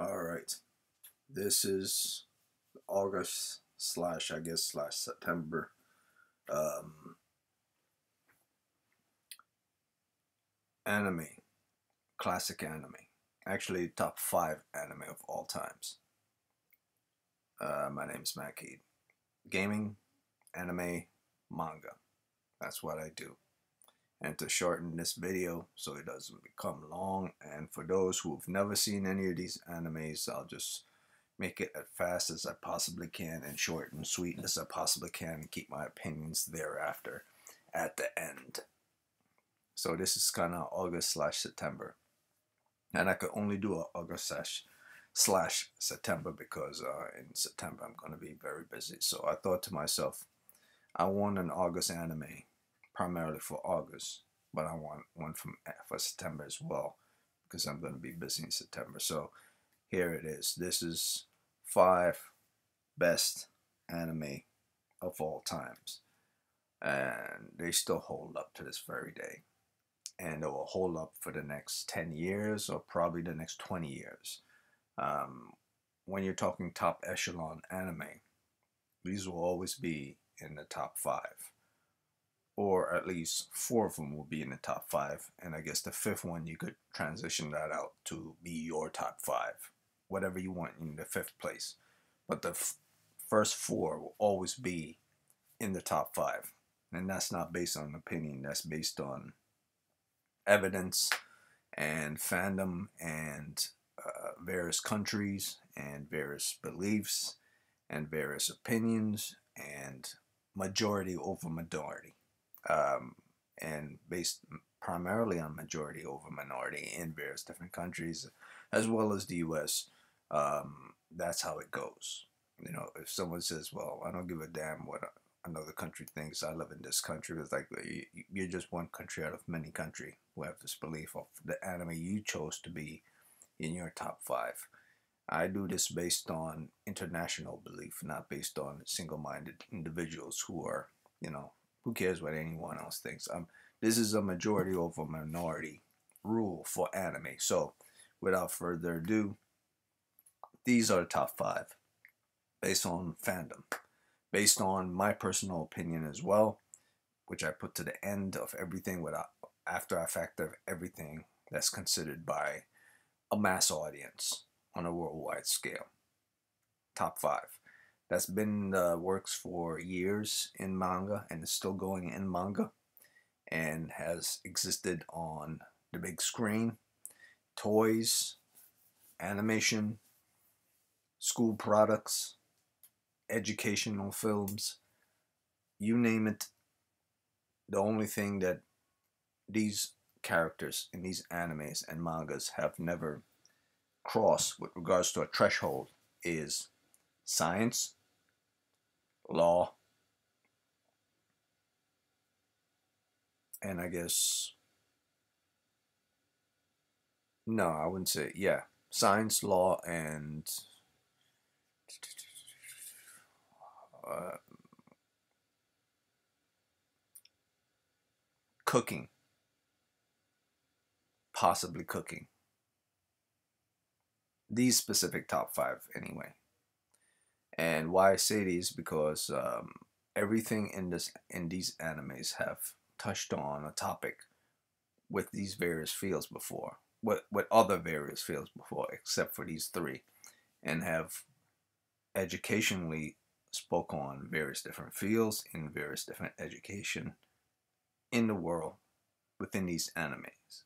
All right. This is August slash, I guess, slash September. Um, anime. Classic anime. Actually, top five anime of all times. Uh, my name is Magheed. Gaming, anime, manga. That's what I do and to shorten this video so it doesn't become long. And for those who've never seen any of these animes I'll just make it as fast as I possibly can and short and sweet as I possibly can and keep my opinions thereafter at the end. So this is kind of August slash September. And I could only do August slash slash September because uh, in September I'm going to be very busy. So I thought to myself I want an August anime primarily for August, but I want one from eh, for September as well because I'm going to be busy in September. So here it is. This is five best anime of all times, and they still hold up to this very day, and they will hold up for the next ten years or probably the next twenty years. Um, when you're talking top echelon anime, these will always be in the top five or at least four of them will be in the top five. And I guess the fifth one, you could transition that out to be your top five, whatever you want in the fifth place. But the first four will always be in the top five. And that's not based on opinion, that's based on evidence and fandom and uh, various countries and various beliefs and various opinions and majority over minority um, and based primarily on majority over minority in various different countries, as well as the U.S. Um, that's how it goes. You know, if someone says, "Well, I don't give a damn what another country thinks. I live in this country," it's like you're just one country out of many country who have this belief of the anime you chose to be in your top five. I do this based on international belief, not based on single-minded individuals who are, you know, who cares what anyone else thinks? Um, this is a majority over minority rule for anime. So, without further ado, these are the top five based on fandom, based on my personal opinion as well, which I put to the end of everything without after I factor everything that's considered by a mass audience on a worldwide scale. Top five that's been the works for years in manga and is still going in manga and has existed on the big screen, toys, animation, school products, educational films, you name it. The only thing that these characters in these animes and mangas have never crossed with regards to a threshold is science, law, and I guess no, I wouldn't say yeah, science, law, and uh, cooking, possibly cooking. These specific top five, anyway. And why I say these because um, everything in this in these animes have touched on a topic with these various fields before, with with other various fields before, except for these three, and have educationally spoke on various different fields in various different education in the world within these animes.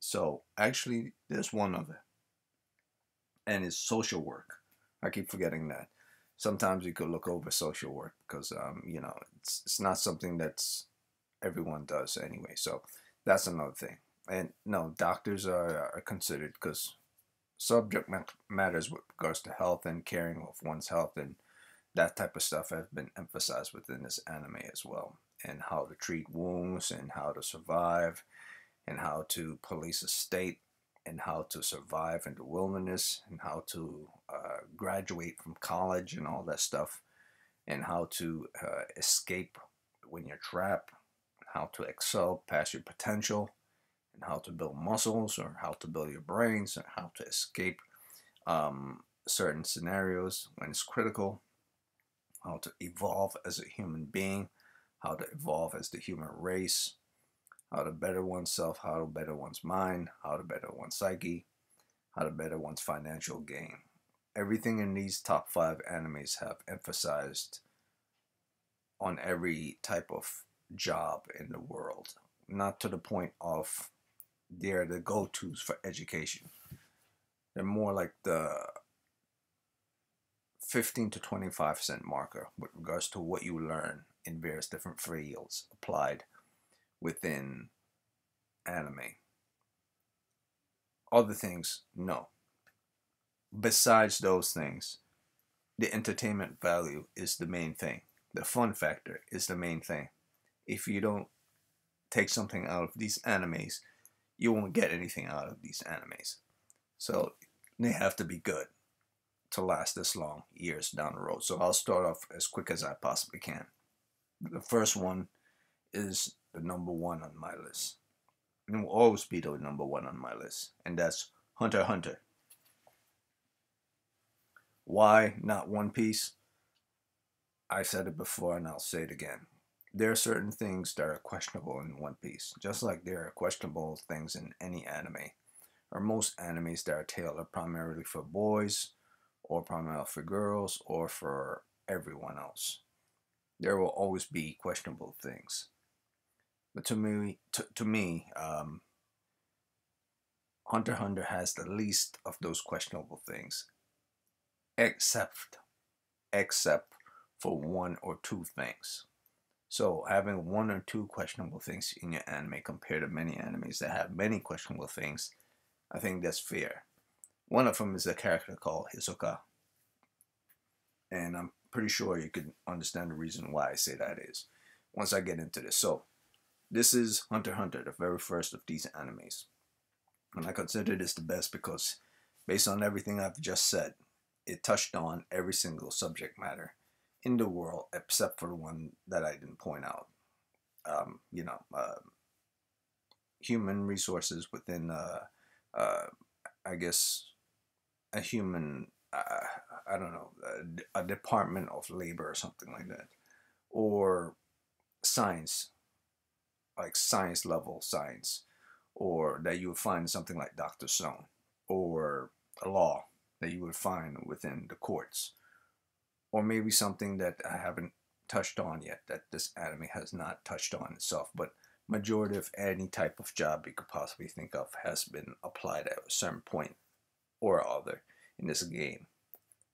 So actually, there's one other, and it's social work. I keep forgetting that. Sometimes you could look over social work because, um, you know, it's, it's not something that's everyone does anyway. So that's another thing. And no, doctors are, are considered because subject matters with regards to health and caring of one's health and that type of stuff has been emphasized within this anime as well and how to treat wounds and how to survive and how to police a state and how to survive in the wilderness and how to uh, graduate from college and all that stuff and how to uh, escape when you're trapped how to excel past your potential and how to build muscles or how to build your brains and how to escape um, certain scenarios when it's critical, how to evolve as a human being, how to evolve as the human race, how to better oneself, how to better one's mind, how to better one's psyche, how to better one's financial gain. Everything in these top five animes have emphasized on every type of job in the world, not to the point of they're the go-tos for education. They're more like the 15 to 25 cent marker with regards to what you learn in various different fields applied within anime. Other things, no. Besides those things, the entertainment value is the main thing. The fun factor is the main thing. If you don't take something out of these animes, you won't get anything out of these animes. So they have to be good to last this long years down the road. So I'll start off as quick as I possibly can. The first one is the number one on my list. And will always be the number one on my list. And that's Hunter Hunter. Why not One Piece? I said it before and I'll say it again. There are certain things that are questionable in One Piece, just like there are questionable things in any anime, or most animes that are tailored primarily for boys, or primarily for girls, or for everyone else. There will always be questionable things. But to me, to, to me, um, Hunter Hunter has the least of those questionable things, except, except for one or two things. So having one or two questionable things in your anime compared to many animes that have many questionable things, I think that's fair. One of them is a character called Hisoka. And I'm pretty sure you can understand the reason why I say that is once I get into this. So this is Hunter Hunter, the very first of these animes. And I consider this the best because based on everything I've just said, it touched on every single subject matter in the world except for the one that I didn't point out. Um, you know, uh, human resources within, uh, uh, I guess, a human, uh, I don't know, a, a department of labor or something like that. Or science, like science level science. Or that you would find something like Dr. Stone. Or a law that you would find within the courts or maybe something that I haven't touched on yet that this anime has not touched on itself but majority of any type of job you could possibly think of has been applied at a certain point or other in this game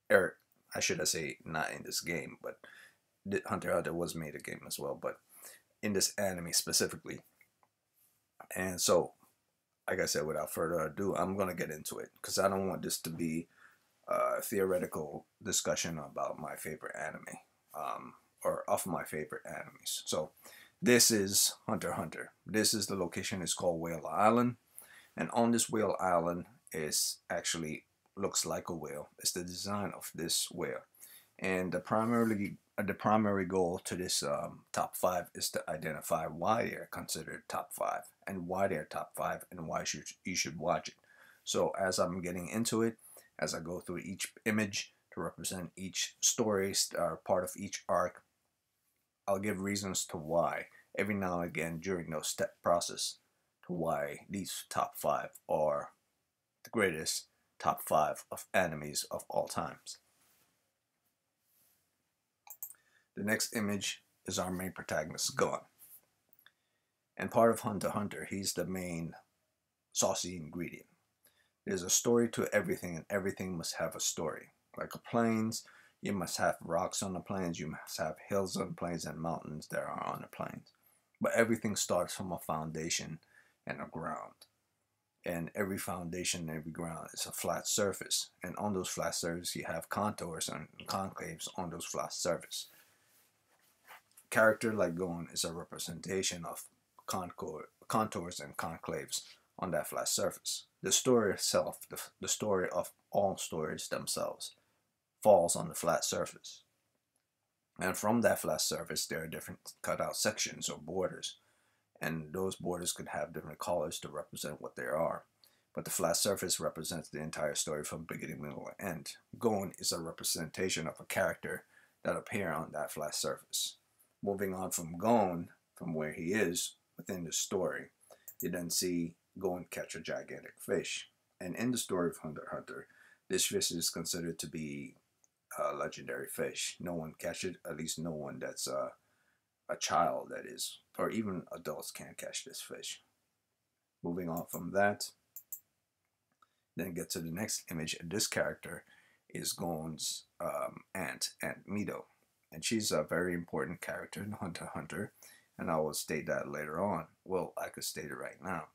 or I should have say not in this game but Hunter Hunter was made a game as well but in this anime specifically and so like I said without further ado I'm gonna get into it because I don't want this to be uh, theoretical discussion about my favorite anime, um, or of my favorite animes. So this is Hunter Hunter. This is the location. It's called Whale Island, and on this Whale Island is actually looks like a whale. It's the design of this whale, and the primarily the primary goal to this um, top five is to identify why they're considered top five and why they're top five and why should you should watch it. So as I'm getting into it, as I go through each image to represent each story or part of each arc. I'll give reasons to why every now and again during those step process to why these top five are the greatest top five of enemies of all times. The next image is our main protagonist, Gon. And part of Hunter Hunter, he's the main saucy ingredient. There's a story to everything, and everything must have a story. Like a plains, you must have rocks on the plains, you must have hills on the plains, and mountains that are on the plains. But everything starts from a foundation and a ground. And every foundation, every ground is a flat surface. And on those flat surfaces, you have contours and concaves on those flat surfaces. Character like Gon is a representation of contour, contours and conclaves on that flat surface. The story itself, the, the story of all stories themselves, falls on the flat surface. And from that flat surface, there are different cutout sections or borders. and those borders could have different colors to represent what they are. But the flat surface represents the entire story from beginning, middle, and end. Gon is a representation of a character that appear on that flat surface. Moving on from Gon, from where he is within the story, you then see Gon catch a gigantic fish. And in the story of Hunter Hunter, this fish is considered to be a legendary fish. No one catch it, at least no one that's uh, a child that is, or even adults can't catch this fish. Moving on from that, then get to the next image. This character is Gon's um, aunt, Aunt Mito, and she's a very important character in Hunter Hunter, and I will state that later on. Well, I could state it right now.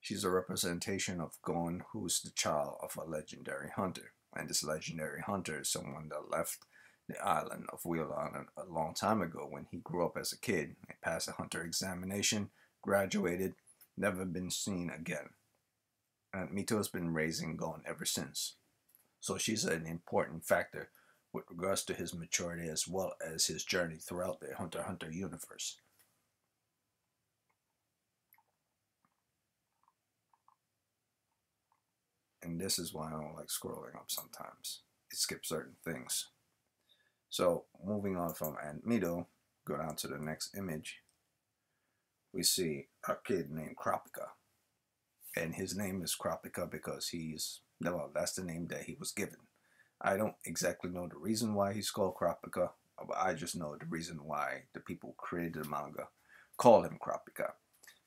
She's a representation of Gon, who's the child of a legendary hunter, and this legendary hunter is someone that left the island of Wheelon a long time ago when he grew up as a kid. Passed a hunter examination, graduated, never been seen again. And Mito has been raising Gon ever since. So she's an important factor with regards to his maturity as well as his journey throughout the Hunter Hunter universe. And this is why I don't like scrolling up sometimes. It skips certain things. So moving on from Aunt Mito, go down to the next image. We see a kid named Kurapika. And his name is Kurapika because he's, well, that's the name that he was given. I don't exactly know the reason why he's called Kurapika, but I just know the reason why the people who created the manga call him Kurapika.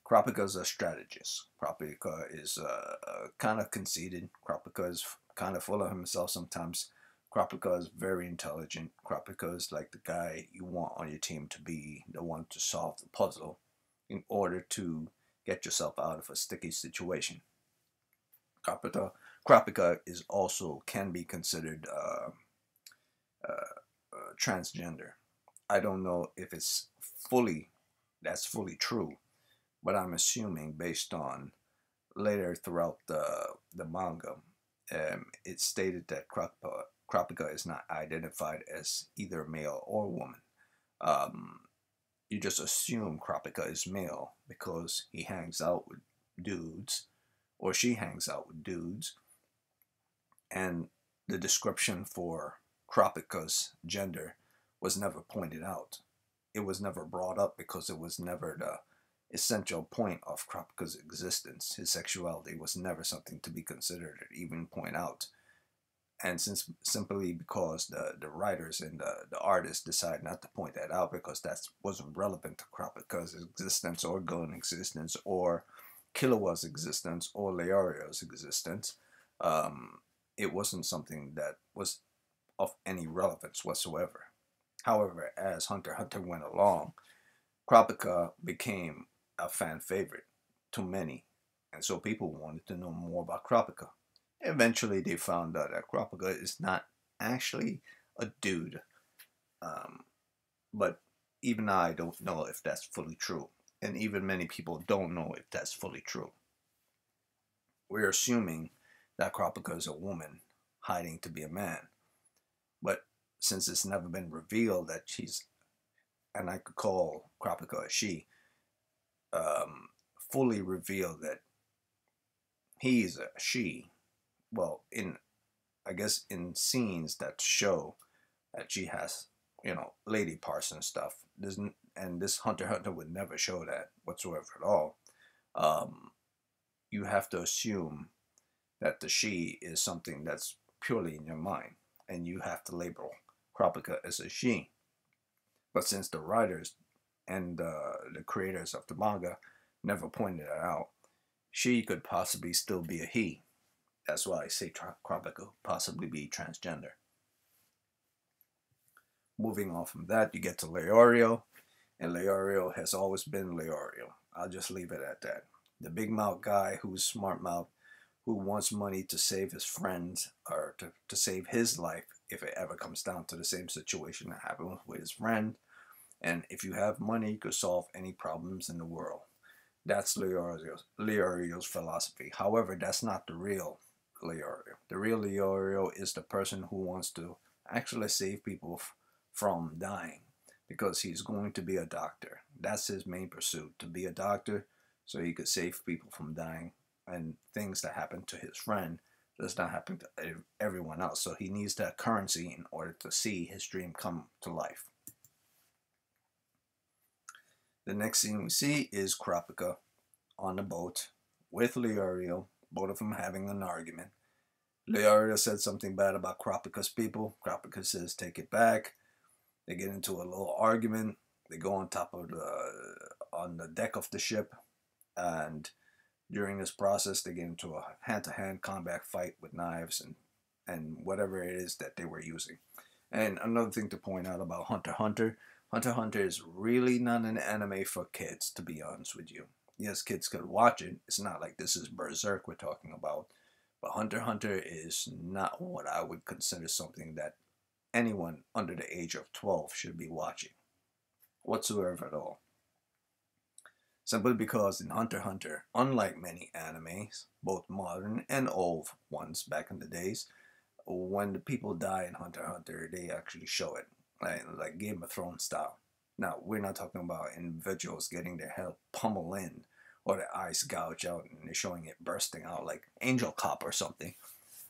Kurapika is a strategist. Kurapika is uh, uh, kind of conceited. Kurapika is kind of full of himself sometimes. Kurapika is very intelligent. Kurapika is like the guy you want on your team to be the one to solve the puzzle in order to get yourself out of a sticky situation. Kurapika, Kurapika is also can be considered uh, uh, uh, transgender. I don't know if it's fully that's fully true, but I'm assuming based on later throughout the the manga, um, it's stated that Kurapika is not identified as either male or woman. Um, you just assume Kurapika is male because he hangs out with dudes or she hangs out with dudes. And the description for Kurapika's gender was never pointed out. It was never brought up because it was never the essential point of Kurapika's existence. His sexuality was never something to be considered or even point out and since simply because the the writers and the, the artists decide not to point that out because that wasn't relevant to Kurapika's existence or Gon existence or Killua's existence or Leorio's existence, um, it wasn't something that was of any relevance whatsoever. However, as Hunter Hunter went along, Kurapika became a fan favorite to many, and so people wanted to know more about Kurapika. Eventually, they found out that Kurapika is not actually a dude. Um, but even I don't know if that's fully true. And even many people don't know if that's fully true. We're assuming that Kurapika is a woman hiding to be a man. But since it's never been revealed that she's, and I could call Kurapika a she, um, fully revealed that he's a she, well, in I guess in scenes that show that she has, you know, lady parts and stuff. This and this Hunter Hunter would never show that whatsoever at all. Um, you have to assume that the she is something that's purely in your mind, and you have to label Kurapika as a she. But since the writers and uh, the creators of the manga never pointed it out, she could possibly still be a he. That's why I say Kurapika could possibly be transgender. Moving on from that, you get to Leorio, and Leorio has always been Leorio. I'll just leave it at that. The big mouth guy who's smart mouth, who wants money to save his friends or to, to save his life if it ever comes down to the same situation that happened with his friend. And if you have money, you could solve any problems in the world. That's Leorio's, Leorio's philosophy. However, that's not the real Leorio. The real Leorio is the person who wants to actually save people from dying. because he's going to be a doctor. That's his main pursuit, to be a doctor so he could save people from dying and things that happen to his friend does not happen to everyone else. So he needs that currency in order to see his dream come to life. The next scene we see is Kurapika on the boat with Leorio, both of them having an argument. Leorio said something bad about Kurapika's people. Kurapika says, take it back. They get into a little argument. They go on top of the, on the deck of the ship. And during this process, they get into a hand-to-hand combat fight with knives and, and whatever it is that they were using. And another thing to point out about Hunter Hunter, Hunter Hunter is really not an anime for kids, to be honest with you. Yes, kids could watch it. It's not like this is Berserk we're talking about. But Hunter Hunter is not what I would consider something that anyone under the age of 12 should be watching whatsoever at all. Simply because in Hunter Hunter, unlike many animes, both modern and old ones back in the days, when the people die in Hunter Hunter, they actually show it, like, like Game of Thrones style. Now, we're not talking about individuals getting their head pummeled in or the eyes gouged out and they're showing it bursting out like Angel Cop or something.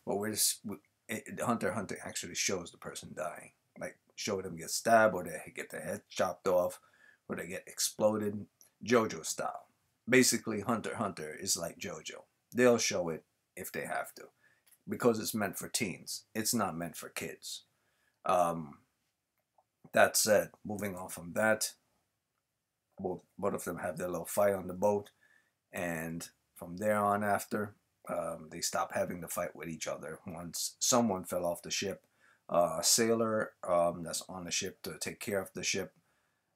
But we're just, it, Hunter Hunter actually shows the person dying. Like, show them get stabbed or they get their head chopped off or they get exploded JoJo style. Basically, Hunter Hunter is like JoJo. They'll show it if they have to, because it's meant for teens. It's not meant for kids. Um, that said, moving on from that, both both of them have their little fight on the boat, and from there on after, um, they stop having to fight with each other. Once someone fell off the ship, uh, a sailor um, that's on the ship to take care of the ship,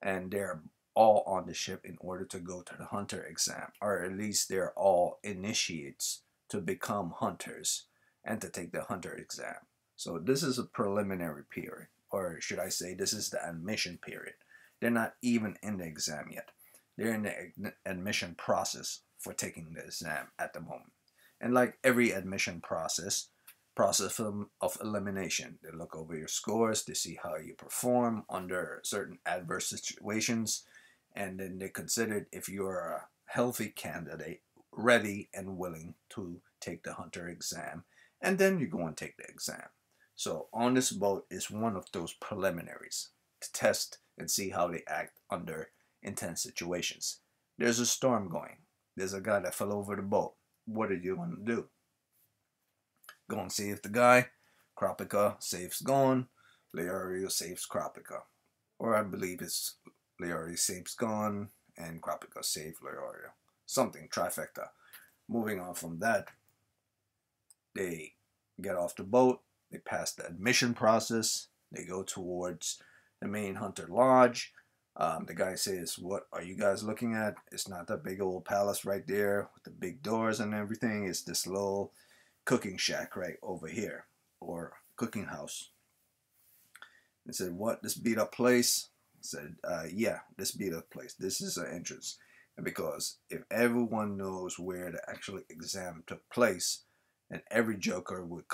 and they're all on the ship in order to go to the hunter exam, or at least they're all initiates to become hunters and to take the hunter exam. So this is a preliminary period, or should I say, this is the admission period. They're not even in the exam yet. They're in the admission process for taking the exam at the moment. And like every admission process, process of elimination, they look over your scores, they see how you perform under certain adverse situations, and then they considered if you're a healthy candidate, ready and willing to take the hunter exam, and then you go and take the exam. So on this boat is one of those preliminaries to test and see how they act under intense situations. There's a storm going. There's a guy that fell over the boat. What are you going to do? Go and save the guy. Kurapika saves Gon. Leorio saves Kurapika. Or I believe it's Leorio saves Gon, and Kurapika saves Leorio. Something, trifecta. Moving on from that, they get off the boat, they pass the admission process, they go towards the main hunter lodge. Um, the guy says, what are you guys looking at? It's not that big old palace right there with the big doors and everything. It's this little cooking shack right over here, or cooking house. They said, what, this beat up place? Said, uh, yeah, this be the place. This is an entrance. Because if everyone knows where the actual exam took place, and every joker would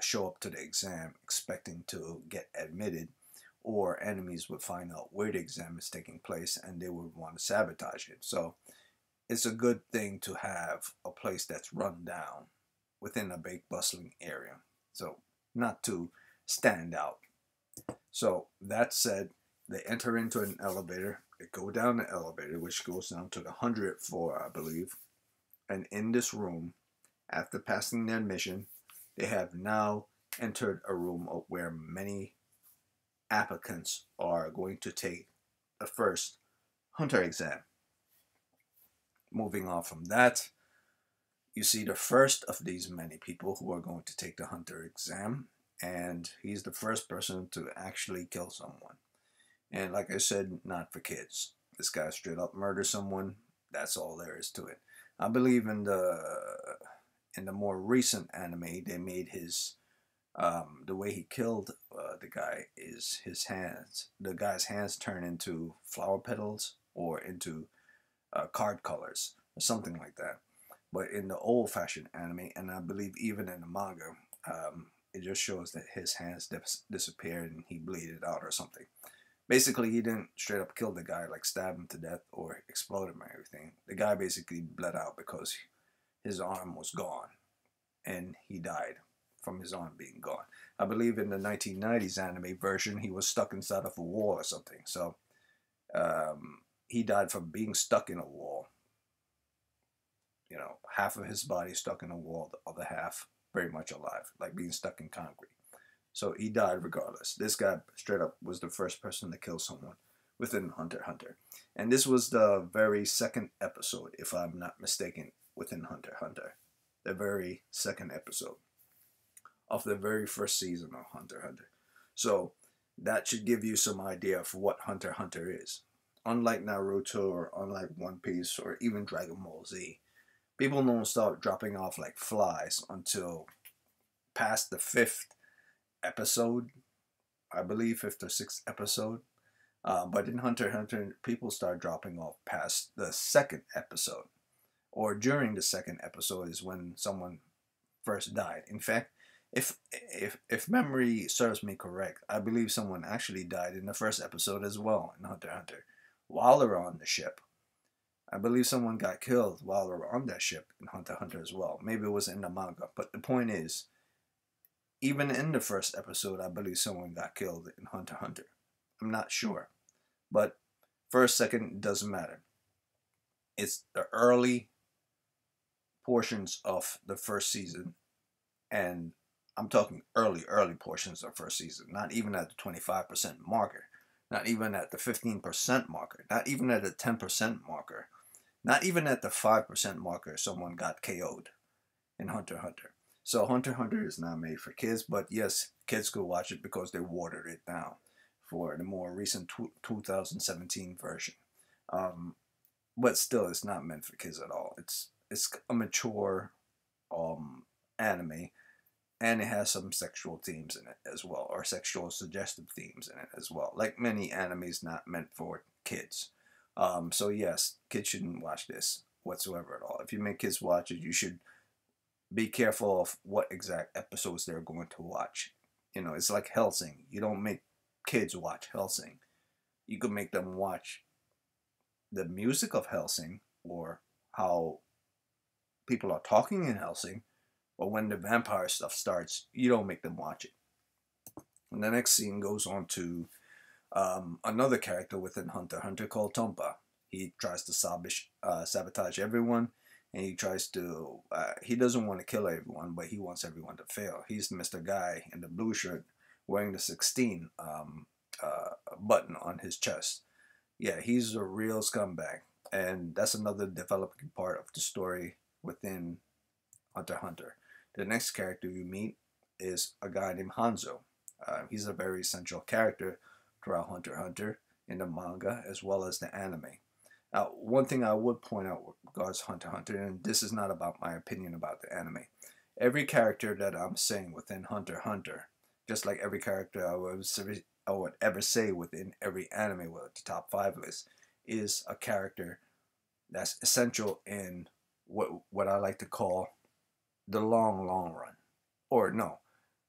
show up to the exam expecting to get admitted, or enemies would find out where the exam is taking place and they would want to sabotage it. So it's a good thing to have a place that's run down within a big bustling area. So not to stand out. So that said, they enter into an elevator. They go down the elevator, which goes down to the 100th floor, I believe. And in this room, after passing their mission, they have now entered a room where many applicants are going to take the first hunter exam. Moving on from that, you see the first of these many people who are going to take the hunter exam, and he's the first person to actually kill someone. And like I said, not for kids. This guy straight up murdered someone. That's all there is to it. I believe in the in the more recent anime, they made his um, the way he killed uh, the guy is his hands. The guy's hands turn into flower petals or into uh, card colors or something like that. But in the old-fashioned anime, and I believe even in the manga, um, it just shows that his hands dis disappeared and he bleeded out or something. Basically he didn't straight up kill the guy, like stab him to death or explode him or everything. The guy basically bled out because his arm was gone, and he died from his arm being gone. I believe in the 1990s anime version, he was stuck inside of a wall or something. So um, he died from being stuck in a wall. You know, half of his body stuck in a wall, the other half very much alive, like being stuck in concrete. So he died regardless. This guy straight up was the first person to kill someone within Hunter Hunter. And this was the very second episode, if I'm not mistaken, within Hunter Hunter. The very second episode of the very first season of Hunter Hunter. So that should give you some idea of what Hunter Hunter is. Unlike Naruto or unlike One Piece or even Dragon Ball Z, people don't start dropping off like flies until past the fifth episode, I believe, fifth or sixth episode. Uh, but in Hunter Hunter, people start dropping off past the second episode, or during the second episode is when someone first died. In fact, if if if memory serves me correct, I believe someone actually died in the first episode as well in Hunter Hunter, while they're on the ship. I believe someone got killed while they were on that ship in Hunter Hunter as well. Maybe it was in the manga, but the point is, even in the first episode, I believe someone got killed in Hunter Hunter. I'm not hmm. sure, but first, second doesn't matter. It's the early portions of the first season and I'm talking early, early portions of first season, not even at the 25% marker, not even at the 15% marker, not even at the 10% marker, not even at the 5% marker, someone got KO'd in Hunter Hunter. So Hunter Hunter is not made for kids, but yes, kids could watch it because they watered it down for the more recent 2017 version. Um, but still, it's not meant for kids at all. It's it's a mature um, anime and it has some sexual themes in it as well, or sexual suggestive themes in it as well. Like many animes not meant for kids. Um, so yes, kids shouldn't watch this whatsoever at all. If you make kids watch it, you should be careful of what exact episodes they're going to watch. You know, it's like Hellsing. You don't make kids watch Hellsing. You can make them watch the music of Hellsing or how people are talking in Hellsing, but when the vampire stuff starts, you don't make them watch it. And the next scene goes on to um, another character within Hunter Hunter called Tompa. He tries to sabotage, uh, sabotage everyone, and he tries to. Uh, he doesn't want to kill everyone, but he wants everyone to fail. He's Mr. Guy in the blue shirt, wearing the 16 um, uh, button on his chest. Yeah, he's a real scumbag, and that's another developing part of the story within Hunter Hunter. The next character you meet is a guy named Hanzo. Uh, he's a very central character throughout Hunter Hunter in the manga as well as the anime. Now, one thing I would point out with regards Hunter Hunter, and this is not about my opinion about the anime. Every character that I'm saying within Hunter Hunter, just like every character I would, I would ever say within every anime with the top five list, is a character that's essential in what what I like to call the long, long run. Or no,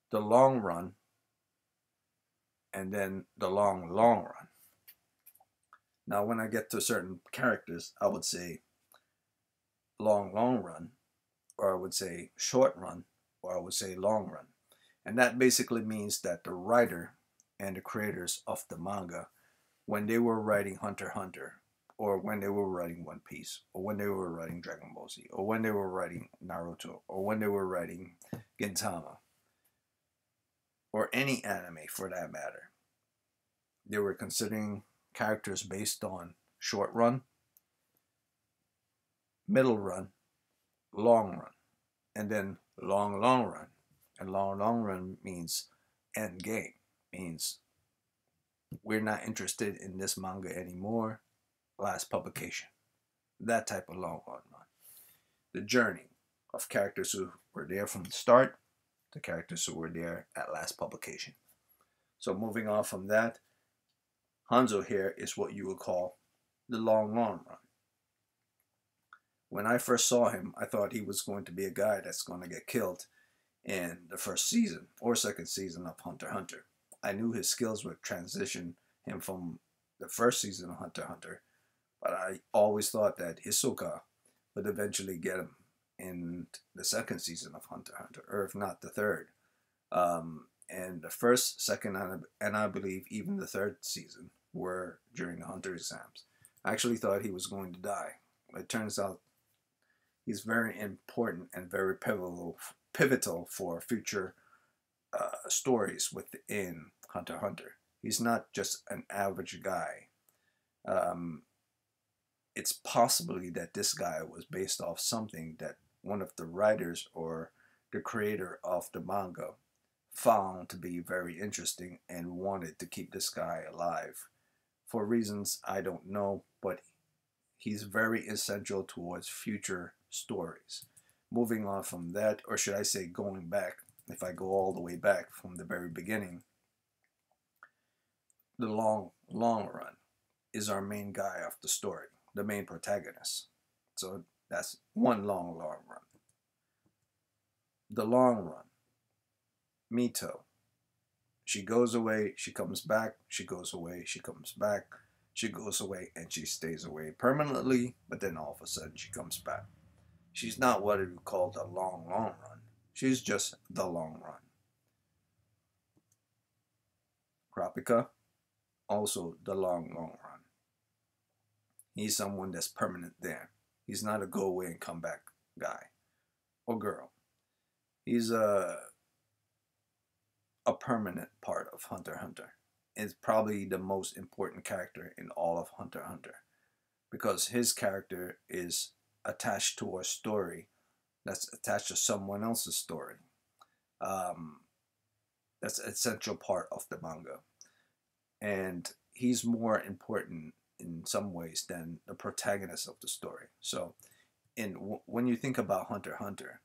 the long run and then the long, long run. Now, when I get to certain characters, I would say long, long run, or I would say short run, or I would say long run. And that basically means that the writer and the creators of the manga, when they were writing Hunter Hunter, or when they were writing One Piece, or when they were writing Dragon Ball Z, or when they were writing Naruto, or when they were writing Gintama, or any anime for that matter. They were considering characters based on short run, middle run, long run, and then long, long run. And long, long run means end game, means we're not interested in this manga anymore last publication. That type of long run. The journey of characters who were there from the start to characters who were there at last publication. So moving on from that, Hanzo here is what you would call the long, arm run. When I first saw him, I thought he was going to be a guy that's going to get killed in the first season or second season of Hunter Hunter. I knew his skills would transition him from the first season of Hunter Hunter, but I always thought that Hisoka would eventually get him in the second season of Hunter Hunter, or if not the third. Um, and the first, second, and I believe even the third season were during the Hunter exams. I actually thought he was going to die. It turns out he's very important and very pivotal, pivotal for future uh, stories within Hunter Hunter. He's not just an average guy. Um, it's possibly that this guy was based off something that one of the writers or the creator of the manga found to be very interesting and wanted to keep this guy alive for reasons I don't know, but he's very essential towards future stories. Moving on from that, or should I say going back, if I go all the way back from the very beginning, the long, long run is our main guy of the story, the main protagonist. So that's one long, long run. The long run, Mito. She goes away, she comes back, she goes away, she comes back, she goes away, and she stays away permanently, but then all of a sudden she comes back. She's not what you call the long, long run. She's just the long run. Kurapika, also the long, long run. He's someone that's permanent there. He's not a go away and come back guy or girl. He's a a permanent part of Hunter Hunter. Is probably the most important character in all of Hunter Hunter because his character is attached to a story that's attached to someone else's story. Um, that's an essential part of the manga. And he's more important in some ways than the protagonist of the story. So, in when you think about Hunter Hunter,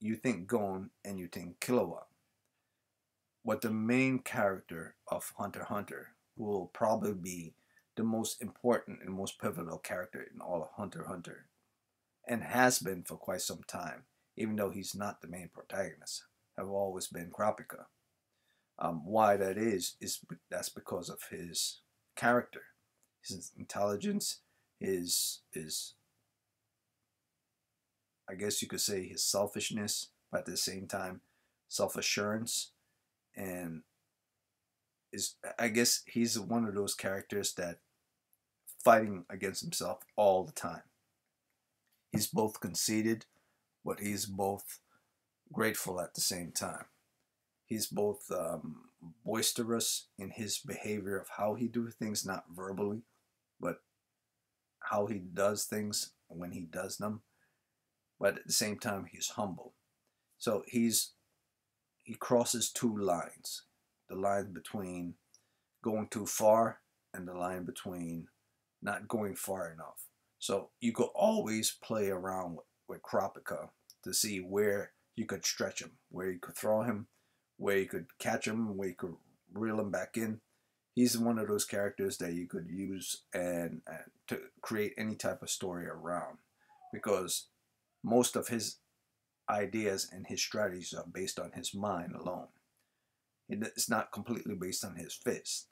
you think Gon and you think Killua. What the main character of Hunter Hunter will probably be the most important and most pivotal character in all of Hunter Hunter and has been for quite some time, even though he's not the main protagonist, have always been Kurapika. Um, why that is, is that's because of his character, his intelligence, his, his, I guess you could say his selfishness, but at the same time, self-assurance, and is, I guess he's one of those characters that fighting against himself all the time. He's both conceited, but he's both grateful at the same time. He's both um, boisterous in his behavior of how he do things, not verbally, but how he does things when he does them. But at the same time, he's humble. So he's he crosses two lines: the line between going too far and the line between not going far enough. So you could always play around with, with Kurapika to see where you could stretch him, where you could throw him, where you could catch him, where you could reel him back in. He's one of those characters that you could use and, and to create any type of story around because most of his ideas and his strategies are based on his mind alone. It's not completely based on his fist.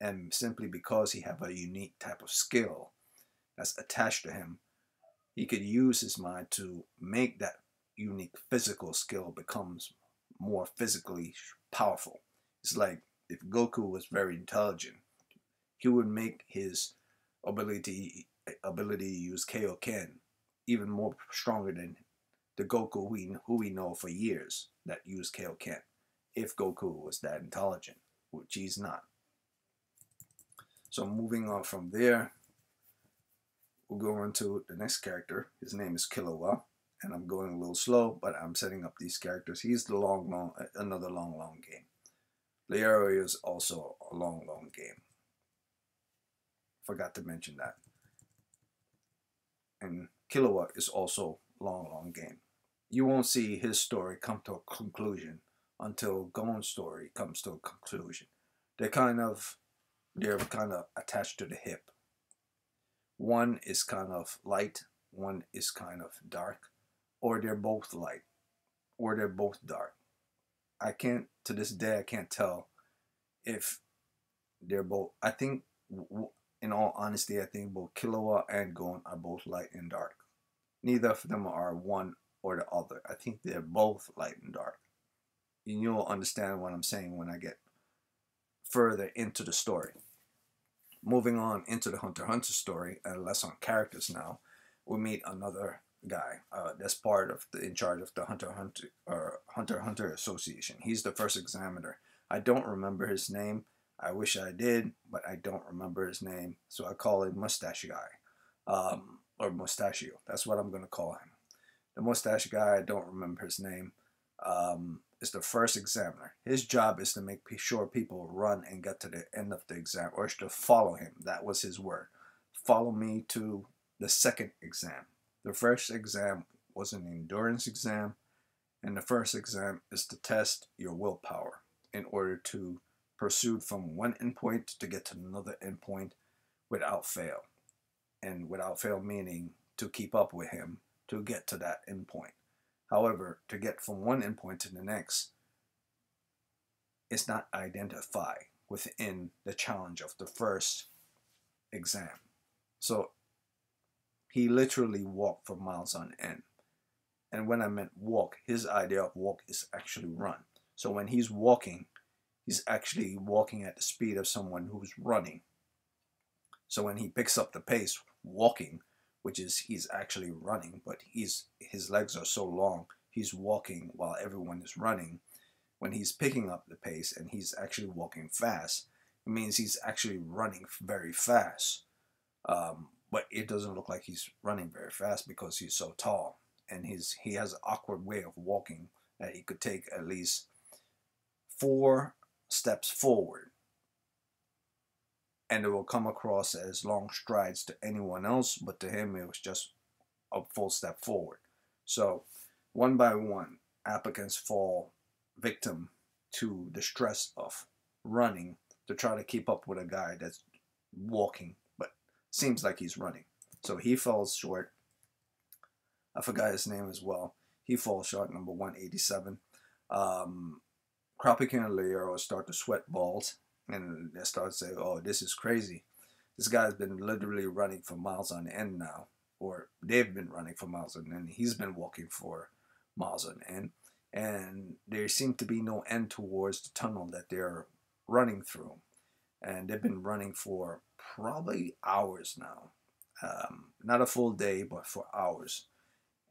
And simply because he have a unique type of skill that's attached to him, he could use his mind to make that unique physical skill becomes more physically powerful. It's like if Goku was very intelligent, he would make his ability ability to use Kaioken even more stronger than the Goku we who we know for years that used Kaioken. If Goku was that intelligent, which he's not. So moving on from there, we'll go on to the next character. His name is Killua, and I'm going a little slow, but I'm setting up these characters. He's the long, long, another long, long game. Leorio is also a long, long game. Forgot to mention that. And Killua is also long, long game. You won't see his story come to a conclusion until Gon's story comes to a conclusion. They're kind of they're kind of attached to the hip. One is kind of light, one is kind of dark, or they're both light, or they're both dark. I can't, to this day, I can't tell if they're both. I think, in all honesty, I think both Killua and Gon are both light and dark. Neither of them are one or the other. I think they're both light and dark. And you'll understand what I'm saying when I get further into the story. Moving on into the Hunter Hunter story, and less on characters now, we meet another guy uh, that's part of the in charge of the Hunter Hunter or Hunter Hunter Association. He's the first examiner. I don't remember his name. I wish I did, but I don't remember his name, so I call him Mustache Guy, um, or Mustachio. That's what I'm gonna call him. The mustache guy, I don't remember his name, um, is the first examiner. His job is to make sure people run and get to the end of the exam, or to follow him. That was his word. Follow me to the second exam. The first exam was an endurance exam, and the first exam is to test your willpower in order to pursue from one endpoint to get to another endpoint without fail. And without fail meaning to keep up with him to get to that endpoint. However, to get from one endpoint to the next, it's not identified within the challenge of the first exam. So he literally walked for miles on end. And when I meant walk, his idea of walk is actually run. So when he's walking, he's actually walking at the speed of someone who's running. So when he picks up the pace walking, which is he's actually running, but he's his legs are so long, he's walking while everyone is running. When he's picking up the pace and he's actually walking fast, it means he's actually running very fast. Um, but it doesn't look like he's running very fast because he's so tall and his he has an awkward way of walking that he could take at least four steps forward and it will come across as long strides to anyone else but to him it was just a full step forward so one by one applicants fall victim to the stress of running to try to keep up with a guy that's walking but seems like he's running. So he falls short. I forgot his name as well. He falls short, number 187. Um, Kurapika and start to sweat balls and they start to say, oh, this is crazy. This guy's been literally running for miles on end now, or they've been running for miles on end. He's been walking for miles on end, and there seems to be no end towards the tunnel that they're running through. And they've been running for probably hours now. Um, not a full day, but for hours.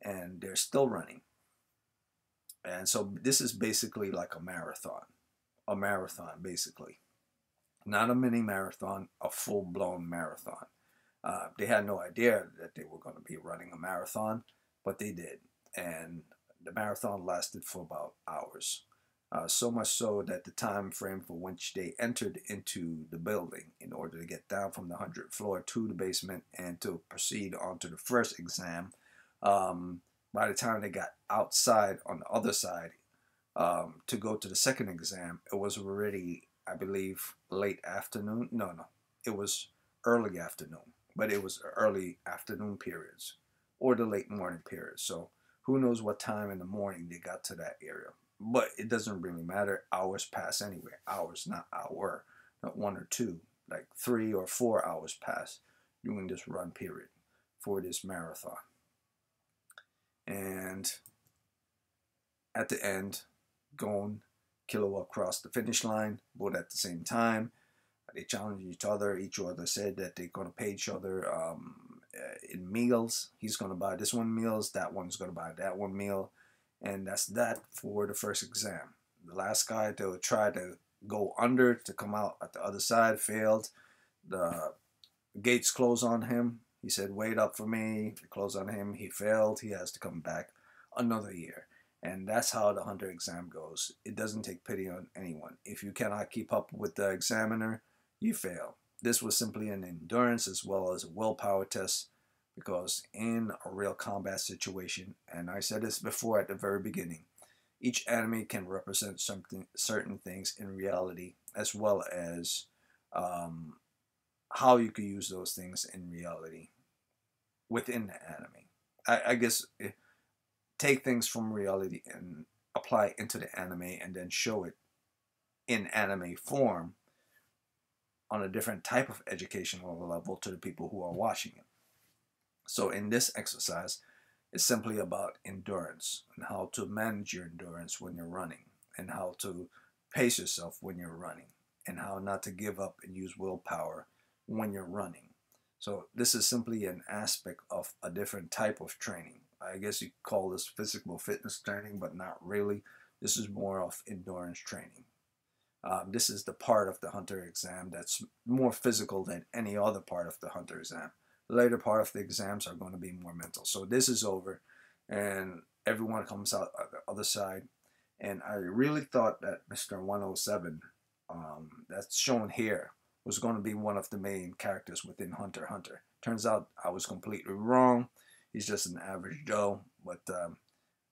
And they're still running. And so this is basically like a marathon. A marathon, basically. Not a mini marathon, a full blown marathon. Uh, they had no idea that they were going to be running a marathon, but they did. And the marathon lasted for about hours. Uh, so much so that the time frame for which they entered into the building in order to get down from the 100th floor to the basement and to proceed onto the first exam, um, by the time they got outside on the other side um, to go to the second exam, it was already, I believe, late afternoon. No, no, it was early afternoon, but it was early afternoon periods or the late morning periods. So who knows what time in the morning they got to that area but it doesn't really matter. Hours pass anyway. Hours, not hour, not one or two, like three or four hours pass during this run period for this marathon. And at the end, Gon, Killua crossed the finish line, both at the same time. They challenged each other. Each other said that they're going to pay each other um, uh, in meals. He's going to buy this one meals. That one's going to buy that one meal and that's that for the first exam. The last guy to try to go under to come out at the other side failed. The gates close on him. He said, wait up for me. They closed on him. He failed. He has to come back another year. And that's how the hunter exam goes. It doesn't take pity on anyone. If you cannot keep up with the examiner, you fail. This was simply an endurance as well as a willpower test because in a real combat situation, and I said this before at the very beginning, each enemy can represent something, certain things in reality, as well as um, how you could use those things in reality within the enemy. I, I guess eh, take things from reality and apply it into the anime, and then show it in anime form on a different type of educational level to the people who are watching it. So in this exercise, it's simply about endurance and how to manage your endurance when you're running and how to pace yourself when you're running and how not to give up and use willpower when you're running. So this is simply an aspect of a different type of training. I guess you call this physical fitness training, but not really. This is more of endurance training. Um, this is the part of the hunter exam that's more physical than any other part of the hunter exam. The later part of the exams are going to be more mental. So this is over, and everyone comes out the other side. And I really thought that Mr. 107, um, that's shown here, was going to be one of the main characters within Hunter Hunter. Turns out I was completely wrong. He's just an average Joe, but um,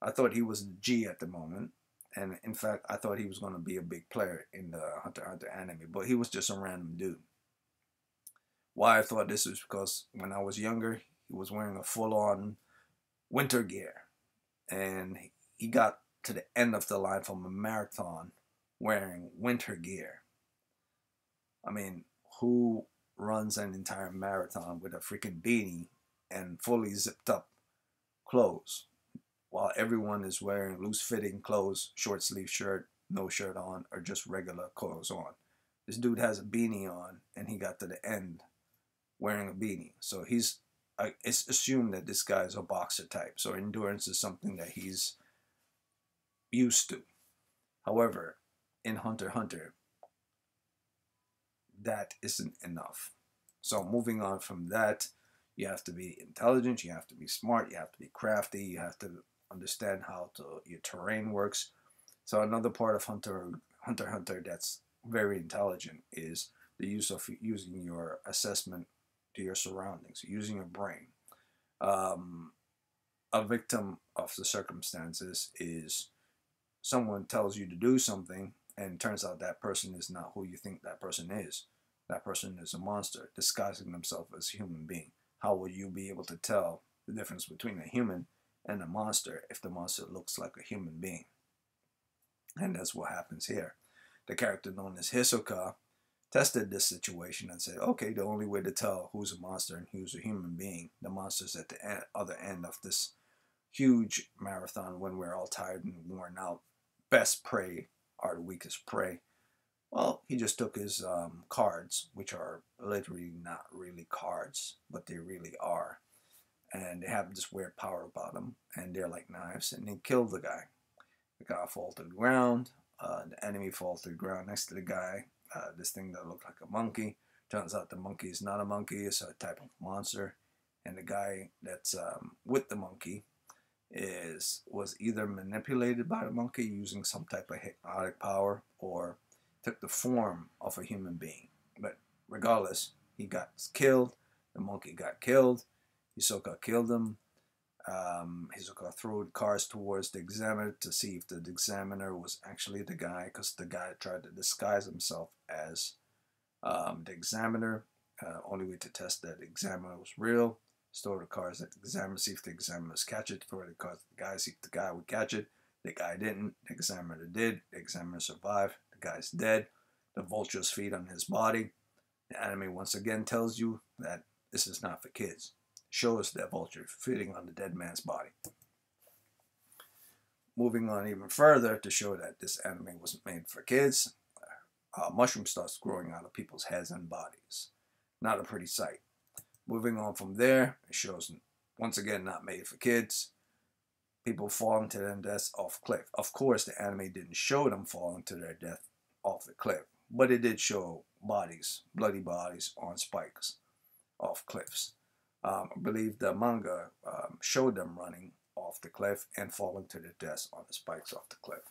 I thought he was the G at the moment. And in fact, I thought he was going to be a big player in the Hunter Hunter anime, but he was just a random dude. Why I thought this was because when I was younger, he was wearing a full on winter gear. And he got to the end of the line from a marathon wearing winter gear. I mean, who runs an entire marathon with a freaking beanie and fully zipped up clothes while everyone is wearing loose fitting clothes, short sleeve shirt, no shirt on, or just regular clothes on? This dude has a beanie on and he got to the end wearing a beanie. So he's, it's assumed that this guy is a boxer type. So endurance is something that he's used to. However, in Hunter Hunter, that isn't enough. So moving on from that, you have to be intelligent, you have to be smart, you have to be crafty, you have to understand how to your terrain works. So another part of Hunter Hunter Hunter that's very intelligent is the use of using your assessment to your surroundings, using your brain. Um, a victim of the circumstances is someone tells you to do something and turns out that person is not who you think that person is. That person is a monster disguising themselves as a human being. How will you be able to tell the difference between a human and a monster if the monster looks like a human being? And that's what happens here. The character known as Hisoka tested this situation and said, okay, the only way to tell who's a monster and who's a human being, the monster's at the other end of this huge marathon when we're all tired and worn out. Best prey are the weakest prey. Well, he just took his um, cards, which are literally not really cards, but they really are. And they have this weird power about them, and they're like knives, and they killed the guy. The guy falls to the ground, uh, the enemy falls to the ground next to the guy, uh, this thing that looked like a monkey. Turns out the monkey is not a monkey, it's a type of monster. And the guy that's um, with the monkey is was either manipulated by the monkey using some type of hypnotic power or took the form of a human being. But regardless, he got killed. The monkey got killed. Hisoka killed him. Um, Hisoka threw cars towards the examiner to see if the examiner was actually the guy, because the guy tried to disguise himself as um, the examiner. Uh, only way to test that the examiner was real store the cars at the examiner, see if the examiners catch it, throw the cars the guy, see if the guy would catch it. The guy didn't, the examiner did, the examiner survived, guy's dead, the vultures feed on his body. The anime once again tells you that this is not for kids. Show us that vulture feeding on the dead man's body. Moving on even further to show that this anime wasn't made for kids, a mushroom starts growing out of people's heads and bodies. Not a pretty sight. Moving on from there, it shows once again not made for kids. People falling to their deaths off cliff. Of course, the anime didn't show them falling to their death off the cliff, but it did show bodies, bloody bodies on spikes off cliffs. Um, I believe the manga um, showed them running off the cliff and falling to their deaths on the spikes off the cliff.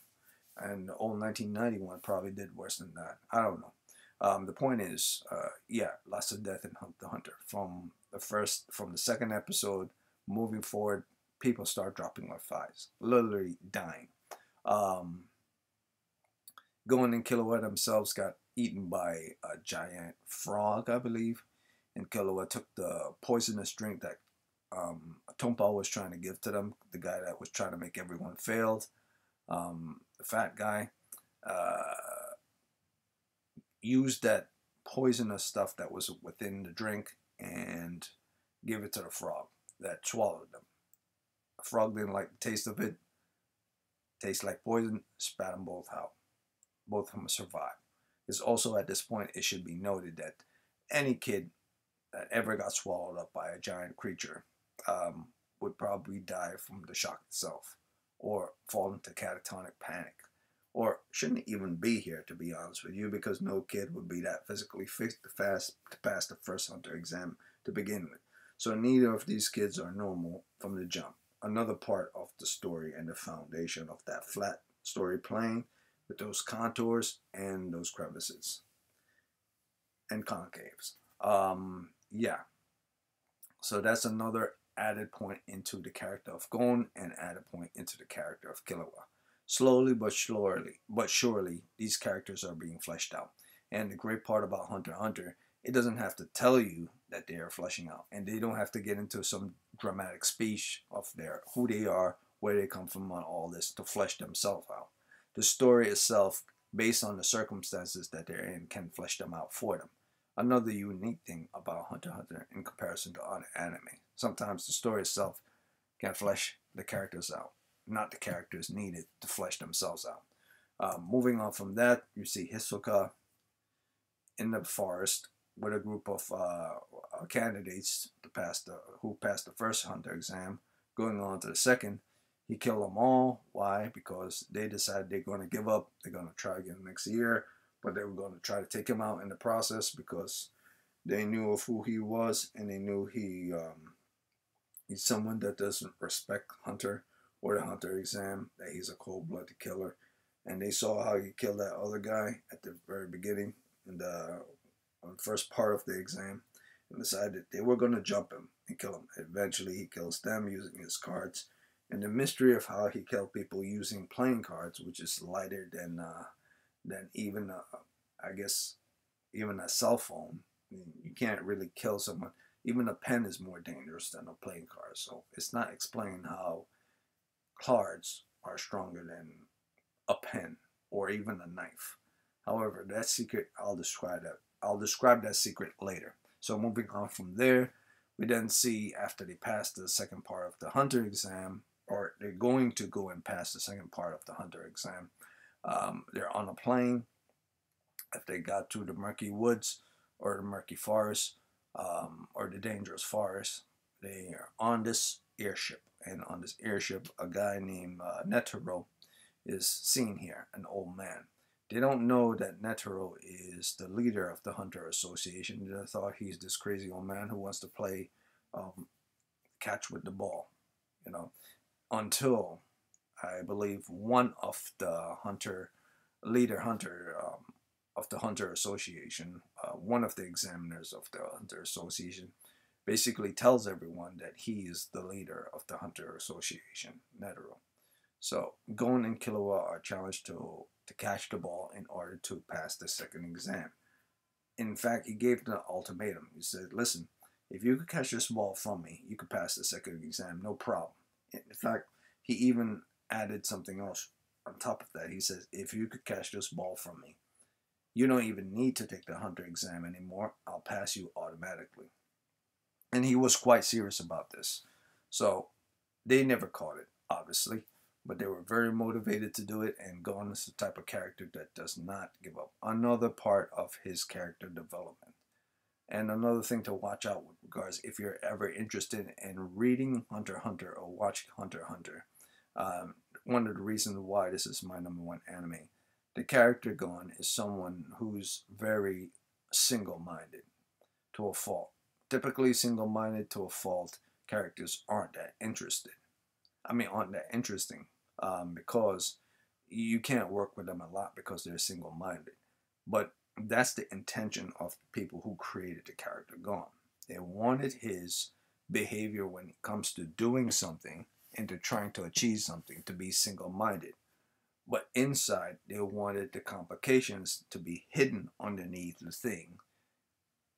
And the old 1991 probably did worse than that. I don't know. Um, the point is, uh, yeah, lots of death in Hunt the Hunter. From the first, from the second episode, moving forward, people start dropping like flies, literally dying. Um, Gon and Killua themselves got eaten by a giant frog, I believe, and Killua took the poisonous drink that um, Tompa was trying to give to them, the guy that was trying to make everyone failed, um, the fat guy. Uh, used that poisonous stuff that was within the drink and give it to the frog that swallowed them. The frog didn't like the taste of it. Tastes like poison. Spat them both out. Both of them survived. It's also at this point it should be noted that any kid that ever got swallowed up by a giant creature um, would probably die from the shock itself or fall into catatonic panic. Or shouldn't even be here to be honest with you because no kid would be that physically fit to fast to pass the first hunter exam to begin with. So neither of these kids are normal from the jump. Another part of the story and the foundation of that flat story plane with those contours and those crevices and concaves um yeah so that's another added point into the character of Gon and added point into the character of Killua. Slowly but surely, but surely, these characters are being fleshed out. And the great part about Hunter Hunter, it doesn't have to tell you that they are fleshing out, and they don't have to get into some dramatic speech of their who they are, where they come from, on all this to flesh themselves out. The story itself, based on the circumstances that they're in, can flesh them out for them. Another unique thing about Hunter Hunter in comparison to other anime sometimes the story itself can flesh the characters out, not the characters needed to flesh themselves out. Uh, moving on from that, you see Hisoka in the forest with a group of uh, uh, candidates to pass the, who passed the first hunter exam, going on to the second. He killed them all. Why? Because they decided they're going to give up. They're going to try again next year, but they were going to try to take him out in the process because they knew of who he was and they knew he um, He's someone that doesn't respect Hunter or the Hunter exam, that he's a cold blooded killer. And they saw how he killed that other guy at the very beginning in the first part of the exam and decided they were going to jump him and kill him. Eventually, he kills them using his cards. And the mystery of how he killed people using playing cards, which is lighter than uh, than even, uh, I guess, even a cell phone. You can't really kill someone even a pen is more dangerous than a playing card. So it's not explaining how cards are stronger than a pen or even a knife. However, that secret I'll describe that I'll describe that secret later. So moving on from there, we then see after they pass the second part of the hunter exam, or they're going to go and pass the second part of the hunter exam. Um, they're on a plane. If they got to the murky woods or the murky forest, um, or the dangerous forest. They are on this airship, and on this airship, a guy named uh, Netero is seen here, an old man. They don't know that Netero is the leader of the Hunter Association. They thought he's this crazy old man who wants to play um, catch with the ball, you know, until I believe one of the Hunter leader Hunter um, of the Hunter Association, uh, one of the examiners of the Hunter Association, basically tells everyone that he is the leader of the Hunter Association, Netero. So Gon and Killua are challenged to, to catch the ball in order to pass the second exam. In fact, he gave the ultimatum. He said, listen, if you could catch this ball from me, you could pass the second exam, no problem. In fact, he even added something else on top of that. He says, if you could catch this ball from me, you don't even need to take the hunter exam anymore. I'll pass you automatically. And he was quite serious about this. So they never caught it, obviously, but they were very motivated to do it. And Gon is the type of character that does not give up. Another part of his character development. And another thing to watch out with regards if you're ever interested in reading Hunter Hunter or watching Hunter Hunter. Um, one of the reasons why this is my number one anime the character Gon is someone who's very single-minded to a fault. Typically single-minded to a fault, characters aren't that interested. I mean, aren't that interesting um, because you can't work with them a lot because they're single-minded. But that's the intention of people who created the character Gon. They wanted his behavior when it comes to doing something and to trying to achieve something to be single-minded. But inside, they wanted the complications to be hidden underneath the thing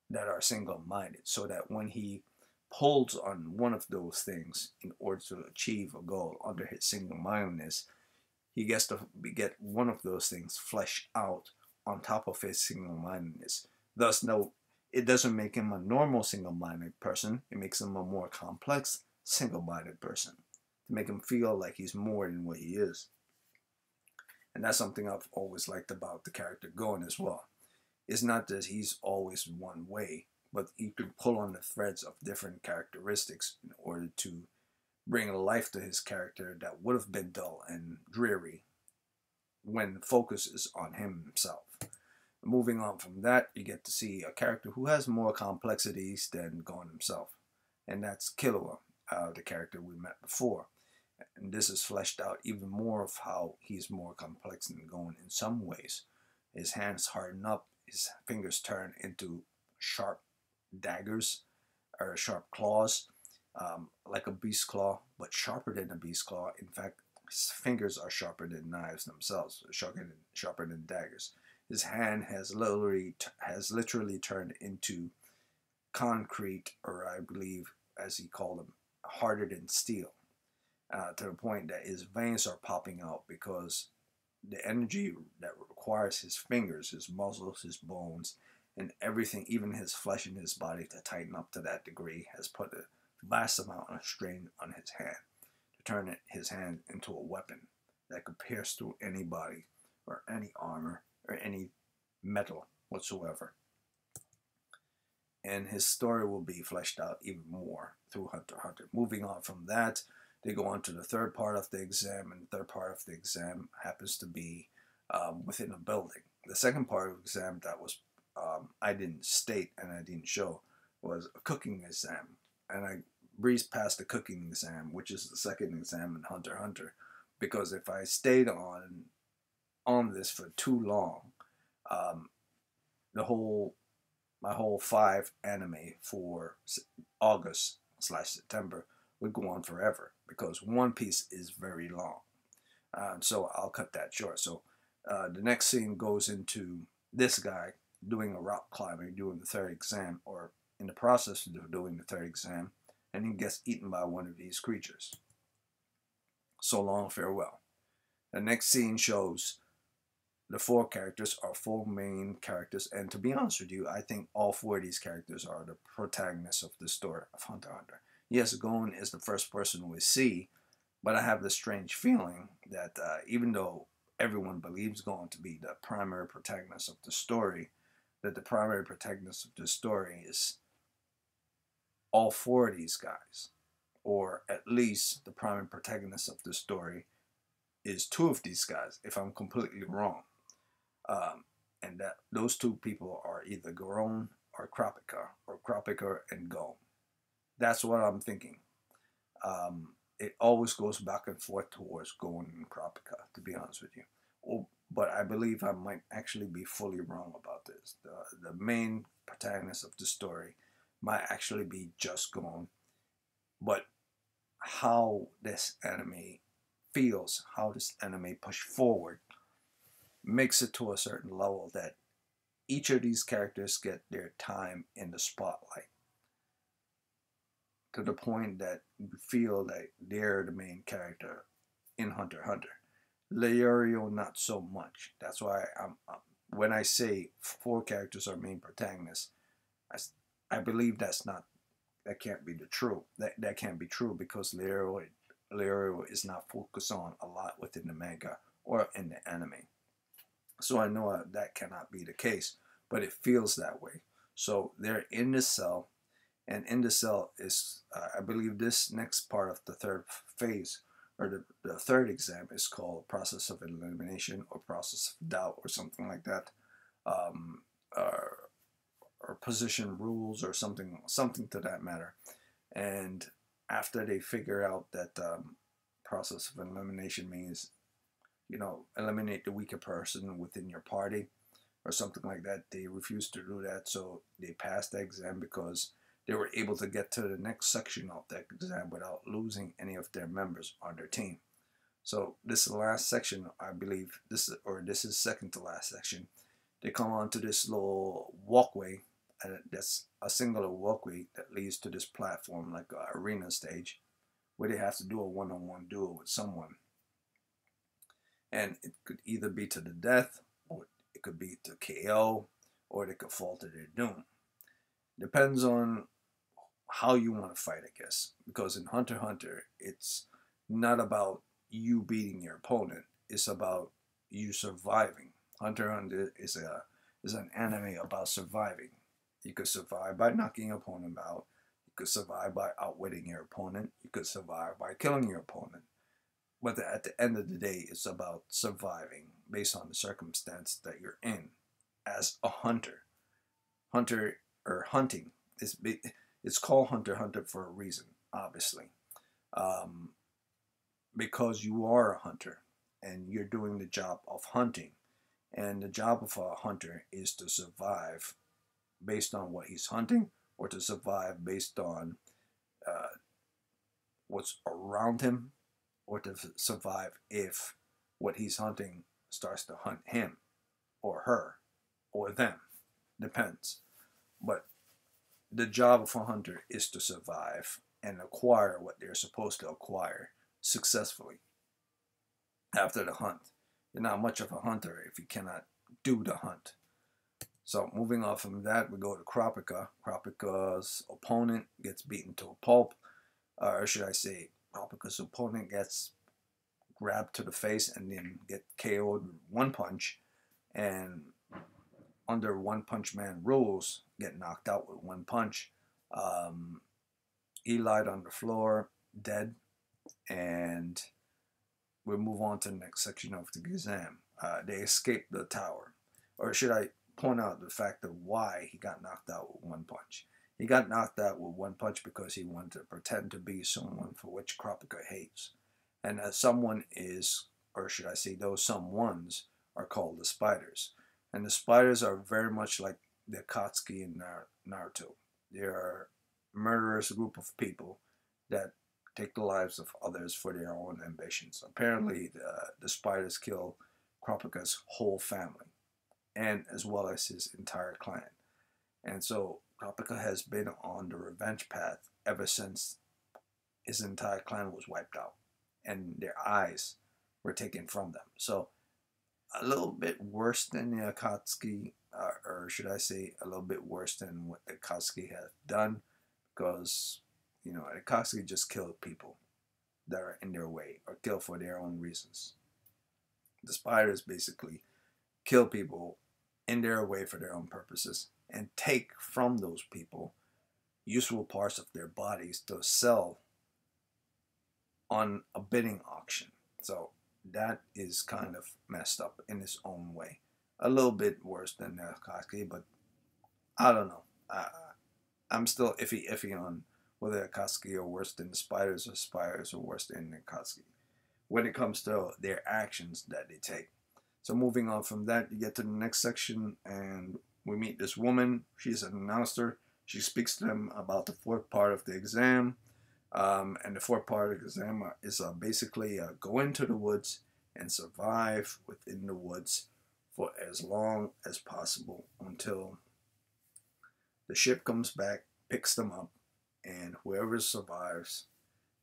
that are single minded, so that when he pulls on one of those things in order to achieve a goal under his single mindedness, he gets to get one of those things fleshed out on top of his single mindedness Thus, no, it doesn't make him a normal single-minded person. It makes him a more complex single-minded person to make him feel like he's more than what he is. And that's something I've always liked about the character Gon as well. It's not that he's always one way, but you can pull on the threads of different characteristics in order to bring life to his character that would have been dull and dreary when focus is on him himself. Moving on from that, you get to see a character who has more complexities than Gon himself, and that's Killua, uh, the character we met before. And this is fleshed out even more of how he's more complex than Gon in some ways. His hands harden up, his fingers turn into sharp daggers or sharp claws, um, like a beast claw, but sharper than a beast claw. In fact, his fingers are sharper than knives themselves, sharper than, sharper than daggers. His hand has literally has literally turned into concrete, or I believe, as he called them, harder than steel, uh, to the point that his veins are popping out because the energy that requires his fingers, his muscles, his bones, and everything, even his flesh in his body, to tighten up to that degree, has put a vast amount of strain on his hand turn his hand into a weapon that could pierce through any body or any armor or any metal whatsoever. And his story will be fleshed out even more through Hunter Hunter. Moving on from that, they go on to the third part of the exam, and the third part of the exam happens to be um, within a building. The second part of the exam that was um, I didn't state and I didn't show was a cooking exam, and I breezed past the cooking exam, which is the second exam in Hunter Hunter, because if I stayed on on this for too long, um, the whole my whole five anime for August slash September would go on forever because One Piece is very long. Um, so I'll cut that short. So uh, the next scene goes into this guy doing a rock climbing, doing the third exam, or in the process of doing the third exam, and he gets eaten by one of these creatures. So long, farewell. The next scene shows the four characters are four main characters, and to be honest with you, I think all four of these characters are the protagonists of the story of Hunter Hunter. Yes, Gon is the first person we see, but I have this strange feeling that uh, even though everyone believes Gon to be the primary protagonist of the story, that the primary protagonist of the story is all four of these guys, or at least the primary protagonist of the story is two of these guys, if I'm completely wrong. Um, and that those two people are either Garou or Kurapika, or Kurapika and Gon. That's what I'm thinking. Um, it always goes back and forth towards Gon and Kurapika, to be honest with you. Oh, but I believe I might actually be fully wrong about this. The, the main protagonist of the story might actually be just Gon, But how this enemy feels, how this enemy push forward, makes it to a certain level that each of these characters get their time in the spotlight to the point that you feel that they're the main character in Hunter Hunter. Leorio, not so much. That's why I'm, I'm, when I say four characters are main protagonists, I, I believe that's not that can't be the true. That that can't be true because Leorio Leorio is not focused on a lot within the manga or in the anime. So I know that cannot be the case, but it feels that way. So they're in the cell, and in the cell is, uh, I believe, this next part of the third phase or the, the third exam is called process of elimination or process of doubt or something like that um, or, or position rules or something something to that matter and after they figure out that um, process of elimination means you know eliminate the weaker person within your party or something like that they refuse to do that so they passed the exam because they were able to get to the next section of that exam without losing any of their members on their team. So this is the last section, I believe. This or this is second to last section. They come onto this little walkway, and that's a singular walkway that leads to this platform, like an arena stage, where they have to do a one-on-one duel with someone. And it could either be to the death, or it could be to KO, or they could fall to their doom. Depends on how you want to fight, I guess. Because in Hunter Hunter, it's not about you beating your opponent. It's about you surviving. Hunter Hunter is a is an anime about surviving. You could survive by knocking your opponent out. You could survive by outwitting your opponent. You could survive by killing your opponent. But at the end of the day, it's about surviving based on the circumstance that you're in as a hunter. Hunter or hunting is it's called Hunter Hunter for a reason, obviously, um, because you are a hunter and you're doing the job of hunting, and the job of a hunter is to survive based on what he's hunting, or to survive based on uh, what's around him or to survive if what he's hunting starts to hunt him or her or them. Depends. But the job of a hunter is to survive and acquire what they're supposed to acquire successfully after the hunt. You're not much of a hunter if you cannot do the hunt. So moving on from that, we go to Kurapika. Kurapika's opponent gets beaten to a pulp, or should I say, Kurapika's opponent gets grabbed to the face and then get KO'd one punch, and under One Punch Man rules, get knocked out with one punch. Um, he lied on the floor, dead, and we'll move on to the next section of the exam. Uh, they escape the tower, or should I point out the fact of why he got knocked out with one punch? He got knocked out with one punch because he wanted to pretend to be someone for which Kurapika hates. And that someone is, or should I say, those someones are called the spiders. And the spiders are very much like the Akatsuki and Naruto. They are a murderous group of people that take the lives of others for their own ambitions. Apparently, the, the spiders kill Kurapika's whole family, and as well as his entire clan. And so Kurapika has been on the revenge path ever since his entire clan was wiped out and their eyes were taken from them. So a little bit worse than the Akatsuki, uh, or should I say, a little bit worse than what the Akatsuki has done, because you know Akatsuki just killed people that are in their way or kill for their own reasons. The spiders basically kill people in their way for their own purposes and take from those people useful parts of their bodies to sell on a bidding auction. So that is kind of messed up in its own way. A little bit worse than Akatsuki, but I don't know. I, I'm still iffy iffy on whether Akatsuki are worse than the spiders or spiders are worse than Akatsuki when it comes to their actions that they take. So moving on from that, you get to the next section and we meet this woman. She's an announcer. She speaks to them about the fourth part of the exam. Um, and the fourth part of the exam is uh, basically uh, go into the woods and survive within the woods for as long as possible until the ship comes back, picks them up, and whoever survives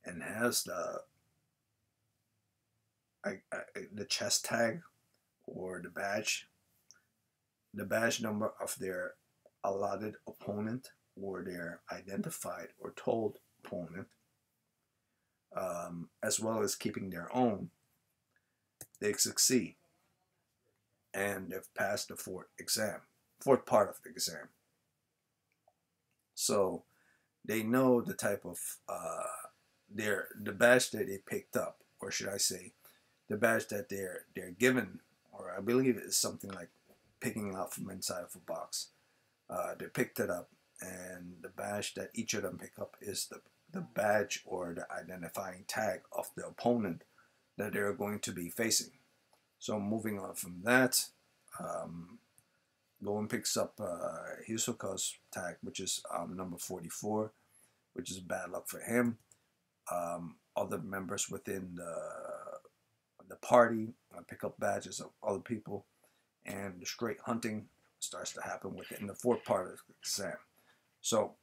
and has the I, I, the chest tag or the badge, the badge number of their allotted opponent or their identified or told opponent, um, as well as keeping their own, they succeed. And they've passed the fourth exam, fourth part of the exam. So they know the type of uh, their the badge that they picked up, or should I say, the badge that they're they're given, or I believe it's something like picking out from inside of a box. Uh, they picked it up, and the badge that each of them pick up is the the badge or the identifying tag of the opponent that they're going to be facing. So moving on from that, um, Gon picks up uh, Hisoka's tag, which is um, number 44, which is bad luck for him. Um, other members within the, the party uh, pick up badges of other people, and the straight hunting starts to happen within the fourth part of the exam. So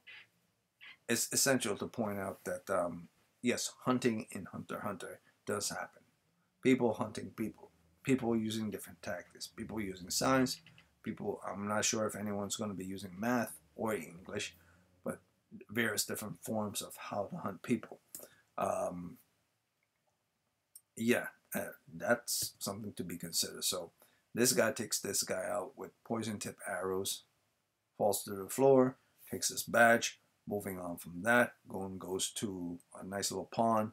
it's essential to point out that um, yes, hunting in Hunter Hunter does happen. People hunting people, people using different tactics, people using signs, people. I'm not sure if anyone's going to be using math or English, but various different forms of how to hunt people. Um, yeah, uh, that's something to be considered. So this guy takes this guy out with poison tip arrows, falls to the floor, takes his badge. Moving on from that, Gon goes to a nice little pond.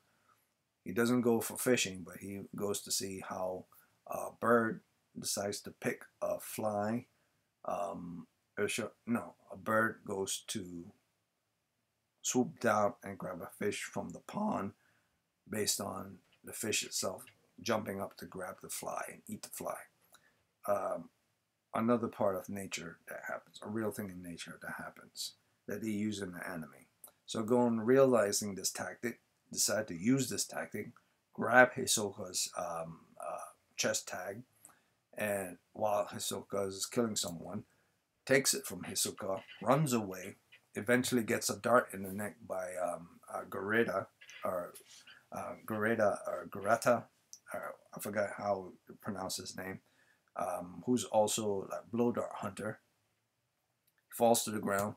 He doesn't go for fishing, but he goes to see how a bird decides to pick a fly. Um, no, a bird goes to swoop down and grab a fish from the pond based on the fish itself jumping up to grab the fly and eat the fly. Um, another part of nature that happens, a real thing in nature that happens, that they use in the anime. So Gon realizing this tactic, decide to use this tactic, grab Hisoka's um, uh, chest tag, and while Hisoka is killing someone, takes it from Hisoka, runs away, eventually gets a dart in the neck by um, uh, Geretta, or uh, Geretta, or Geretta, I forgot how to pronounce his name, um, who's also a blow dart hunter. falls to the ground.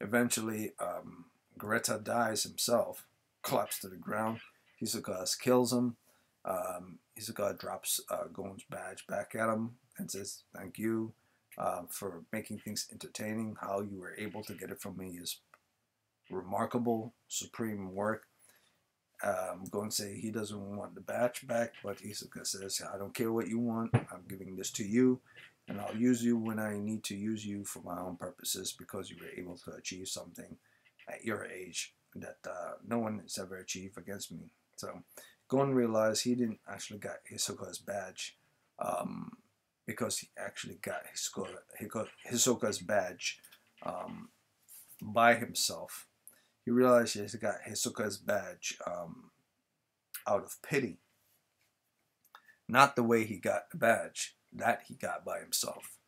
Eventually, um, Geretta dies himself, collapses to the ground. Hisoka kills him. Um, Hisoka drops uh, Gon's badge back at him and says, Thank you uh, for making things entertaining. How you were able to get it from me is remarkable, supreme work. Um, Gon say he doesn't want the badge back, but Hisoka says, I don't care what you want. I'm giving this to you, and I'll use you when I need to use you for my own purposes because you were able to achieve something at your age that uh, no one has ever achieved against me. So Gon realized he didn't actually get Hisoka's badge um, because he actually got Hisoka, Hisoka's badge um, by himself. He realized he got Hisoka's badge um, out of pity. Not the way he got the badge, that he got by himself,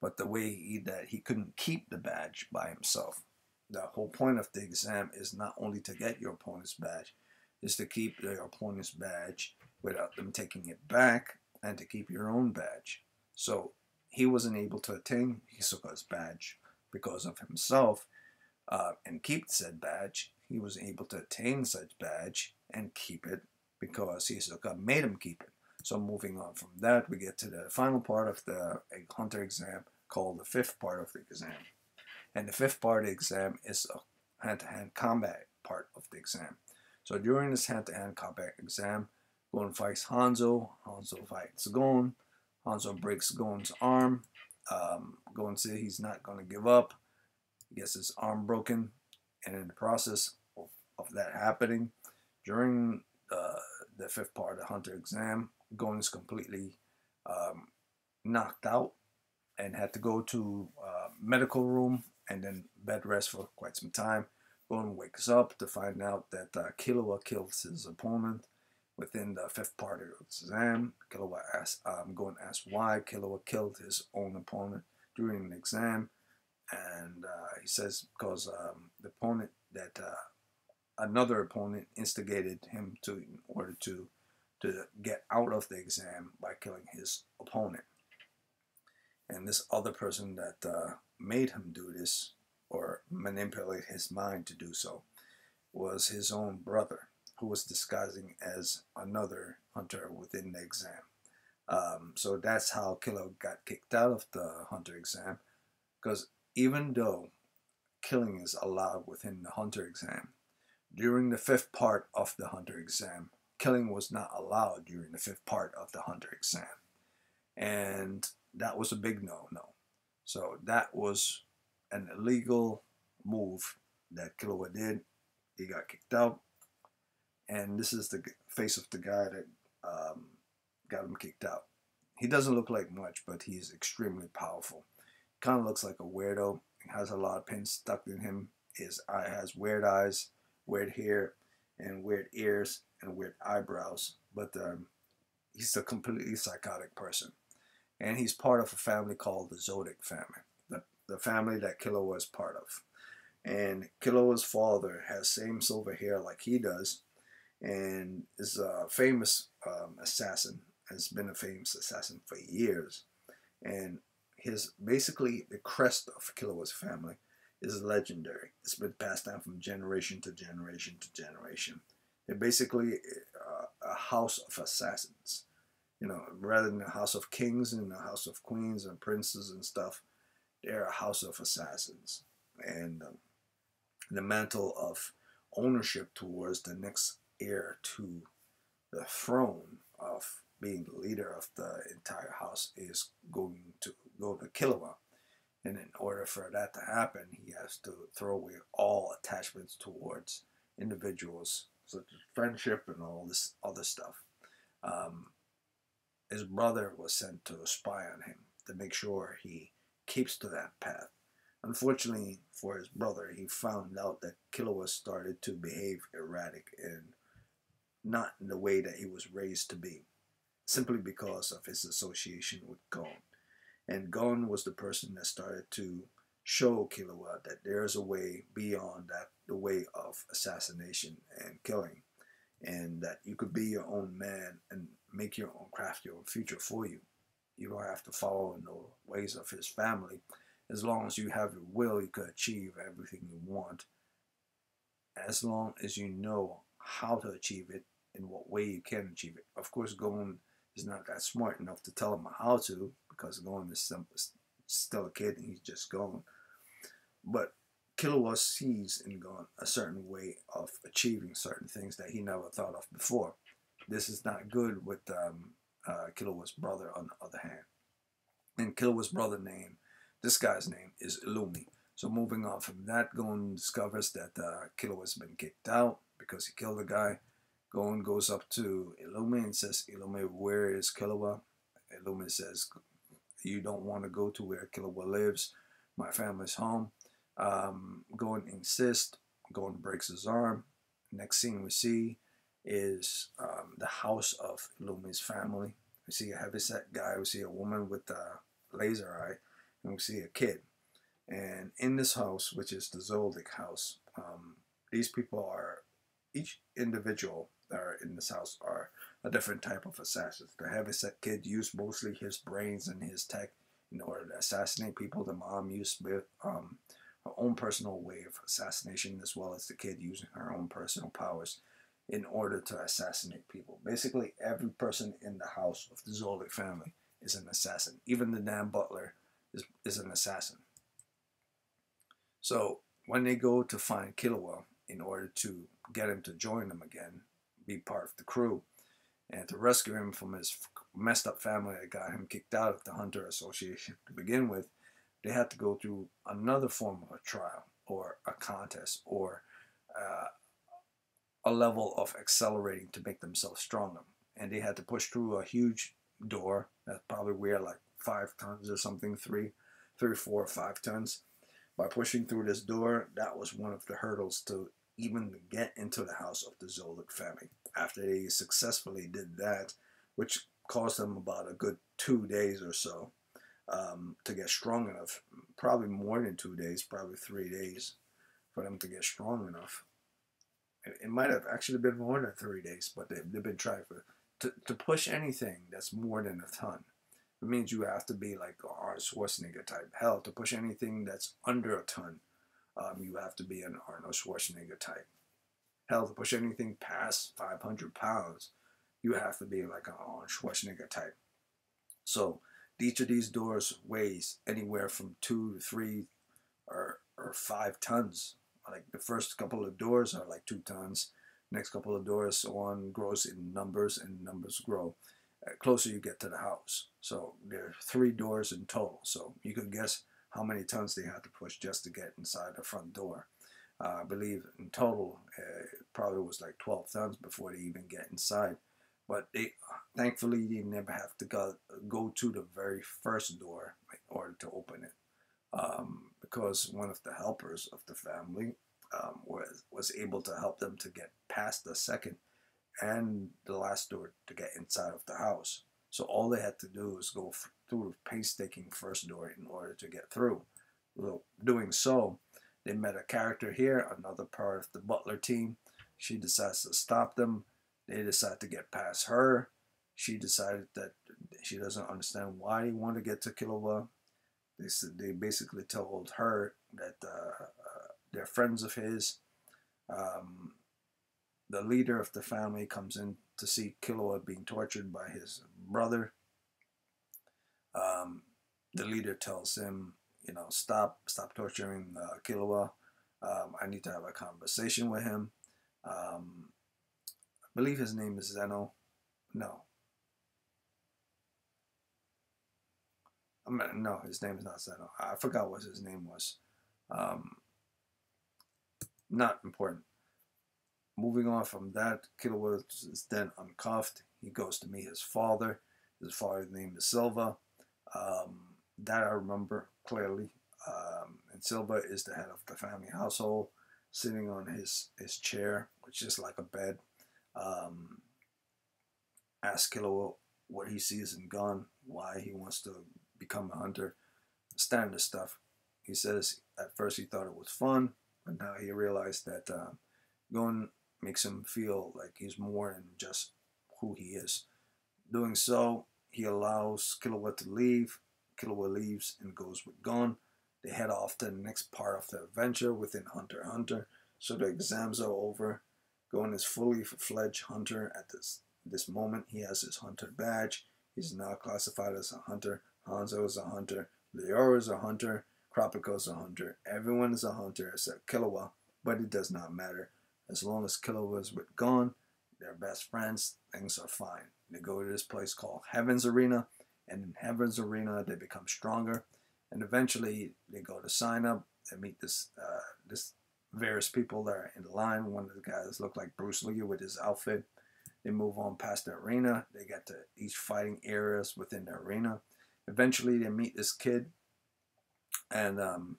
but the way he, that he couldn't keep the badge by himself. The whole point of the exam is not only to get your opponent's badge, is to keep their opponent's badge without them taking it back and to keep your own badge. So he wasn't able to attain Hisoka's badge because of himself uh, and keep said badge. He was able to attain such badge and keep it because Hisoka made him keep it. So moving on from that, we get to the final part of the hunter exam called the fifth part of the exam. And the fifth part of the exam is a hand-to-hand -hand combat part of the exam. So during this hand-to-hand combat exam, Gon fights Hanzo. Hanzo fights Gon. Hanzo breaks Gon's arm. Um, Gon says he's not going to give up. He gets his arm broken. And in the process of, of that happening, during uh, the fifth part of the Hunter exam, Gon is completely um, knocked out and had to go to uh, medical room and then bed rest for quite some time. Gon wakes up to find out that uh, Killua kills his opponent within the fifth part of the exam. Killua asks, um, Gon asks why Killua killed his own opponent during the exam. And uh, he says because um, the opponent that uh, another opponent instigated him to in order to to get out of the exam by killing his opponent. And this other person that uh, made him do this or manipulate his mind to do so was his own brother, who was disguising as another hunter within the exam. Um, so that's how Killua got kicked out of the hunter exam, because even though killing is allowed within the hunter exam, during the fifth part of the hunter exam, killing was not allowed during the fifth part of the hunter exam. And that was a big no-no. So that was an illegal move that Killua did. He got kicked out. And this is the face of the guy that um, got him kicked out. He doesn't look like much, but he's extremely powerful. Kind of looks like a weirdo. Has a lot of pins stuck in him. His eye has weird eyes, weird hair, and weird ears, and weird eyebrows. But um, he's a completely psychotic person. And he's part of a family called the Zoldyck family the the family that Killua was part of. And Killua's father has same silver hair like he does, and is a famous um, assassin. Has been a famous assassin for years, and his basically the crest of Killua's family is legendary. It's been passed down from generation to generation to generation. They're basically uh, a house of assassins. You know, rather than a house of kings and a house of queens and princes and stuff, they're a house of assassins. And um, the mantle of ownership towards the next heir to the throne of being the leader of the entire house is going to go to Killua. And in order for that to happen, he has to throw away all attachments towards individuals, such as friendship and all this other stuff. Um, his brother was sent to spy on him to make sure he keeps to that path. Unfortunately for his brother, he found out that Killua started to behave erratic and not in the way that he was raised to be, simply because of his association with Gon. And Gon was the person that started to show Killua that there's a way beyond that, the way of assassination and killing, and that you could be your own man and make your own craft your own future for you. You don't have to follow in the ways of his family. As long as you have your will, you can achieve everything you want. As long as you know how to achieve it, in what way you can achieve it. Of course, Gon is not that smart enough to tell him how to, because Gon is still a kid and he's just gone. But Killua sees in Gon a certain way of achieving certain things that he never thought of before. This is not good with um, uh, Killua's brother, on the other hand. And Killua's brother name, this guy's name is Illumi. So moving on from that, Gon discovers that uh, Killua's been kicked out because he killed a guy. Gon goes up to Illumi and says, Illumi, where is Killua? Illumi says, you don't want to go to where Killua lives. My family's home. Um, Gon insists. Gon breaks his arm. Next scene we see is um, the house of Illumi's family. We see a heavyset guy. We see a woman with a laser eye. And we see a kid. And in this house, which is the Zoldyck house, um, these people are, each individual that are in this house are a different type of assassins. The heavyset kid used mostly his brains and his tech in order to assassinate people. The mom used um, her own personal way of assassination, as well as the kid using her own personal powers in order to assassinate people. Basically, every person in the house of the Zoldyck family is an assassin. Even the damn butler is, is an assassin. So when they go to find Killua in order to get him to join them again, be part of the crew, and to rescue him from his messed up family that got him kicked out of the Hunter Association to begin with, they had to go through another form of a trial or a contest or uh, a level of accelerating to make themselves stronger. And they had to push through a huge door that probably weighed like five tons or something, three, three, four, five tons. By pushing through this door, that was one of the hurdles to even get into the house of the Zoldyck family. After they successfully did that, which caused them about a good two days or so um, to get strong enough, probably more than two days, probably three days for them to get strong enough it might have actually been more than three days, but they've, they've been trying for to, to push anything that's more than a ton. It means you have to be like Arnold Schwarzenegger type. Hell, to push anything that's under a ton, um, you have to be an Arnold Schwarzenegger type. Hell, to push anything past 500 pounds, you have to be like an Arnold Schwarzenegger type. So each of these doors weighs anywhere from two to three or, or five tons like the first couple of doors are like two tons. Next couple of doors, one grows in numbers and numbers grow. Uh, closer you get to the house. So there are three doors in total. So you can guess how many tons they had to push just to get inside the front door. Uh, I believe in total, uh, it probably was like 12 tons before they even get inside. But they, thankfully, they never have to go, go to the very first door in order to open it um, because one of the helpers of the family um, was was able to help them to get past the second and the last door to get inside of the house. So all they had to do was go through the painstaking first door in order to get through. Well, doing so, they met a character here, another part of the butler team. She decides to stop them. They decide to get past her. She decided that she doesn't understand why they want to get to Killua They they basically told her that uh, uh, they're friends of his. Um, the leader of the family comes in to see Killua being tortured by his brother. Um, the leader tells him, you know, stop, stop torturing uh. Um, I need to have a conversation with him. Um, I believe his name is Zeno. No. I mean, no, his name is not Zeno. I forgot what his name was. Um, not important. Moving on from that, Killua is then uncuffed. He goes to meet his father. His father's name is Silva. Um, that I remember clearly. Um, and Silva is the head of the family household, sitting on his, his chair, which is like a bed. Um, asks Killua what he sees in Gon, why he wants to become a hunter, standard stuff. He says at first he thought it was fun, but now he realized that uh, Gon makes him feel like he's more than just who he is. Doing so, he allows Killua to leave. Killua leaves and goes with Gon. They head off to the next part of the adventure within Hunter Hunter. So the exams are over. Gon is fully fledged hunter at this this moment. He has his hunter badge. He's now classified as a hunter. Hanzo is a hunter. Leorio is a hunter. Kurapika is a hunter. Everyone is a hunter except Killua, but it does not matter. As long as Killua is with Gon, they're best friends, things are fine. They go to this place called Heaven's Arena, and in Heaven's Arena, they become stronger. And eventually, they go to sign up. They meet this uh, this various people that are in the line. One of the guys look like Bruce Lee with his outfit. They move on past the arena. They get to each fighting areas within the arena. Eventually, they meet this kid, and um,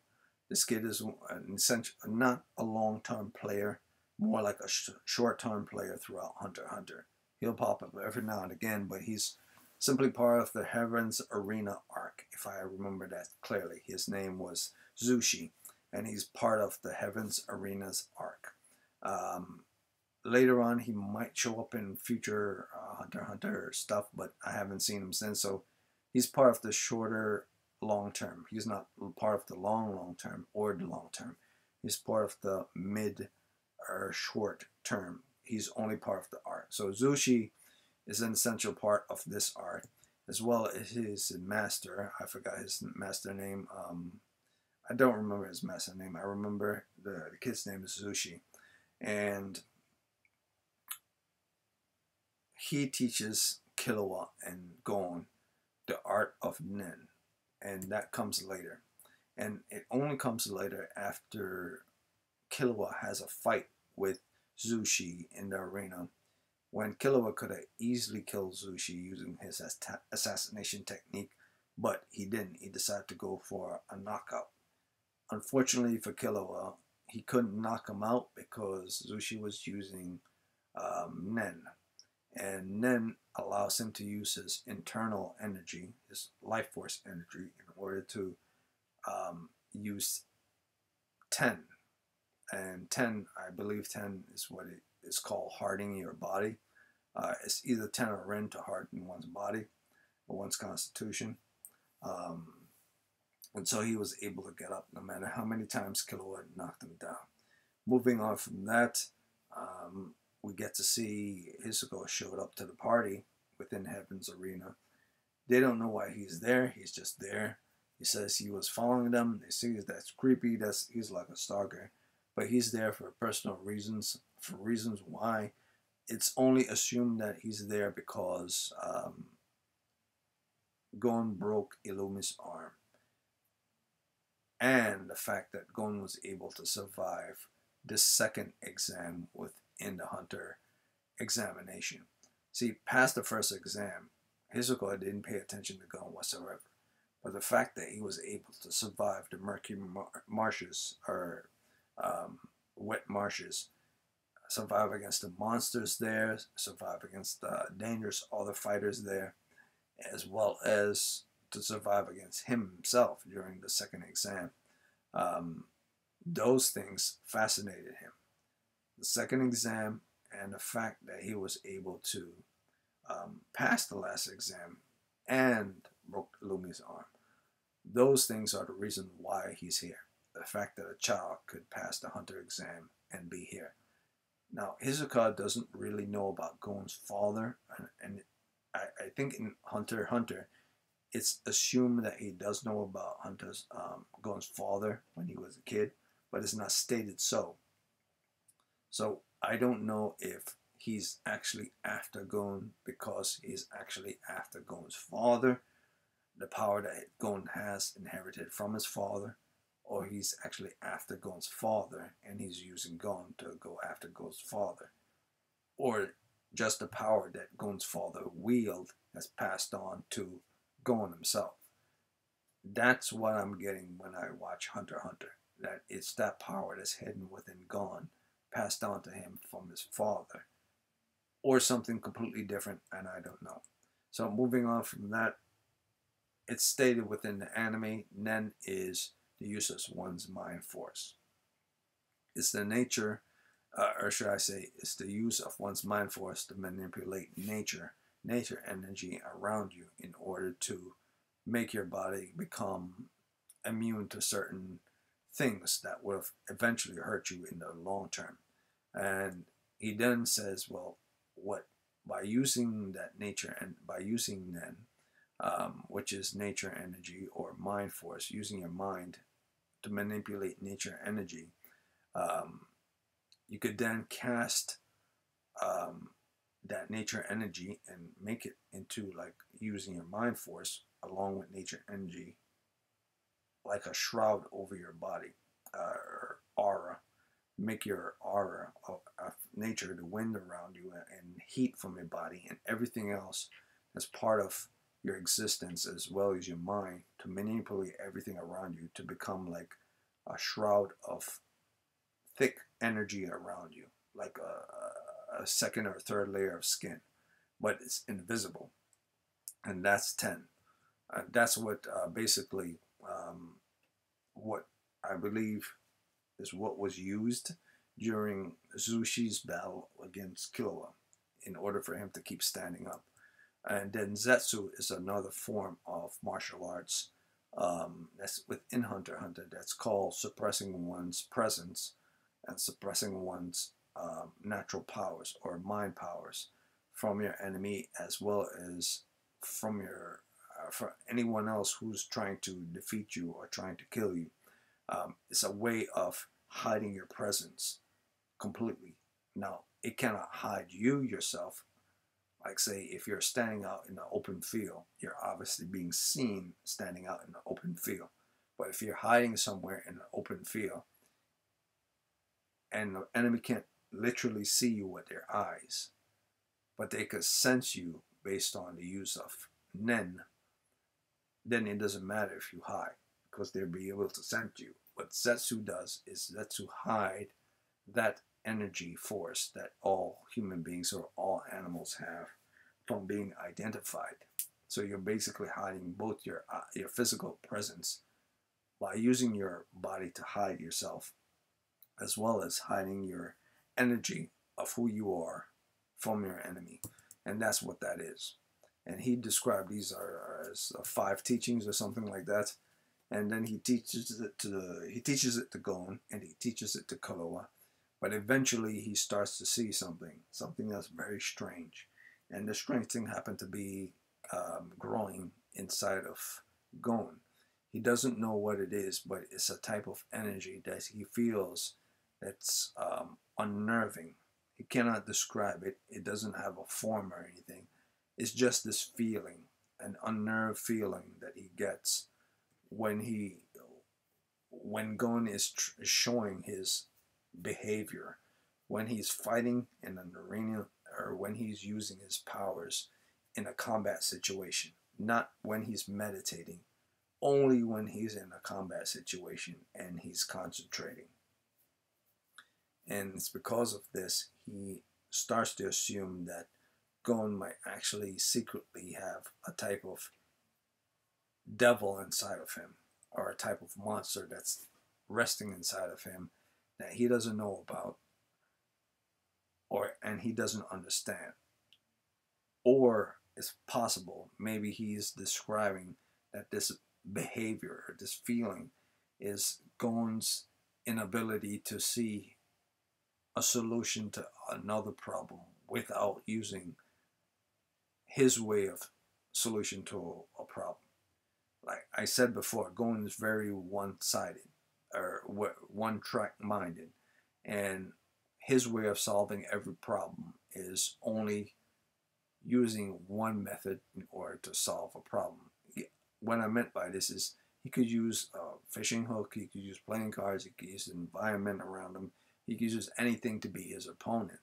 this kid is an essential, not a long-term player, more like a sh short-term player throughout Hunter Hunter. He'll pop up every now and again, but he's simply part of the Heaven's Arena arc, if I remember that clearly. His name was Zushi, and he's part of the Heaven's Arena's arc. Um, later on, he might show up in future uh, Hunter Hunter stuff, but I haven't seen him since, so he's part of the shorter long term. He's not part of the long long term or the long term. He's part of the mid or short term. He's only part of the art. So Zushi is an essential part of this art, as well as his master. I forgot his master name. Um, I don't remember his master name. I remember the, the kid's name is Zushi, and he teaches Killua and Gon the art of Nen. and that comes later. And it only comes later after Killua has a fight with Zushi in the arena, when Killua could have easily killed Zushi using his assassination technique, but he didn't. He decided to go for a knockout. Unfortunately for Killua, he couldn't knock him out because Zushi was using um, Nen, and Nen allows him to use his internal energy, his life force energy, in order to um, use Ten. And Ten, I believe Ten is what it is called hardening your body. Uh, it's either Ten or Ren to harden one's body or one's constitution. Um, and so he was able to get up no matter how many times Killua knocked him down. Moving on from that, um, we get to see Hisoka showed up to the party within Heaven's Arena. They don't know why he's there. He's just there. He says he was following them. They see that's creepy. That's he's like a stalker, but he's there for personal reasons. For reasons why, it's only assumed that he's there because um, Gon broke Illumi's arm, and the fact that Gon was able to survive the second exam within the Hunter examination. See, past the first exam, Hisoka didn't pay attention to Gon whatsoever. But the fact that he was able to survive the murky mar- marshes or um, wet marshes, survive against the monsters there, survive against the dangerous other fighters there, as well as to survive against him himself during the second exam. Um, those things fascinated him. The second exam and the fact that he was able to um, pass the last exam and broke Lumi's arm. Those things are the reason why he's here. The fact that a child could pass the hunter exam and be here. Now, Hisoka doesn't really know about Gon's father, and, and I, I, think in Hunter Hunter, it's assumed that he does know about Hunter's um, Gon's father when he was a kid, but it's not stated so. So I don't know if he's actually after Gon because he's actually after Gon's father, the power that Gon has inherited from his father, or he's actually after Gon's father and he's using Gon to go after Gon's father, or just the power that Gon's father wielded has passed on to Gon himself. That's what I'm getting when I watch Hunter Hunter. That it's that power that's hidden within Gon, passed on to him from his father, or something completely different, and I don't know. So moving on from that, it's stated within the anime, Nen is the use of one's mind force. It's the nature, uh, or should I say, it's the use of one's mind force to manipulate nature, nature energy around you in order to make your body become immune to certain things that will eventually hurt you in the long term. And he Nen says, well, what by using that nature and by using then, um, which is nature energy or mind force, using your mind to manipulate nature energy, um, you could then cast um, that nature energy and make it into like using your mind force along with nature energy like a shroud over your body uh, or aura. Make your aura of, of, nature the wind around you and heat from your body and everything else as part of your existence as well as your mind to manipulate everything around you to become like a shroud of thick energy around you, like a, a second or third layer of skin, but it's invisible. And that's Ten. Uh, that's what uh, basically um, what I believe is what was used during Zushi's battle against Killua in order for him to keep standing up. And then Zetsu is another form of martial arts um, that's within Hunter Hunter that's called suppressing one's presence and suppressing one's um, natural powers or mind powers from your enemy as well as from your uh, for anyone else who's trying to defeat you or trying to kill you. Um, it's a way of hiding your presence completely. Now, it cannot hide you yourself, like say if you're standing out in the open field, you're obviously being seen standing out in the open field. But if you're hiding somewhere in the open field and the enemy can't literally see you with their eyes, but they could sense you based on the use of Nen, then it doesn't matter if you hide because they'll be able to sense you. What Zetsu does is Zetsu hide that energy force that all human beings or all animals have from being identified. So you're basically hiding both your uh, your physical presence by using your body to hide yourself, as well as hiding your energy of who you are from your enemy, and that's what that is. And he described these are as uh, five teachings or something like that, and then he teaches it to the, he teaches it to Gon and he teaches it to Killua, but eventually he starts to see something, something that's very strange. And the strange thing happened to be um, growing inside of Gon. He doesn't know what it is, but it's a type of energy that he feels that's um, unnerving. He cannot describe it. It doesn't have a form or anything. It's just this feeling, an unnerved feeling that he gets when he, when Gon is showing his behavior when he's fighting in an arena or when he's using his powers in a combat situation, not when he's meditating, only when he's in a combat situation and he's concentrating. And it's because of this he starts to assume that Gon might actually secretly have a type of devil inside of him or a type of monster that's resting inside of him that he doesn't know about or and he doesn't understand or it's possible maybe he's describing that this behavior or this feeling is Gon's inability to see a solution to another problem without using his way of solution to a problem. Like I said before, Gon is very one-sided or one-track minded, and his way of solving every problem is only using one method in order to solve a problem. What I meant by this is he could use a fishing hook, he could use playing cards, he could use the environment around him, he could use anything to be his opponent.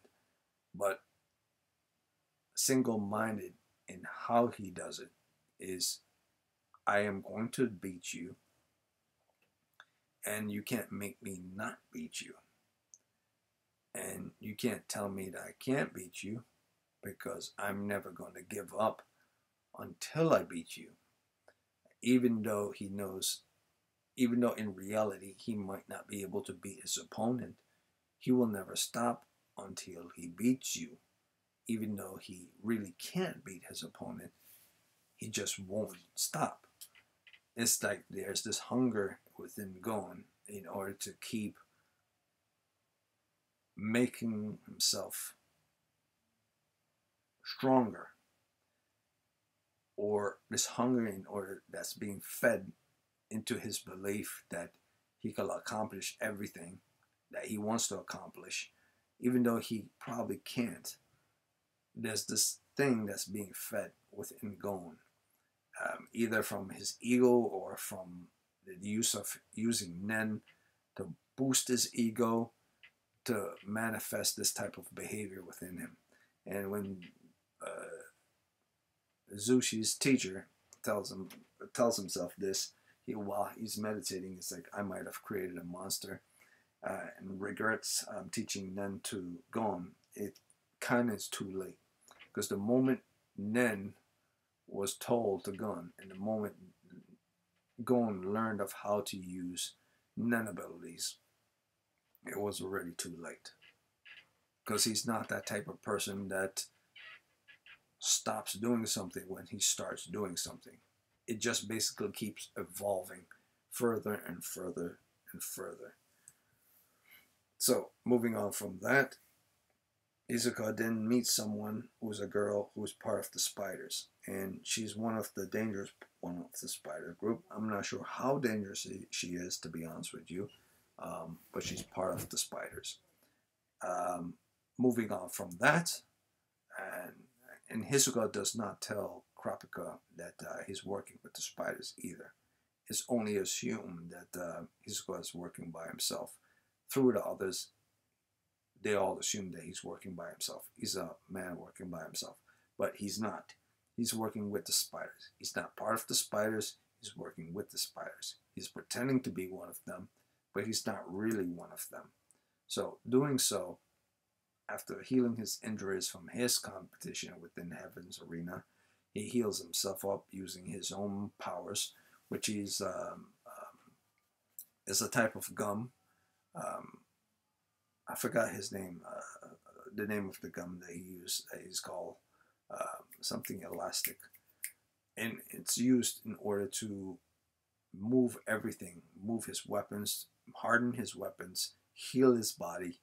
But single minded in how he does it is I am going to beat you, and you can't make me not beat you. And you can't tell me that I can't beat you because I'm never going to give up until I beat you. Even though he knows, even though in reality he might not be able to beat his opponent, he will never stop until he beats you. Even though he really can't beat his opponent, he just won't stop. It's like there's this hunger within Gon in order to keep making himself stronger or this hungering or that's being fed into his belief that he can accomplish everything that he wants to accomplish even though he probably can't there's this thing that's being fed within Gon um, either from his ego or from the use of using Nen to boost his ego to manifest this type of behavior within him. And when uh, Zushi's teacher tells him tells himself this, he while he's meditating, he's like, I might have created a monster, uh, and regrets um, teaching Nen to Gon. It kind of is too late because the moment Nen was told to Gon, and the moment Gon learned of how to use Nen abilities, it was already too late. Because he's not that type of person that stops doing something when he starts doing something. It just basically keeps evolving further and further and further. So, moving on from that, Hisoka then meets someone who's a girl who's part of the spiders, and she's one of the dangerous one of the spider group. I'm not sure how dangerous she is, to be honest with you, um, but she's part of the spiders. Um, moving on from that, and and Hisoka does not tell Kurapika that uh, he's working with the spiders either. It's only assumed that uh, Hisoka is working by himself. Through the others, they all assume that he's working by himself. He's a man working by himself, but he's not. He's working with the spiders. He's not part of the spiders. He's working with the spiders. He's pretending to be one of them, but he's not really one of them. So, doing so, after healing his injuries from his competition within Heaven's Arena, he heals himself up using his own powers, which is um, um, is a type of gum. Um, I forgot his name, uh, the name of the gum that he used. he's called uh, something elastic, and it's used in order to move everything, move his weapons, harden his weapons, heal his body,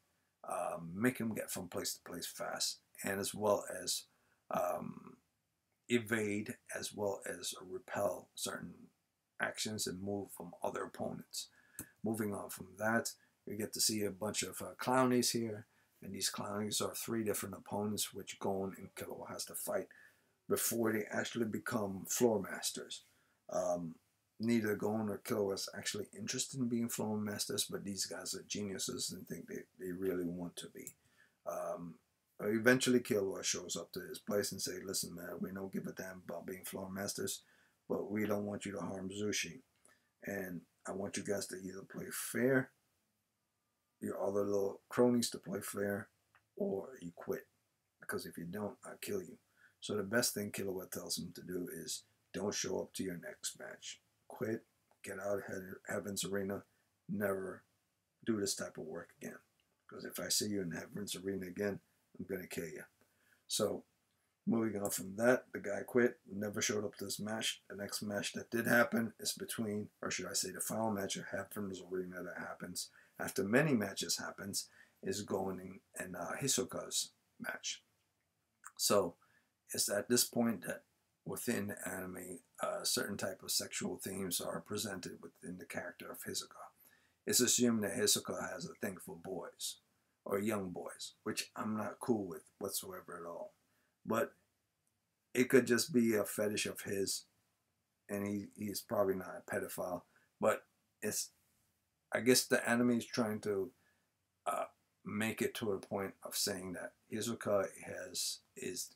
um, make him get from place to place fast, and as well as um, evade, as well as repel certain actions and move from other opponents. Moving on from that, we get to see a bunch of uh, clownies here, and these clownies are three different opponents which Gon and Killua has to fight before they actually become floor masters. Um, neither Gon or Killua is actually interested in being floor masters, but these guys are geniuses and think they, they really want to be. Um, eventually, Killua shows up to his place and say, "Listen, man, we don't give a damn about being floor masters, but we don't want you to harm Zushi, and I want you guys to either play fair, your other little cronies to play fair, or you quit, because if you don't, I'll kill you." So the best thing Killua tells him to do is don't show up to your next match quit, get out of Heaven's Arena, never do this type of work again. Because if I see you in Heaven's Arena again, I'm going to kill you. So Moving on from that, the guy quit, never showed up to this match. The next match that did happen is between, or should I say, the final match of Heaven's arena that happens after many matches happens is going in, in uh, Hisoka's match. So it's at this point that within anime, uh, certain type of sexual themes are presented within the character of Hisoka. It's assumed that Hisoka has a thing for boys or young boys, which I'm not cool with whatsoever at all. But it could just be a fetish of his, and he, he's probably not a pedophile. But it's, I guess the anime is trying to uh, make it to a point of saying that Hisoka has is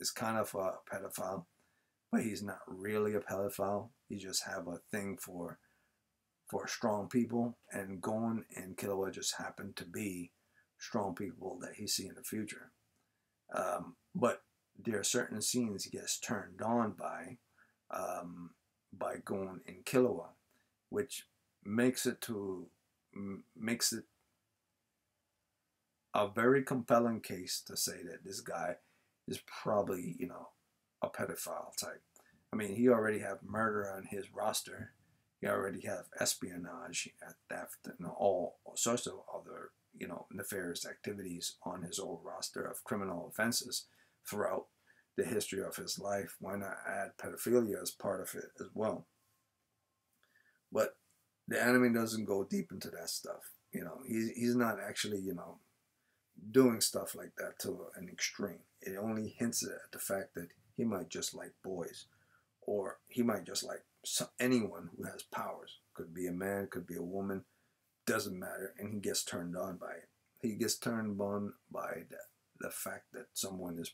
is kind of a pedophile, but he's not really a pedophile. He just have a thing for for strong people, and Gon and Killua just happen to be strong people that he see in the future. Um, but there are certain scenes he gets turned on by um, by Gon and Killua, which makes it to makes it a very compelling case to say that this guy is probably you know a pedophile type. I mean, he already have murder on his roster. He already have espionage, theft, and all sorts of other you know, nefarious activities on his old roster of criminal offenses throughout the history of his life. Why not add pedophilia as part of it as well? But the anime doesn't go deep into that stuff. You know, he's, he's not actually, you know, doing stuff like that to an extreme. It only hints at the fact that he might just like boys, or he might just like anyone who has powers. Could be a man, could be a woman, doesn't matter, and he gets turned on by it. He gets turned on by the, the fact that someone is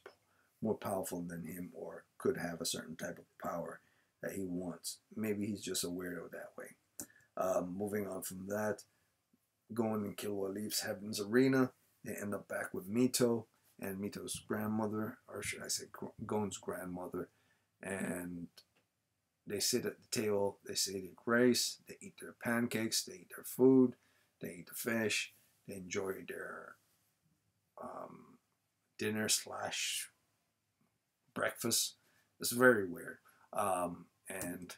more powerful than him or could have a certain type of power that he wants. Maybe he's just a weirdo that way. Um, moving on from that, Gon and Killua leaves Heaven's Arena. They end up back with Mito and Mito's grandmother, or should I say Gon's grandmother, and they sit at the table, they say their grace, they eat their pancakes, they eat their food, they eat the fish, they enjoy their um, dinner slash breakfast. It's very weird. Um, and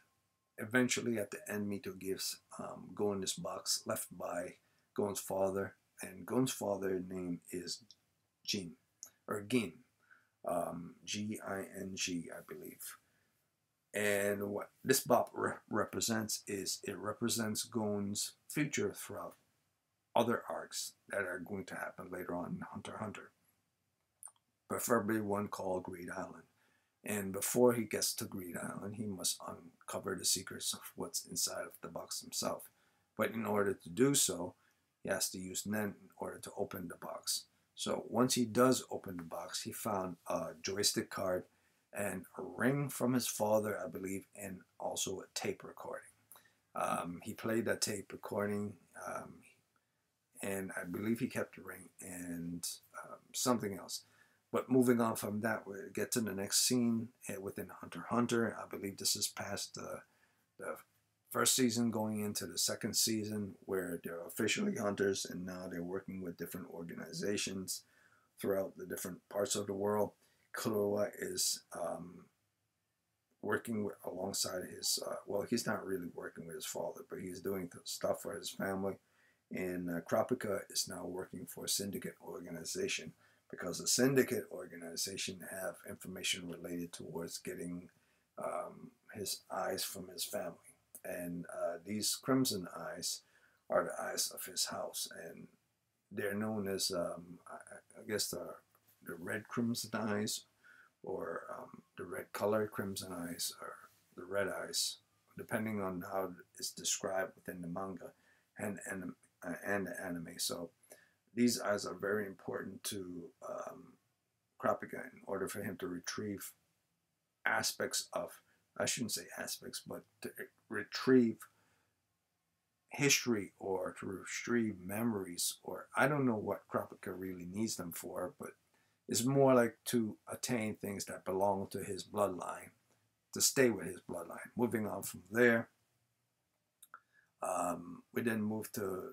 eventually at the end, Mito gives um, Gon this box left by Gon's father. And Gon's father name is Jin, or Gin. Um, G-I-N-G, I believe. And what this bop re represents is it represents Gon's future throughout other arcs that are going to happen later on in Hunter Hunter. Preferably one called Greed Island. And before he gets to Greed Island, he must uncover the secrets of what's inside of the box himself. But in order to do so, he has to use Nen in order to open the box. So once he does open the box, he found a joystick card and a ring from his father, I believe, and also a tape recording. Um, he played that tape recording, um, and I believe he kept the ring and um, something else. But moving on from that, we get to the next scene eh, within Hunter Hunter. I believe this is past the, the first season, going into the second season, where they're officially hunters, and now they're working with different organizations throughout the different parts of the world. Killua is um, working with, alongside his, uh, well, he's not really working with his father, but he's doing stuff for his family. And uh, Kurapika is now working for a syndicate organization because the syndicate organization have information related towards getting um, his eyes from his family. And uh, these crimson eyes are the eyes of his house. And they're known as, um, I, I guess, the the red crimson eyes or um, the red color crimson eyes or the red eyes, depending on how it's described within the manga and, and, uh, and the anime. So these eyes are very important to um, in order for him to retrieve aspects of, I shouldn't say aspects, but to retrieve history or to retrieve memories or I don't know what Kurapika really needs them for, but it's more like to attain things that belong to his bloodline, to stay with his bloodline. Moving on from there, um, we then move to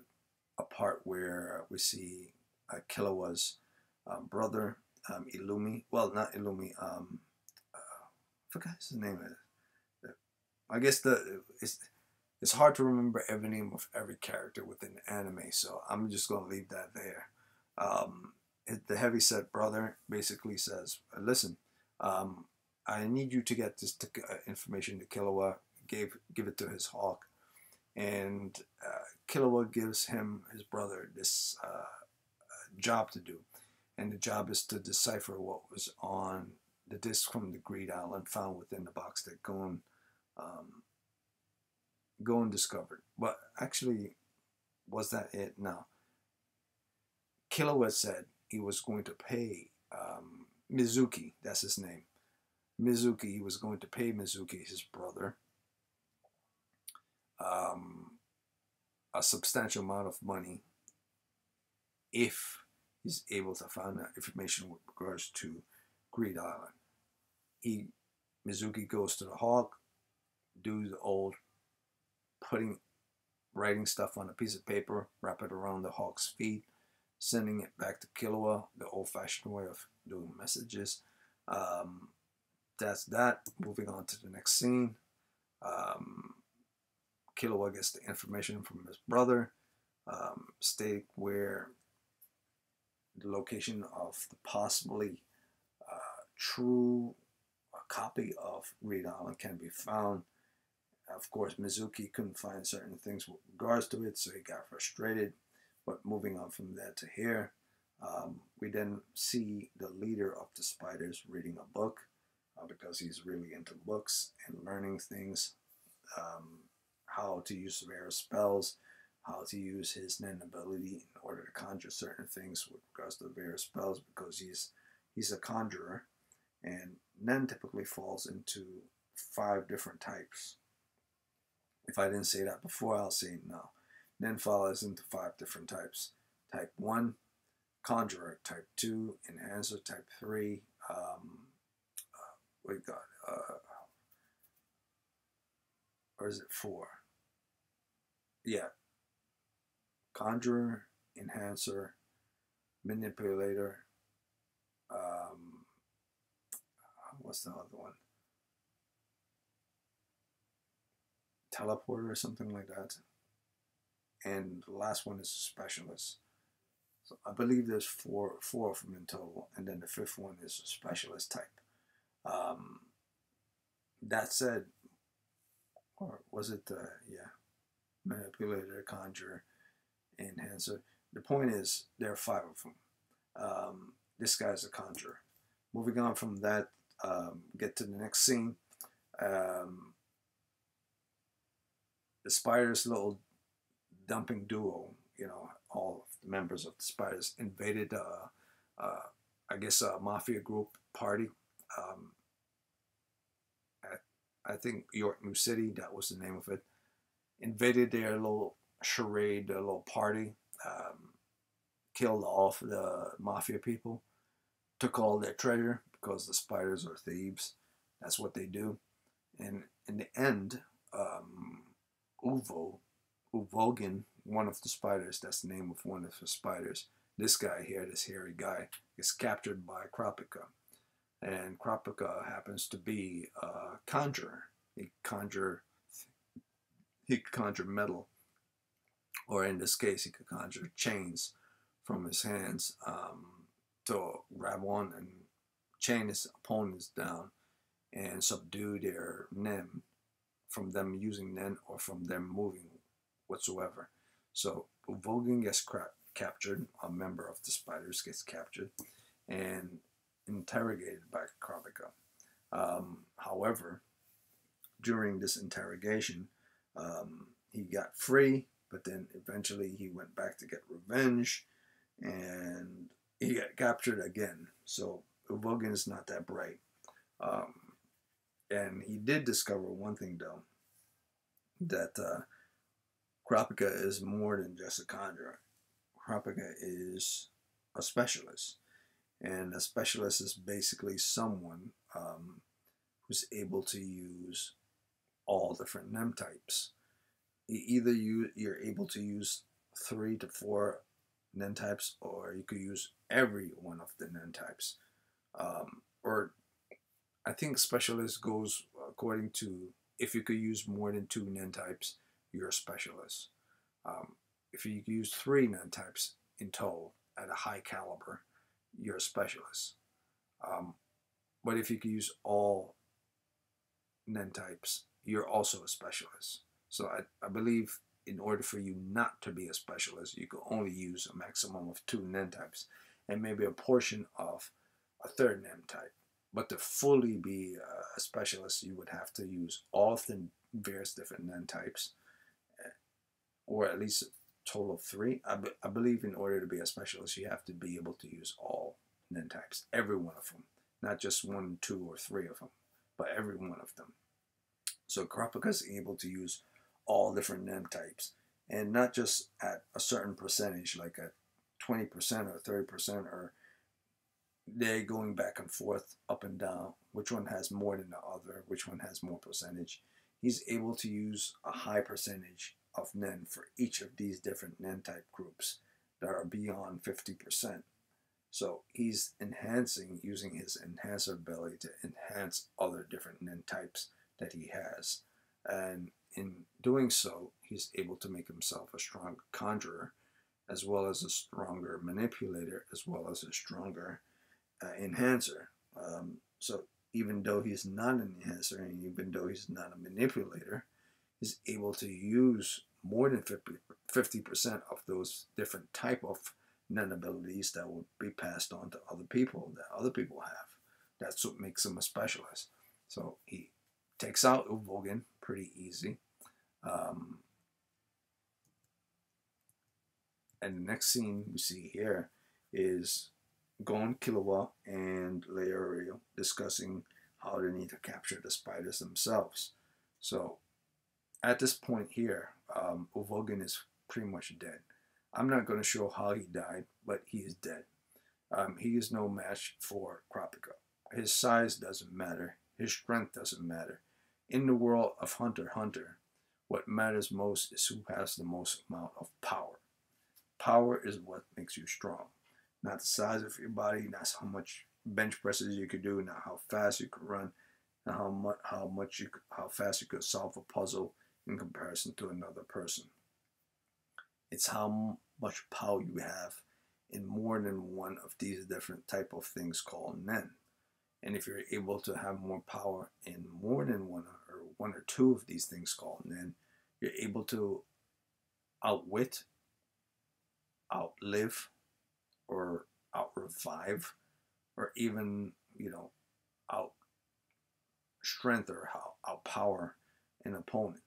a part where we see uh, Killua's um, brother, um, Illumi. Well, not Illumi. Um, uh, I forgot his name. I guess the it's it's hard to remember every name of every character within anime, so I'm just gonna leave that there. Um, the heavyset brother basically says, "Listen, um, I need you to get this uh, information to Killua. Gave give it to his hawk, and uh, Killua gives him his brother this uh, job to do, and the job is to decipher what was on the disc from the Greed Island found within the box that Gon um, Gon discovered. But actually, was that it? No. Killua said he was going to pay um, Mizuki, that's his name. Mizuki, he was going to pay Mizuki, his brother, um, a substantial amount of money if he's able to find that information with regards to Greed Island. He Mizuki goes to the Hawk, do the old putting writing stuff on a piece of paper, wrap it around the Hawk's feet, sending it back to Killua, the old-fashioned way of doing messages. Um, that's that. Moving on to the next scene. Um, Killua gets the information from his brother, um, state where the location of the possibly uh, true copy of Greed Island can be found. Of course, Mizuki couldn't find certain things with regards to it, so he got frustrated. But moving on from there to here, um, we then see the leader of the spiders reading a book uh, because he's really into books and learning things, um, how to use various spells, how to use his Nen ability in order to conjure certain things with regards to various spells because he's he's a conjurer and Nen typically falls into five different types. If I didn't say that before, I'll say now. Nen falls into five different types. Type 1, Conjurer. Type 2, Enhancer. Type 3, um, uh, got? Uh, or is it 4? Yeah. Conjurer, Enhancer, Manipulator, um, what's the other one? Teleporter or something like that and the last one is a specialist. So I believe there's four four of them in total, and then the fifth one is a specialist type. Um, that said, or was it the yeah manipulator, conjurer, enhancer? The point is there are five of them. Um, this guy's a conjurer. Moving on from that, um, get to the next scene. Um, the spider's little dumping duo, you know, all the members of the Spiders invaded, uh, uh, I guess, a mafia group party. Um, at, I think Yorknew City, that was the name of it. Invaded their little charade, their little party, um, killed off the mafia people, took all their treasure because the spiders are thieves. That's what they do. And in the end, um, Uvo Uvogin, one of the spiders, that's the name of one of the spiders. This guy here, this hairy guy, is captured by Kurapika. And Kurapika happens to be a conjurer. He conjure he could conjure metal, or in this case, he could conjure chains from his hands um, to grab one and chain his opponents down and subdue their nen from them using nen or from them moving whatsoever. So Uvogin gets captured, a member of the spiders gets captured, and interrogated by Kurapika. Um, however, during this interrogation, um, he got free, but then eventually he went back to get revenge, and he got captured again. So Uvogin is not that bright. Um, and he did discover one thing though, that uh, Kurapika is more than just a conjurer. Kurapika is a specialist. And a specialist is basically someone um, who's able to use all different Nen types. Either you, you're able to use three to four Nen types, or you could use every one of the Nen types. Um, or I think specialist goes according to if you could use more than two Nen types, you're a specialist. Um, if you use three Nen types in total at a high caliber, you're a specialist. Um, but if you could use all Nen types, you're also a specialist. So I, I believe in order for you not to be a specialist, you can only use a maximum of two Nen types and maybe a portion of a third Nen type. But to fully be a specialist, you would have to use all of the various different Nen types, eh, or at least a total of three. I, be, I believe in order to be a specialist, you have to be able to use all Nen types, every one of them, not just one, two, or three of them, but every one of them. So Kurapika is able to use all different Nen types, and not just at a certain percentage, like a 20% or 30%, or they're going back and forth, up and down, which one has more than the other, which one has more percentage. He's able to use a high percentage of Nen for each of these different Nen type groups that are beyond 50%. So he's enhancing, using his enhancer ability to enhance other different Nen types that he has. And in doing so, he's able to make himself a strong conjurer, as well as a stronger manipulator, as well as a stronger uh, enhancer. Um, so even though he's not an enhancer, and even though he's not a manipulator, he's able to use more than 50 percent of those different type of Nen abilities that will be passed on to other people that other people have. That's what makes him a specialist. So he takes out Uvogin pretty easy. Um, and the next scene we see here is Gon Killua and Leorio discussing how they need to capture the spiders themselves. So at this point here, um, is pretty much dead. I'm not going to show how he died, but he is dead. Um, he is no match for Kurapika. His size doesn't matter. His strength doesn't matter. In the world of Hunter Hunter, what matters most is who has the most amount of power. Power is what makes you strong. Not the size of your body, not how much bench presses you could do, not how fast you could run, not how much how much you how fast you could solve a puzzle in comparison to another person. It's how much power you have in more than one of these different type of things called Nen. And if you're able to have more power in more than one or one or two of these things called Nen, you're able to outwit, outlive, or out revive, or even, you know, out strength or out power an opponent.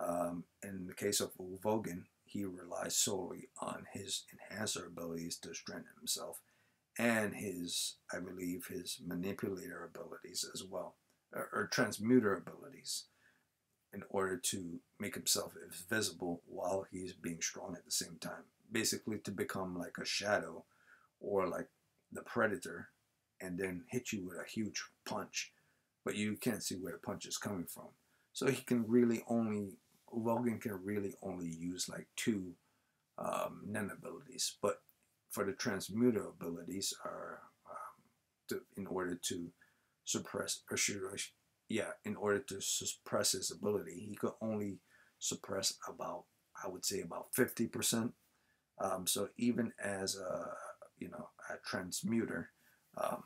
Um, in the case of Vogan, he relies solely on his enhancer abilities to strengthen himself and his, I believe, his manipulator abilities as well, or, or transmuter abilities, in order to make himself invisible while he's being strong at the same time. Basically, to become like a shadow or like the predator and then hit you with a huge punch, but you can't see where the punch is coming from. So he can really only Logan can really only use like two um, Nen abilities, but for the transmuter abilities are um, to, in order to suppress or should yeah in order to suppress his ability he could only suppress about I would say about 50 percent um, so even as a you know a transmuter um,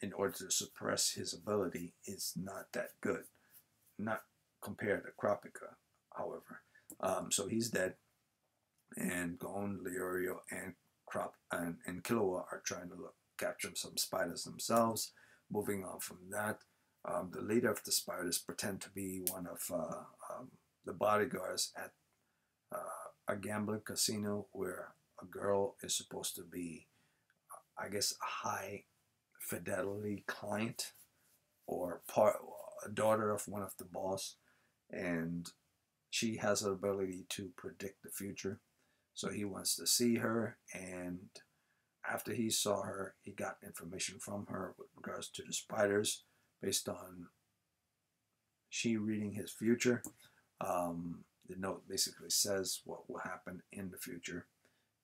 in order to suppress his ability is not that good not compared to Kurapika however. Um, so he's dead. And Gon, Leorio, and Crop and, and Killua are trying to look, capture some spiders themselves. Moving on from that, um, the leader of the spiders pretend to be one of uh, um, the bodyguards at a gambling casino where a girl is supposed to be, I guess, a high fidelity client or part a daughter of one of the boss, and she has an ability to predict the future. So he wants to see her, and after he saw her, he got information from her with regards to the spiders based on she reading his future. Um, the note basically says what will happen in the future,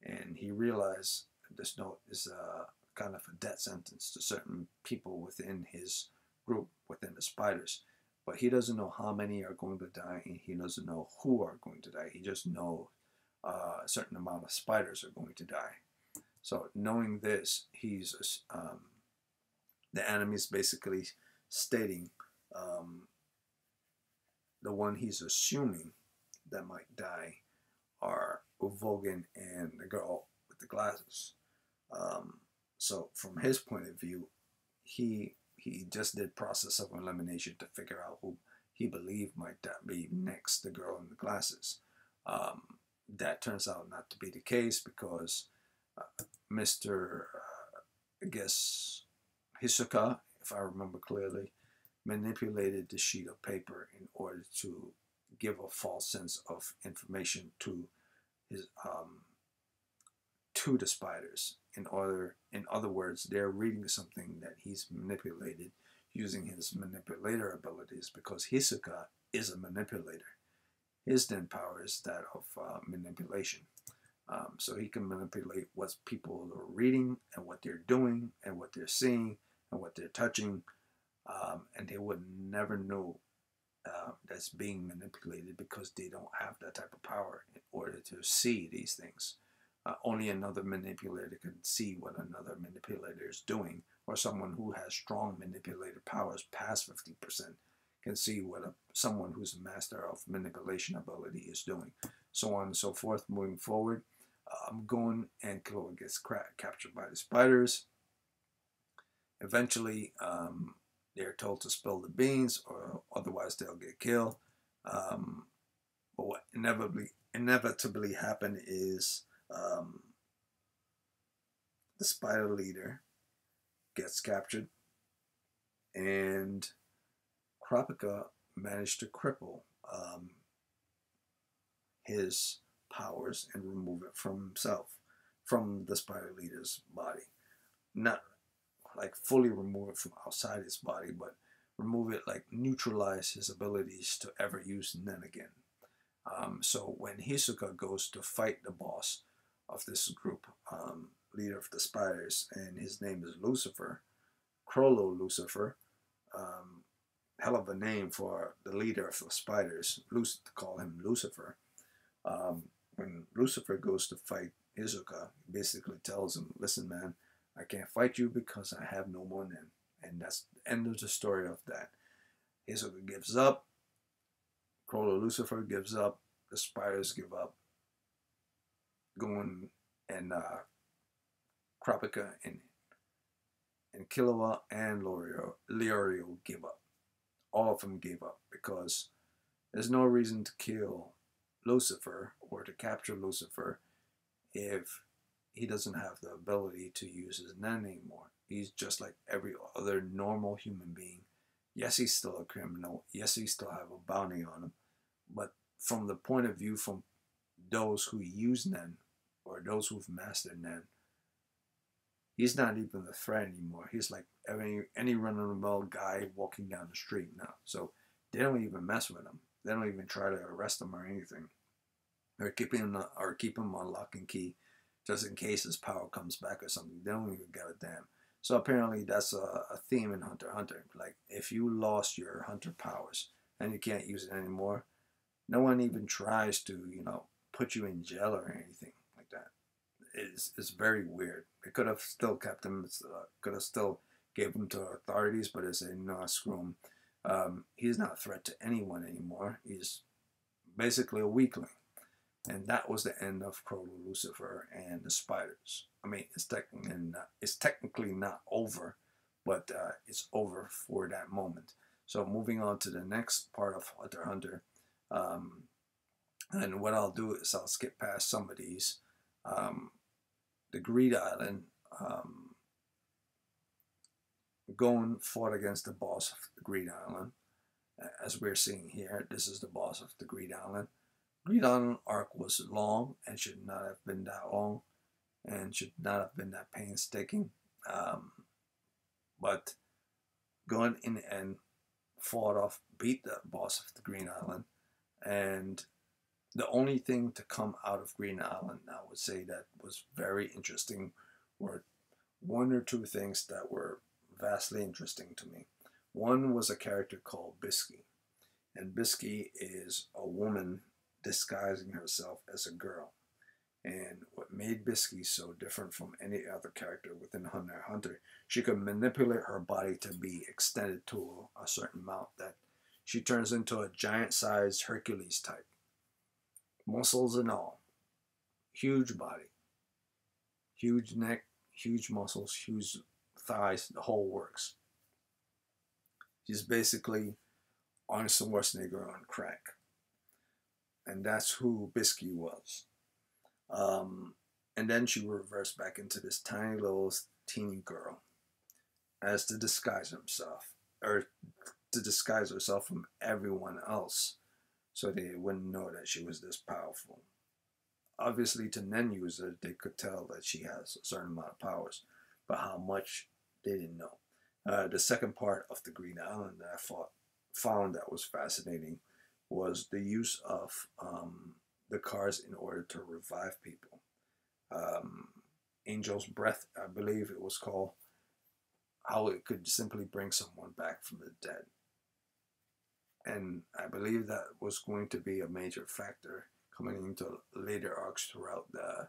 and he realized this note is a kind of a death sentence to certain people within his group, within the spiders. But he doesn't know how many are going to die, and he doesn't know who are going to die. He just knows uh, a certain amount of spiders are going to die. So knowing this, he's um, the enemy is basically stating um, the one he's assuming that might die are Uvogin and the girl with the glasses. Um, so from his point of view, he he just did process of elimination to figure out who he believed might be next, the girl in the glasses. Um, that turns out not to be the case because uh, Mr. Uh, I guess Hisoka, if I remember clearly, manipulated the sheet of paper in order to give a false sense of information to his um, to the spiders. In order, in other words, they're reading something that he's manipulated using his manipulator abilities because Hisoka is a manipulator. His Nen power is that of uh, manipulation. Um, so he can manipulate what people are reading and what they're doing and what they're seeing and what they're touching. Um, and they would never know uh, that's being manipulated because they don't have that type of power in order to see these things. Uh, only another manipulator can see what another manipulator is doing, or someone who has strong manipulator powers past 50% can see what a, someone who's a master of manipulation ability is doing. So on and so forth, moving forward. Um, Gon and Killua gets captured by the spiders. Eventually, um, they're told to spill the beans, or otherwise they'll get killed. Um, but what inevitably inevitably happen is um, the spider leader gets captured, and Kurapika managed to cripple um, his powers and remove it from himself, from the spider leader's body. Not like fully remove it from outside his body, but remove it like neutralize his abilities to ever use Nen again. Um, so when Hisoka goes to fight the boss of this group, um, leader of the spiders, and his name is Lucifer, Chrollo Lucifer, um, hell of a name for the leader of the spiders, to call him Lucifer. Um, when Lucifer goes to fight Hisoka, he basically tells him, listen man, I can't fight you because I have no more Nen. And that's the end of the story of that. Hisoka gives up, Chrollo Lucifer gives up, the spiders give up, Gon and uh, Kurapika and and Killua and Leorio, Leorio give up. All of them gave up because there's no reason to kill Lucifer or to capture Lucifer if he doesn't have the ability to use his Nen anymore. He's just like every other normal human being. Yes, he's still a criminal. Yes, he still have a bounty on him. But from the point of view from those who use Nen or those who've mastered Nen, he's not even a threat anymore. He's like any any run of the mill guy walking down the street now. So they don't even mess with him. They don't even try to arrest him or anything, or keep him or keep him on lock and key, just in case his power comes back or something. They don't even give a damn. So apparently that's a, a theme in Hunter Hunter. Like if you lost your Hunter powers and you can't use it anymore, no one even tries to you know put you in jail or anything like that. It's it's very weird. They could have still kept him. Uh, could have still gave him to authorities, but they say no, screw him um, he's not a threat to anyone anymore. He's basically a weakling. And that was the end of Chrollo Lucifer and the spiders. I mean, it's technically not, it's technically not over, but uh, it's over for that moment. So moving on to the next part of Hunter Hunter. Um, and what I'll do is I'll skip past some of these. Um, the Greed Island, um, Gon fought against the boss of the Greed Island. As we're seeing here, this is the boss of the Greed Island. Greed Island arc was long and should not have been that long and should not have been that painstaking. Um, but Gon in the end fought off, beat the boss of the Greed Island, and the only thing to come out of Greed Island, I would say that was very interesting, were one or two things that were vastly interesting to me. One was a character called Bisky, and Bisky is a woman disguising herself as a girl. And what made Bisky so different from any other character within Hunter Hunter, she could manipulate her body to be extended to a certain amount that she turns into a giant-sized Hercules type. Muscles and all. Huge body. Huge neck, huge muscles, huge thighs, the whole works. She's basically Arnold Schwarzenegger on crack. And that's who Bisky was. Um, and then she reversed back into this tiny little teeny girl as to disguise himself, or to disguise herself from everyone else so they wouldn't know that she was this powerful. Obviously, to non users, they could tell that she has a certain amount of powers, but how much they didn't know. Uh, the second part of the Greed Island that I thought, found that was fascinating was the use of um, the cars in order to revive people. Um, Angel's Breath, I believe it was called, how it could simply bring someone back from the dead. And I believe that was going to be a major factor coming into later arcs throughout the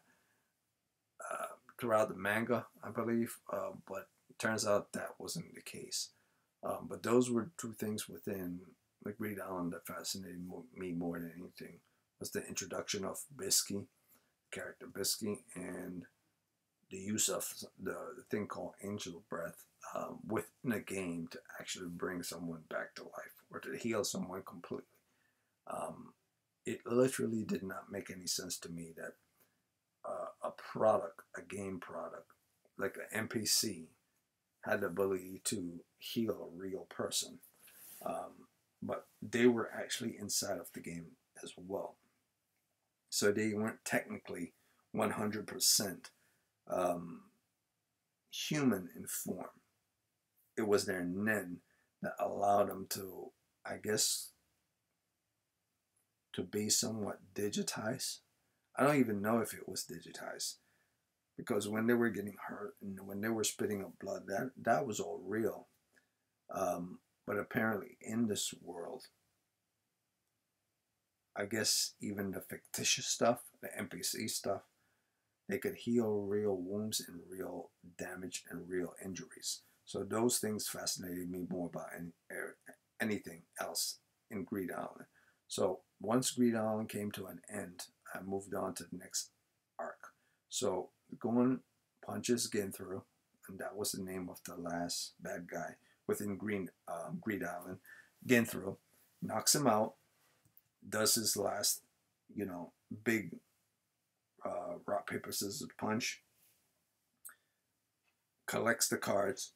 uh, throughout the manga, I believe. Uh, but turns out that wasn't the case. Um, but those were two things within the Greed Island that fascinated me more than anything was the introduction of Bisky, character Bisky, and the use of the, the thing called Angel Breath um, within a game to actually bring someone back to life or to heal someone completely. Um, it literally did not make any sense to me that uh, a product, a game product, like an NPC, had the ability to heal a real person. Um, but they were actually inside of the game as well. So they weren't technically 100% um, human in form. It was their nen that allowed them to, I guess, to be somewhat digitized. I don't even know if it was digitized because when they were getting hurt and when they were spitting up blood, that that was all real. Um, but apparently, in this world, I guess even the fictitious stuff, the NPC stuff, they could heal real wounds and real damage and real injuries. So those things fascinated me more about any, er, anything else in Greed Island. So once Greed Island came to an end, I moved on to the next arc. So Gon punches Genthru, and that was the name of the last bad guy within Green um, Greed Island. Genthru knocks him out, does his last, you know, big uh, rock paper scissors punch, collects the cards,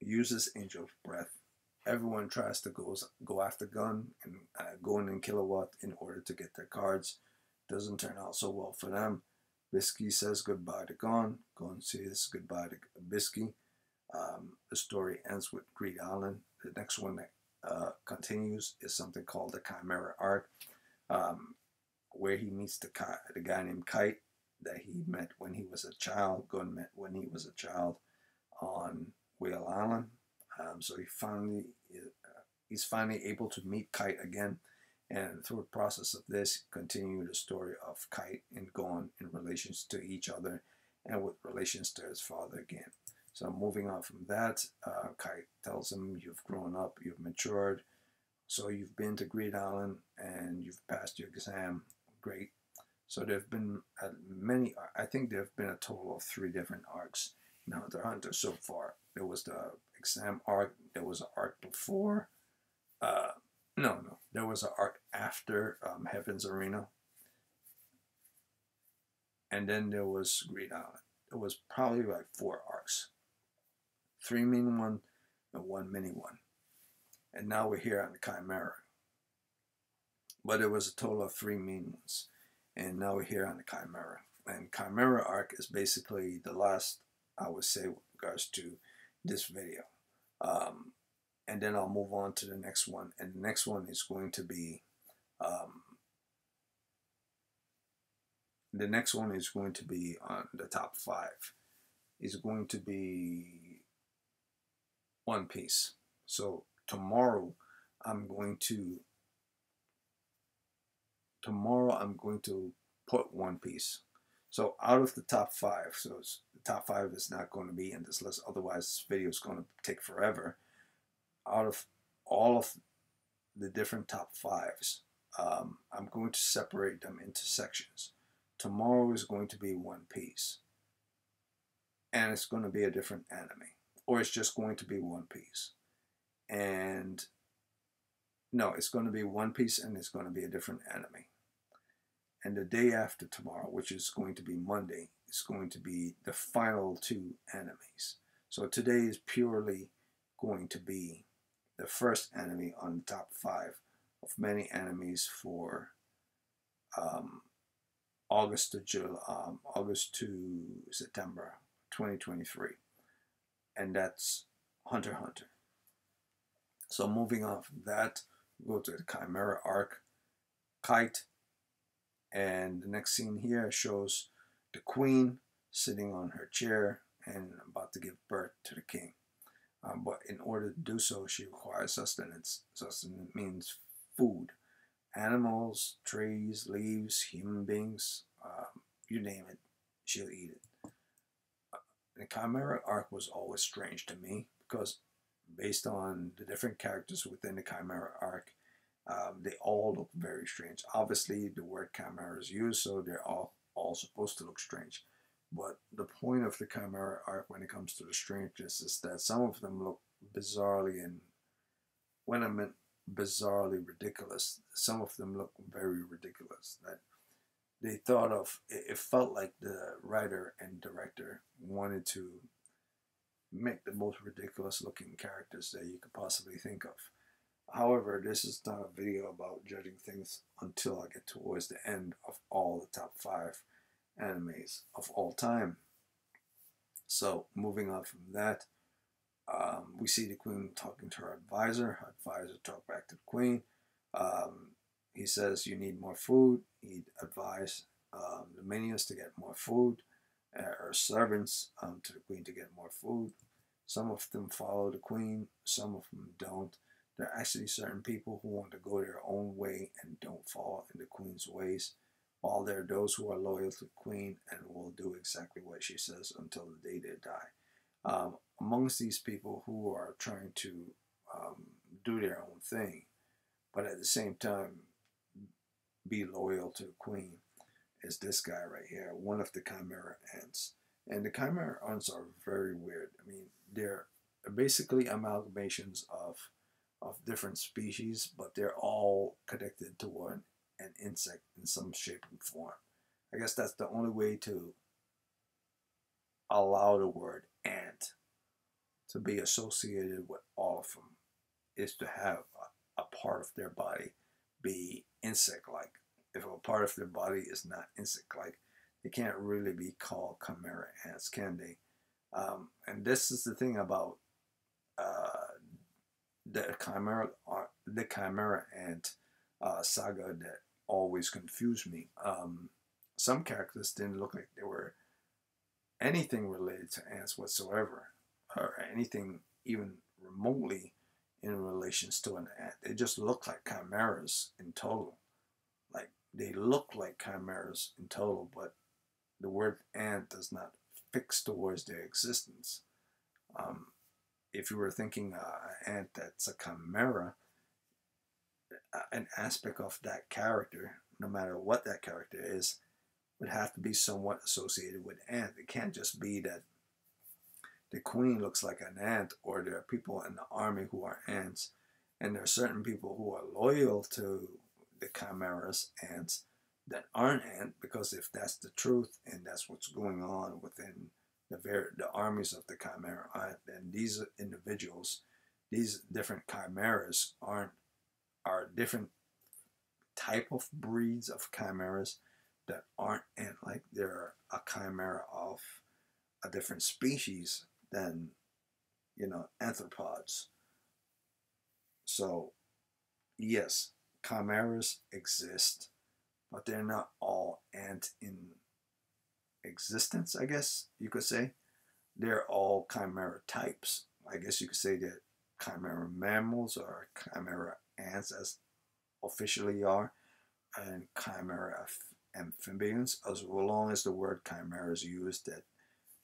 uses Angel Breath. Everyone tries to go go after Gon and uh, go in and kill a Kilowatt in order to get their cards. Doesn't turn out so well for them. Bisky says goodbye to Gon. Gon says goodbye to Bisky. Um, the story ends with Greed Island. The next one that uh, continues is something called the Chimera arc, um, where he meets the, the guy named Kite that he met when he was a child. Gon met when he was a child on Whale Island. Um, so he finally uh, he's finally able to meet Kite again, and through the process of this, continue the story of Kite and Gon in relations to each other, and with relations to his father again. So moving on from that, uh, Kite tells him, "You've grown up, you've matured, so you've been to Greed Island and you've passed your exam. Great. So there have been uh, many. I think there have been a total of three different arcs in Hunter Hunter so far. There was the exam arc. There was an arc before. Uh, no, no. There was an arc after um, Heaven's Arena. And then there was Greed Island. It was probably like four arcs three mean one and one mini one. And now we're here on the Chimera. But it was a total of three main ones. And now we're here on the Chimera. And Chimera arc is basically the last, I would say, with regards to this video. Um, and then I'll move on to the next one. And the next one is going to be, um, the next one is going to be on the top five is going to be One Piece. So tomorrow I'm going to tomorrow I'm going to put One Piece. So out of the top five, so the top five is not going to be in this list. Otherwise, this video is going to take forever. Out of all of the different top fives, um, I'm going to separate them into sections. Tomorrow is going to be One Piece. And it's going to be a different anime. Or it's just going to be One Piece. And no, it's going to be One Piece and it's going to be a different enemy. And the day after tomorrow, which is going to be Monday, is going to be the final two enemies. So today is purely going to be the first enemy on the top five of many enemies for um, August to July, um, August to September 2023, and that's Hunter Hunter. So moving on from that, go to the Chimera arc, Kite, and the next scene here shows the queen sitting on her chair and about to give birth to the king. Um, but in order to do so, she requires sustenance. Sustenance means food. Animals, trees, leaves, human beings, um, you name it, she'll eat it. The Chimera arc was always strange to me because based on the different characters within the Chimera arc, um, they all look very strange. Obviously, the word Chimera is used, so they're all, all supposed to look strange. But the point of the Chimera arc when it comes to the strangeness is that some of them look bizarrely and when I meant bizarrely ridiculous, some of them look very ridiculous. That they thought of, it felt like the writer and director wanted to make the most ridiculous looking characters that you could possibly think of. However, this is not a video about judging things until I get towards the end of all the top five animes of all time. So, moving on from that, um, we see the queen talking to her advisor. Her advisor talk back to the queen. Um, he says, You need more food. He advised um, the minions to get more food, uh, or servants um, to the queen to get more food. Some of them follow the queen, some of them don't. There are actually certain people who want to go their own way and don't fall in the queen's ways, while there are those who are loyal to the queen and will do exactly what she says until the day they die. Um, amongst these people who are trying to um, do their own thing, but at the same time be loyal to the queen, is this guy right here, one of the chimera ants. And the chimera ants are very weird. I mean, they're basically amalgamations of of different species, but they're all connected to one an insect in some shape and form. I guess that's the only way to allow the word ant to be associated with all of them is to have a, a part of their body be insect-like. If a part of their body is not insect-like, they can't really be called chimera ants, can they? Um, and this is the thing about uh, the chimera uh, the chimera ant uh, saga that always confused me. Um, some characters didn't look like they were anything related to ants whatsoever, or anything even remotely in relations to an ant. They just look like chimeras in total. Like they look like chimeras in total, but the word ant does not fix towards their existence. Um, if you were thinking uh, ant that's a chimera, uh, an aspect of that character, no matter what that character is, would have to be somewhat associated with ant. It can't just be that the queen looks like an ant or there are people in the army who are ants and there are certain people who are loyal to the chimeras ants that aren't ant because if that's the truth and that's what's going on within the ver- the armies of the chimera and these individuals these different chimeras aren't are different type of breeds of chimeras that aren't ant like they're a chimera of a different species than you know anthropods so yes chimeras exist but they're not all ant in existence i guess you could say they're all chimera types. I guess you could say that chimera mammals or chimera ants, as officially are, and chimera amphibians, as long as the word chimera is used, that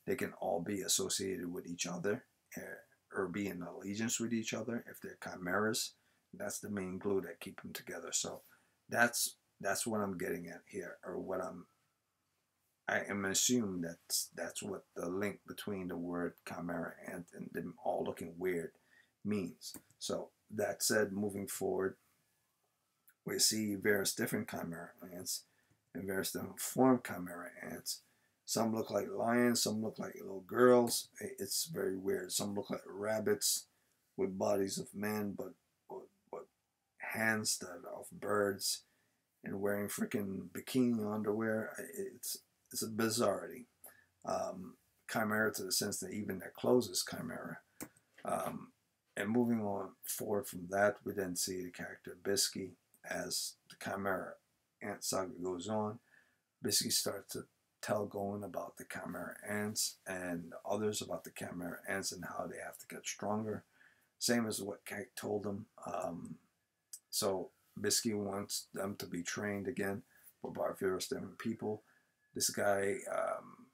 they can all be associated with each other uh, or be in allegiance with each other if they're chimeras. That's the main glue that keep them together. So that's that's what I'm getting at here, or what I'm I am assuming that that's what the link between the word chimera and, and them all looking weird means. So that said, moving forward, we see various different chimera ants and various different form chimera ants. Some look like lions, some look like little girls. It's very weird. Some look like rabbits with bodies of men, but but, but hands that of birds, and wearing freaking bikini underwear. It's it's a bizarrety. Um, chimera to the sense that even their clothes is chimera. Um, and moving on forward from that, we then see the character Bisky as the chimera ant saga goes on. Bisky starts to tell Gon about the chimera ants and others about the chimera ants and how they have to get stronger. Same as what Kite told them. Um, so Bisky wants them to be trained again by various different people. This guy um,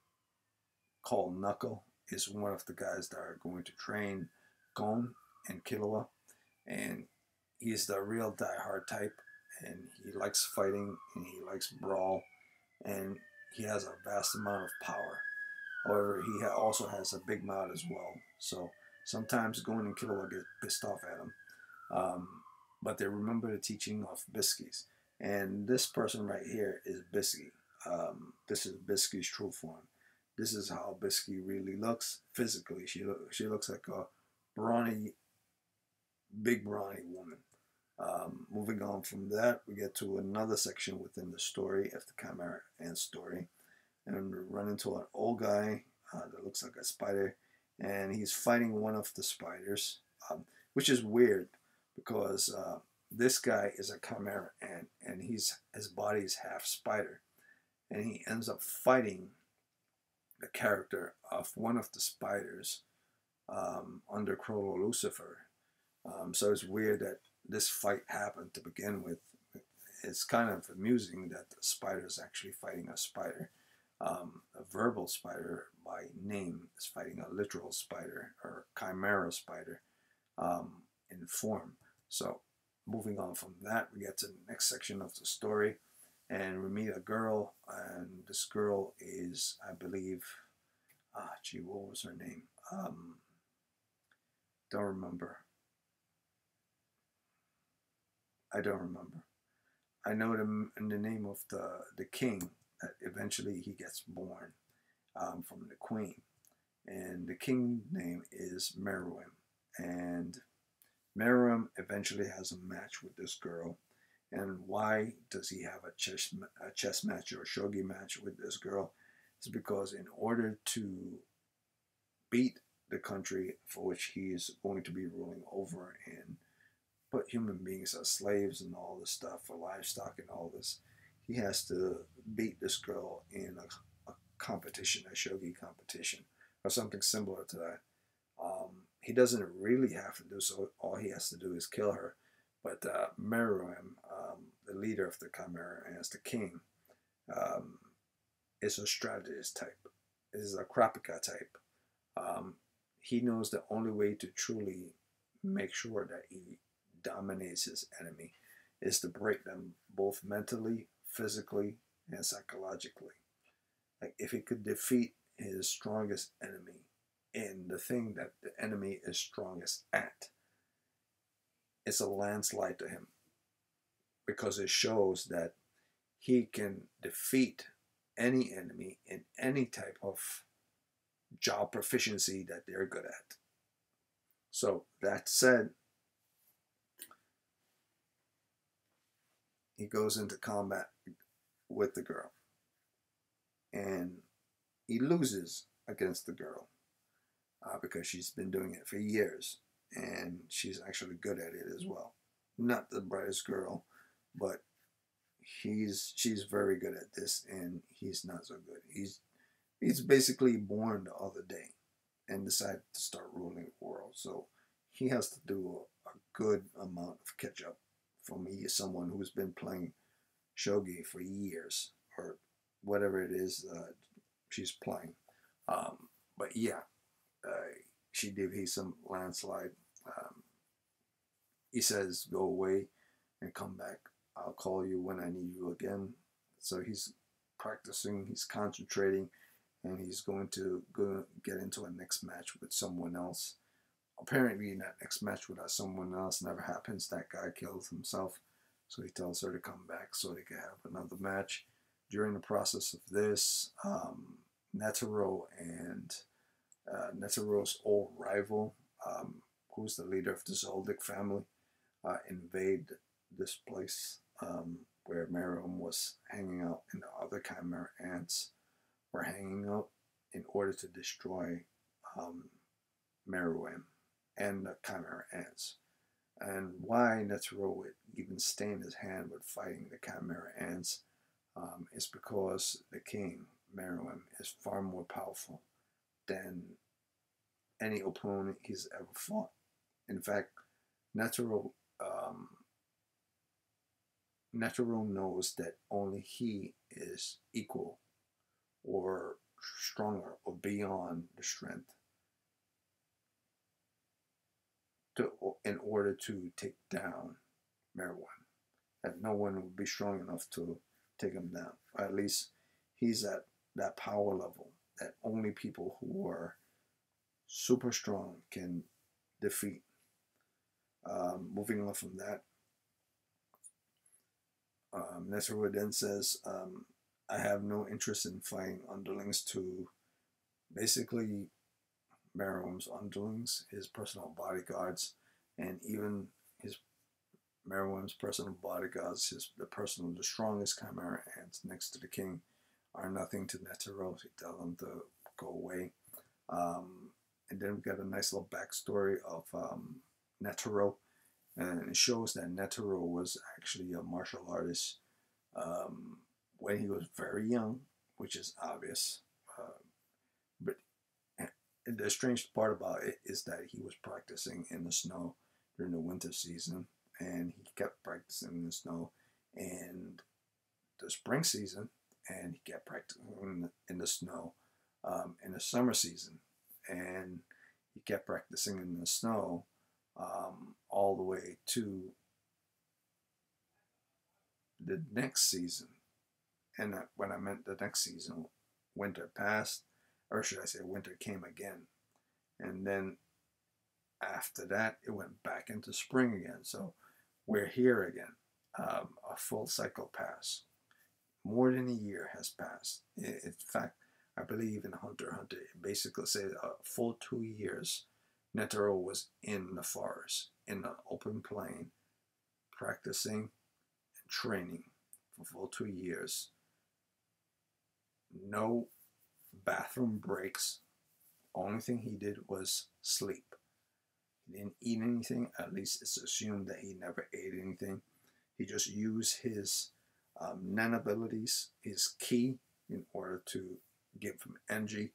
called Knuckle is one of the guys that are going to train Gon and Killua, and he's the real die-hard type, and he likes fighting and he likes brawl, and he has a vast amount of power. However, he also has a big mouth as well, so sometimes Gon and Killua get pissed off at him. Um, but they remember the teaching of Bisky's. And this person right here is Bisky. Um, this is Bisky's true form. This is how Bisky really looks physically. She look, she looks like a brawny, big brawny woman. Um, moving on from that, we get to another section within the story of the Chimera Ant story, and we run into an old guy uh, that looks like a spider, and he's fighting one of the spiders, um, which is weird because uh, this guy is a Chimera Ant, and he's his body is half spider and he ends up fighting the character of one of the spiders um, under Chrollo Lucifer. Um, so it's weird that this fight happened to begin with. It's kind of amusing that the spider is actually fighting a spider. Um, a verbal spider by name is fighting a literal spider or chimera spider um, in form. So moving on from that, we get to the next section of the story and we meet a girl, and this girl is, I believe, ah, gee, what was her name? Um, don't remember. I don't remember. I know the, in the name of the, the king that eventually he gets born um, from the queen. And the king name is Meruem. And Meruem eventually has a match with this girl and why does he have a chess, a chess match or shogi match with this girl? It's because in order to beat the country for which he is going to be ruling over and put human beings as slaves and all this stuff for livestock and all this, he has to beat this girl in a, a competition, a shogi competition, or something similar to that. Um, he doesn't really have to do so. All he has to do is kill her but uh, Meruem, um, the leader of the Chimera, as the king, um, is a strategist type. Is a Kurapika type. Um, he knows the only way to truly make sure that he dominates his enemy is to break them both mentally, physically, and psychologically. Like if he could defeat his strongest enemy in the thing that the enemy is strongest at, it's a landslide to him because it shows that he can defeat any enemy in any type of job proficiency that they're good at. So that said, he goes into combat with the girl and he loses against the girl uh, because she's been doing it for years and she's actually good at it as well. Not the brightest girl, but he's she's very good at this, and he's not so good. He's he's basically born the other day. and decided to start ruling the world. So he has to do a, a good amount of catch up for me as someone who's been playing shogi for years or whatever it is uh, she's playing. Um, but yeah, uh, she did he some landslide. Um, he says, "Go away and come back. I'll call you when I need you again." So he's practicing, he's concentrating, and he's going to go get into a next match with someone else. Apparently, in that next match with someone else never happens. That guy kills himself, so he tells her to come back so they can have another match. During the process of this, um, Netero and uh, Netero's old rival, um, who's the leader of the Zoldyck family, uh, invade this place um, where Meruem was hanging out and the other Chimera ants were hanging out in order to destroy um, Meruem and the Chimera ants. And why Netero would even stain his hand with fighting the Chimera ants um, is because the king, Meruem, is far more powerful than any opponent he's ever fought. In fact, Netero um, Netero knows that only he is equal or stronger or beyond the strength to in order to take down Meruem. That no one would be strong enough to take him down. At least he's at that power level that only people who are super strong can defeat. Um, moving on from that, um, Netero then says, um, I have no interest in fighting underlings to basically Meruem's underlings, his personal bodyguards, and even his Meruem's personal bodyguards, his the personal, the strongest Chimera ants next to the king, are nothing to Netero. He tell them to go away. Um, and then we got a nice little backstory of um, Netero, and it shows that Netero was actually a martial artist um, when he was very young, which is obvious. The strange part about it is that he was practicing in the snow during the winter season, and he kept practicing in the snow, and the spring season, and he kept practicing in the, in the snow um, in the summer season, and he kept practicing in the snow um, all the way to the next season. And when I meant the next season, winter passed, or should I say, winter came again. And then after that, it went back into spring again. So we're here again. Um, a full cycle pass. More than a year has passed. In fact, I believe in Hunter Hunter, it basically says a full two years, Netero was in the forest, in the open plain, practicing and training for full two years. No bathroom breaks. Only thing he did was sleep. He didn't eat anything. At least it's assumed that he never ate anything. He just used his um, nen abilities, his ki, in order to give him energy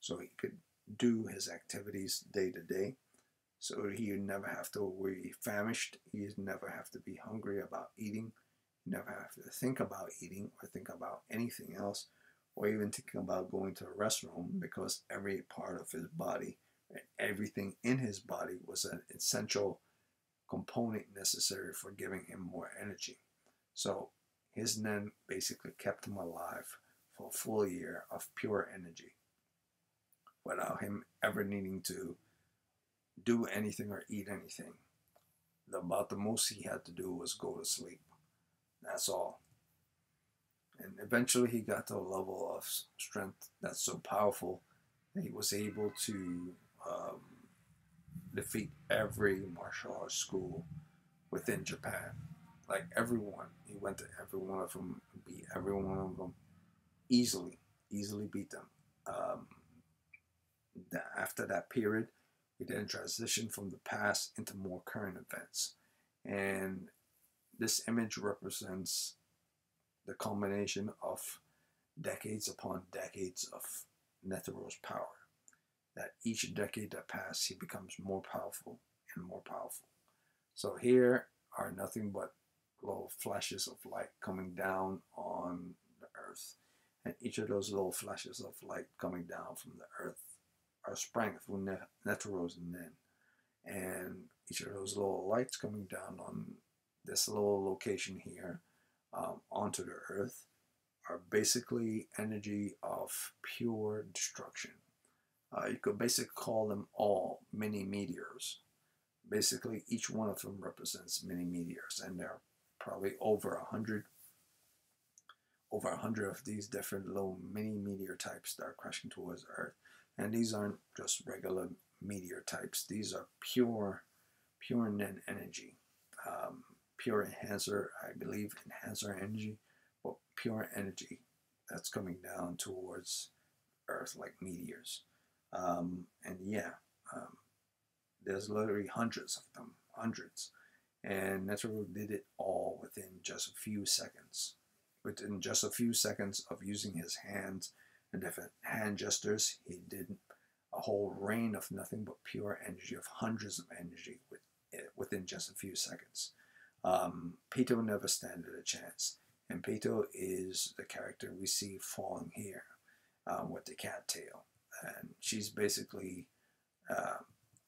so he could do his activities day to day. So he never have to be famished. He never have to be hungry about eating. Never have to think about eating or think about anything else or even thinking about going to a restroom because every part of his body and everything in his body was an essential component necessary for giving him more energy. So his nen basically kept him alive for a full year of pure energy without him ever needing to do anything or eat anything. About the most he had to do was go to sleep. That's all. And eventually he got to a level of strength that's so powerful that he was able to um, defeat every martial arts school within Japan. Like everyone. He went to every one of them, beat every one of them easily, easily beat them. Um, after that period, we then transitioned from the past into more current events. And this image represents the culmination of decades upon decades of Netero's power. that each decade that passes, he becomes more powerful and more powerful. So here are nothing but little flashes of light coming down on the earth. And each of those little flashes of light coming down from the earth are sprang through Netero's Nen. And each of those little lights coming down on this little location here um, onto the earth are basically energy of pure destruction. Uh, you could basically call them all mini meteors. Basically, each one of them represents mini meteors, and there are probably over a hundred, over a hundred of these different little mini meteor types that are crashing towards Earth. And these aren't just regular meteor types; these are pure, pure energy, um, pure enhancer. I believe enhancer energy, but pure energy that's coming down towards Earth like meteors. Um, and yeah, um, there's literally hundreds of them, hundreds. And Netero did it all within just a few seconds. Within just a few seconds of using his hands and different hand gestures, he did a whole rain of nothing but pure energy, of hundreds of energy with, eh, within just a few seconds. Um, Pitou never standed a chance. And Pitou is the character we see falling here um, with the cat tail and she's basically uh,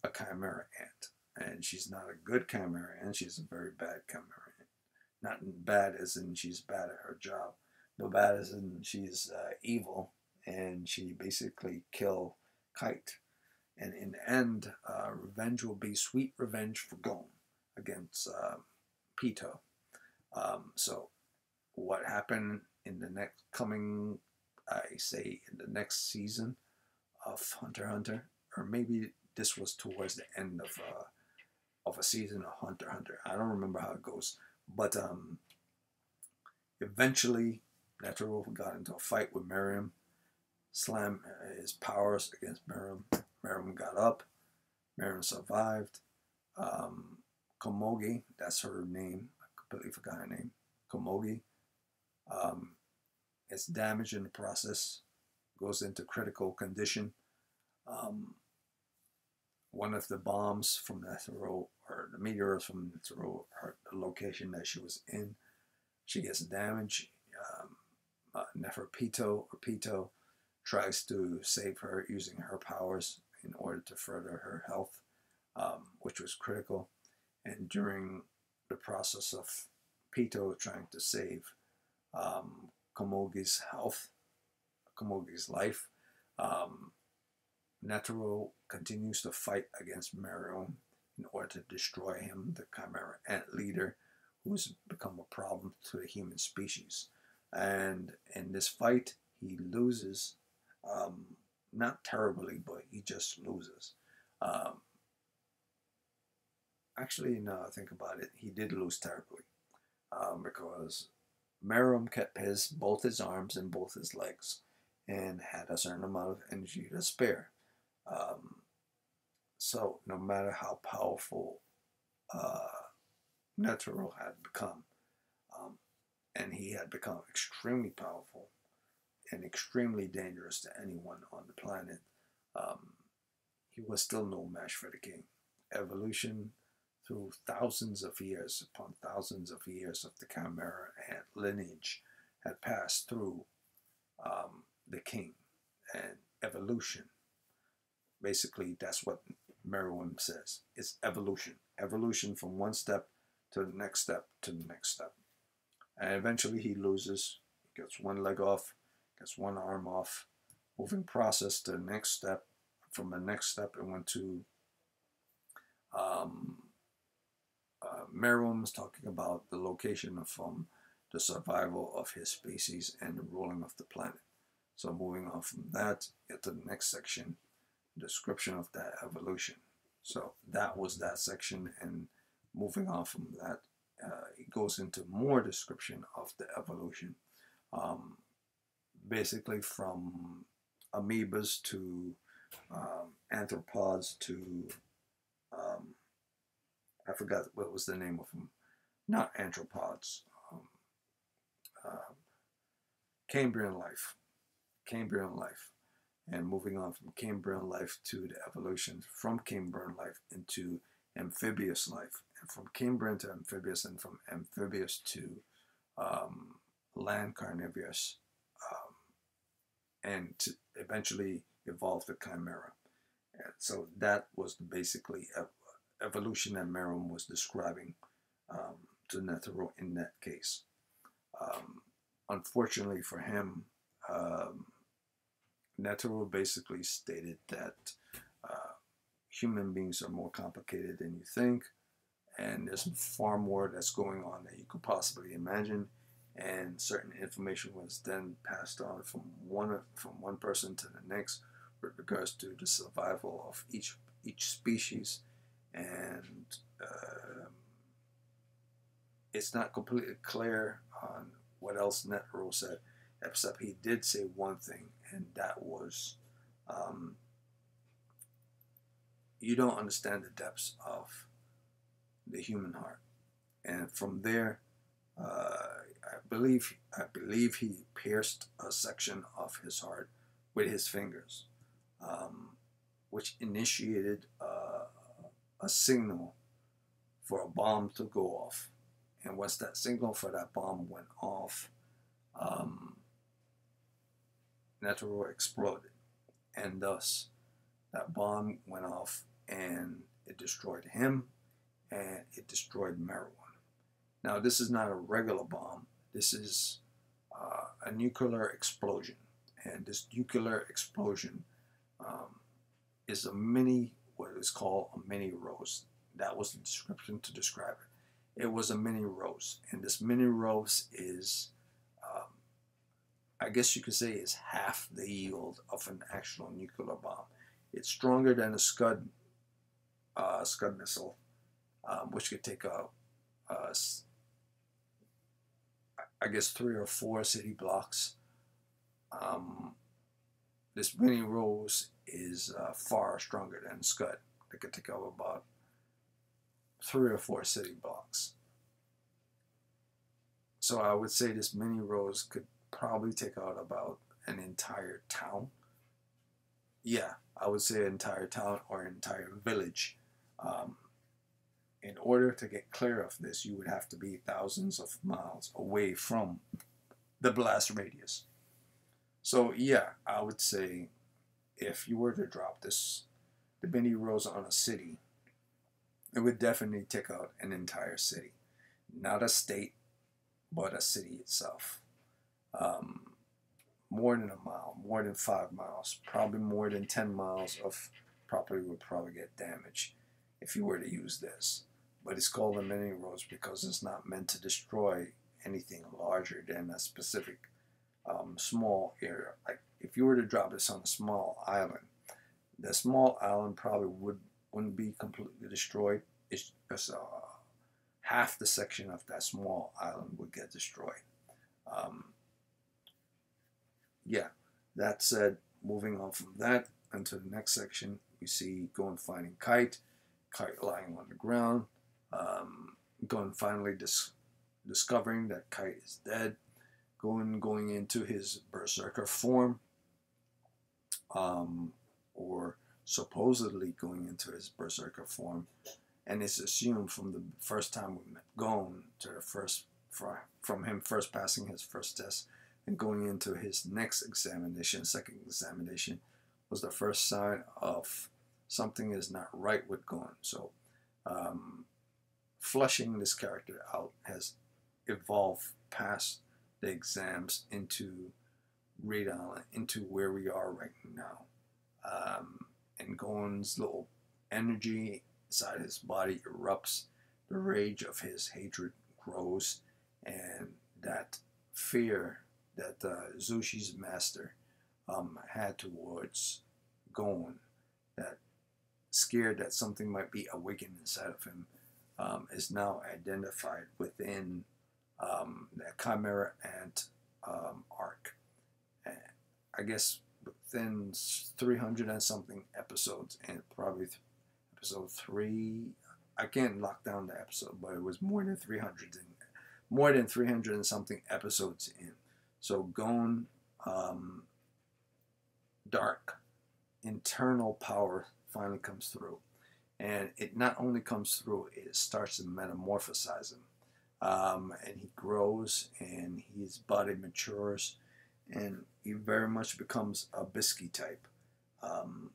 a chimera ant. And she's not a good chimera ant, she's a very bad chimera ant. Not bad as in she's bad at her job, no bad as in she's uh, evil and she basically kill Kite. And in the end, uh, revenge will be sweet revenge for Gon against uh, Pitou. Um, so, what happened in the next coming, I say, in the next season of Hunter Hunter, or maybe this was towards the end of uh, of a season of Hunter Hunter. I don't remember how it goes, but um, eventually Netero got into a fight with Meruem, slammed his powers against Meruem. Meruem got up. Meruem survived. Um, Komugi, that's her name. I completely forgot her name. Komugi. Um, it's damaged in the process goes into critical condition. Um, one of the bombs from Netero, or the meteors from Netero, the location that she was in, she gets damaged. Um, uh, Neferpitou or Pitou tries to save her using her powers in order to further her health, um, which was critical. And during the process of Pitou trying to save um, Komugi's health, Komugi's life. Um, Netero continues to fight against Meruem in order to destroy him, the Chimera ant leader, who has become a problem to the human species. And in this fight, he loses, um, not terribly, but he just loses. Um, actually, now I think about it, he did lose terribly um, because Meruem kept his both his arms and both his legs and had a certain amount of energy to spare. Um, so no matter how powerful uh, Netero had become, um, and he had become extremely powerful and extremely dangerous to anyone on the planet, um, he was still no match for the king. Evolution through thousands of years upon thousands of years of the and lineage had passed through um, the king and evolution. Basically, that's what Meruem says. It's evolution. Evolution from one step to the next step to the next step. And eventually he loses, gets one leg off, gets one arm off, moving process to the next step. From the next step, it went to um, uh, was talking about the location of um, the survival of his species and the ruling of the planet. So moving on from that, get to the next section, description of that evolution. So that was that section, and moving on from that, uh, it goes into more description of the evolution. Um, basically from amoebas to um, arthropods to I forgot what was the name of them. Not anthropods, Um, uh, Cambrian life. Cambrian life. and moving on from Cambrian life to the evolution from Cambrian life into amphibious life, and from Cambrian to amphibious, and from amphibious to um, land carnivorous, um, and eventually evolve the chimera. And so that was basically evolution that Meruem was describing um, to Netero in that case. Um, unfortunately for him, um, basically stated that uh, human beings are more complicated than you think, and there's far more that's going on than you could possibly imagine. And certain information was then passed on from one from one person to the next with regards to the survival of each each species, and uh, it's not completely clear on what else Netero said, except he did say one thing, and that was um, you don't understand the depths of the human heart. And from there, uh, I believe I believe he pierced a section of his heart with his fingers, um, which initiated uh, a signal for a bomb to go off. And once that signal for that bomb went off, um, Netero exploded. And thus, that bomb went off and it destroyed him and it destroyed Meruem. Now, this is not a regular bomb, this is uh, a nuclear explosion. And this nuclear explosion um, is a mini, is called a mini rose. That was the description to describe it. It was a mini rose. And this mini rose is I guess you could say is half the yield of an actual nuclear bomb. It's stronger than a Scud uh, Scud missile, um, which could take a, a, I guess three or four city blocks. Um, this mini rose is uh, far stronger than Scud. It could take out about three or four city blocks. So I would say this mini rose could probably take out about an entire town. Yeah, I would say entire town or entire village. Um, in order to get clear of this, you would have to be thousands of miles away from the blast radius. So yeah, I would say if you were to drop this, the mini rose on a city, it would definitely take out an entire city. Not a state, but a city itself um, more than a mile, more than five miles, probably more than 10 miles of property would probably get damaged if you were to use this. But it's called a mini rose because it's not meant to destroy anything larger than a specific um, small area. Like if you were to drop this on a small island, the small island probably would wouldn't be completely destroyed. It's just uh, half the section of that small island would get destroyed. Um, yeah, that said, moving on from that into the next section, we see Gon finding Kite, Kite lying on the ground, um, Gon finally dis- discovering that Kite is dead, Gon going into his berserker form, um, or supposedly going into his berserker form, and it's assumed from the first time we met Gon to the first from him first passing his first test and going into his next examination, second examination, was the first sign of something is not right with Gon. So, um, flushing this character out has evolved past the exams into Island, into where we are right now. Um, and Gon's little energy inside his body erupts, the rage of his hatred grows, and that fear that uh, Zushi's master um, had towards Gon, that scared that something might be awakened inside of him, um, is now identified within um, the Chimera Ant um, arc. And I guess within 300 and something episodes, and probably episode three, I can't lock down the episode, but it was more than 300 and more than 300 and something episodes in. So Gon um, Dark internal power finally comes through. And it not only comes through, it starts to metamorphosize him. Um, and he grows and his body matures and he very much becomes a Bisky type. Um,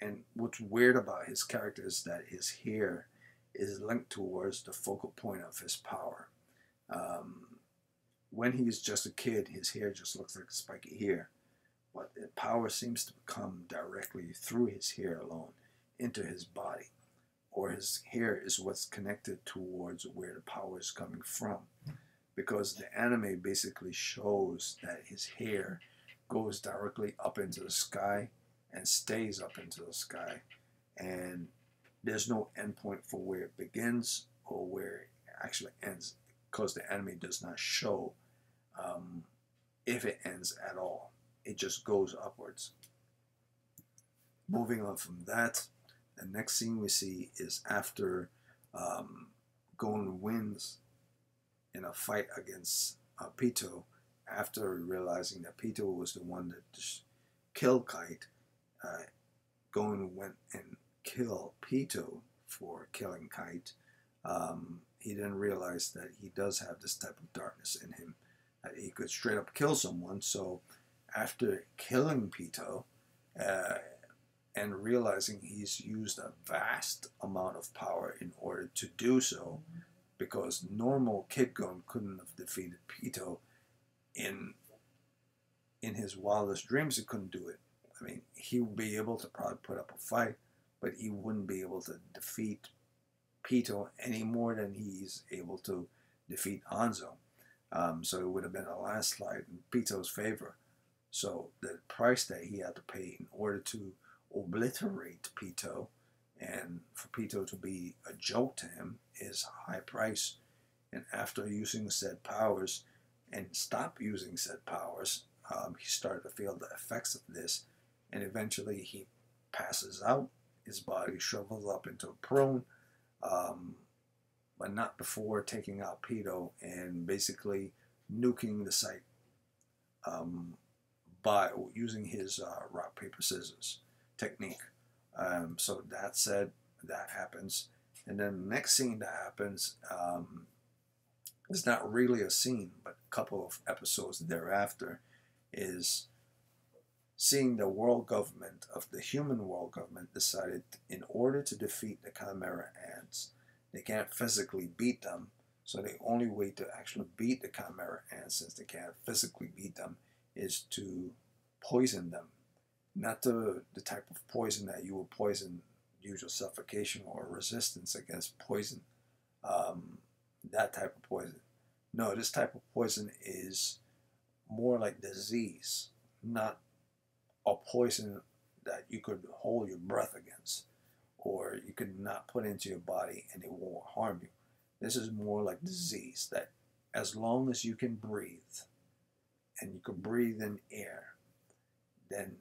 and what's weird about his character is that his hair is linked towards the focal point of his power. Um, when he's just a kid, his hair just looks like spiky hair. But the power seems to come directly through his hair alone into his body. Or his hair is what's connected towards where the power is coming from. Because the anime basically shows that his hair goes directly up into the sky and stays up into the sky. And there's no endpoint for where it begins or where it actually ends because the anime does not show um, if it ends at all. It just goes upwards. Moving on from that, the next scene we see is after um, Gon wins in a fight against uh, Pitou, after realizing that Pitou was the one that killed Kite, uh, Gon went and killed Pitou for killing Kite. Um, he didn't realize that he does have this type of darkness in him he could straight up kill someone. So after killing Pitou, uh, and realizing he's used a vast amount of power in order to do so, because normal Kid Gon couldn't have defeated Pitou in in his wildest dreams. He couldn't do it. I mean, he would be able to probably put up a fight, but he wouldn't be able to defeat Pitou any more than he's able to defeat Anzo. Um, so it would have been a landslide in Pitou's favor. So the price that he had to pay in order to obliterate Pitou and for Pitou to be a joke to him is a high price. And after using said powers and stop using said powers, um, he started to feel the effects of this. And eventually he passes out. His body shrivels up into a prune. Um, but not before taking out Pitou and basically nuking the site um, by using his uh, rock, paper, scissors technique. Um, so that said, that happens. And then the next scene that happens um, is not really a scene, but a couple of episodes thereafter is seeing the world government of the human world government decided in order to defeat the Chimera ants, they can't physically beat them. So the only way to actually beat the Chimera ants, since they can't physically beat them, is to poison them. Not the, the type of poison that you would poison usual suffocation or resistance against poison. Um, that type of poison. No, this type of poison is more like disease, not a poison that you could hold your breath against or you could not put into your body and it won't harm you. This is more like disease that as long as you can breathe and you can breathe in air, then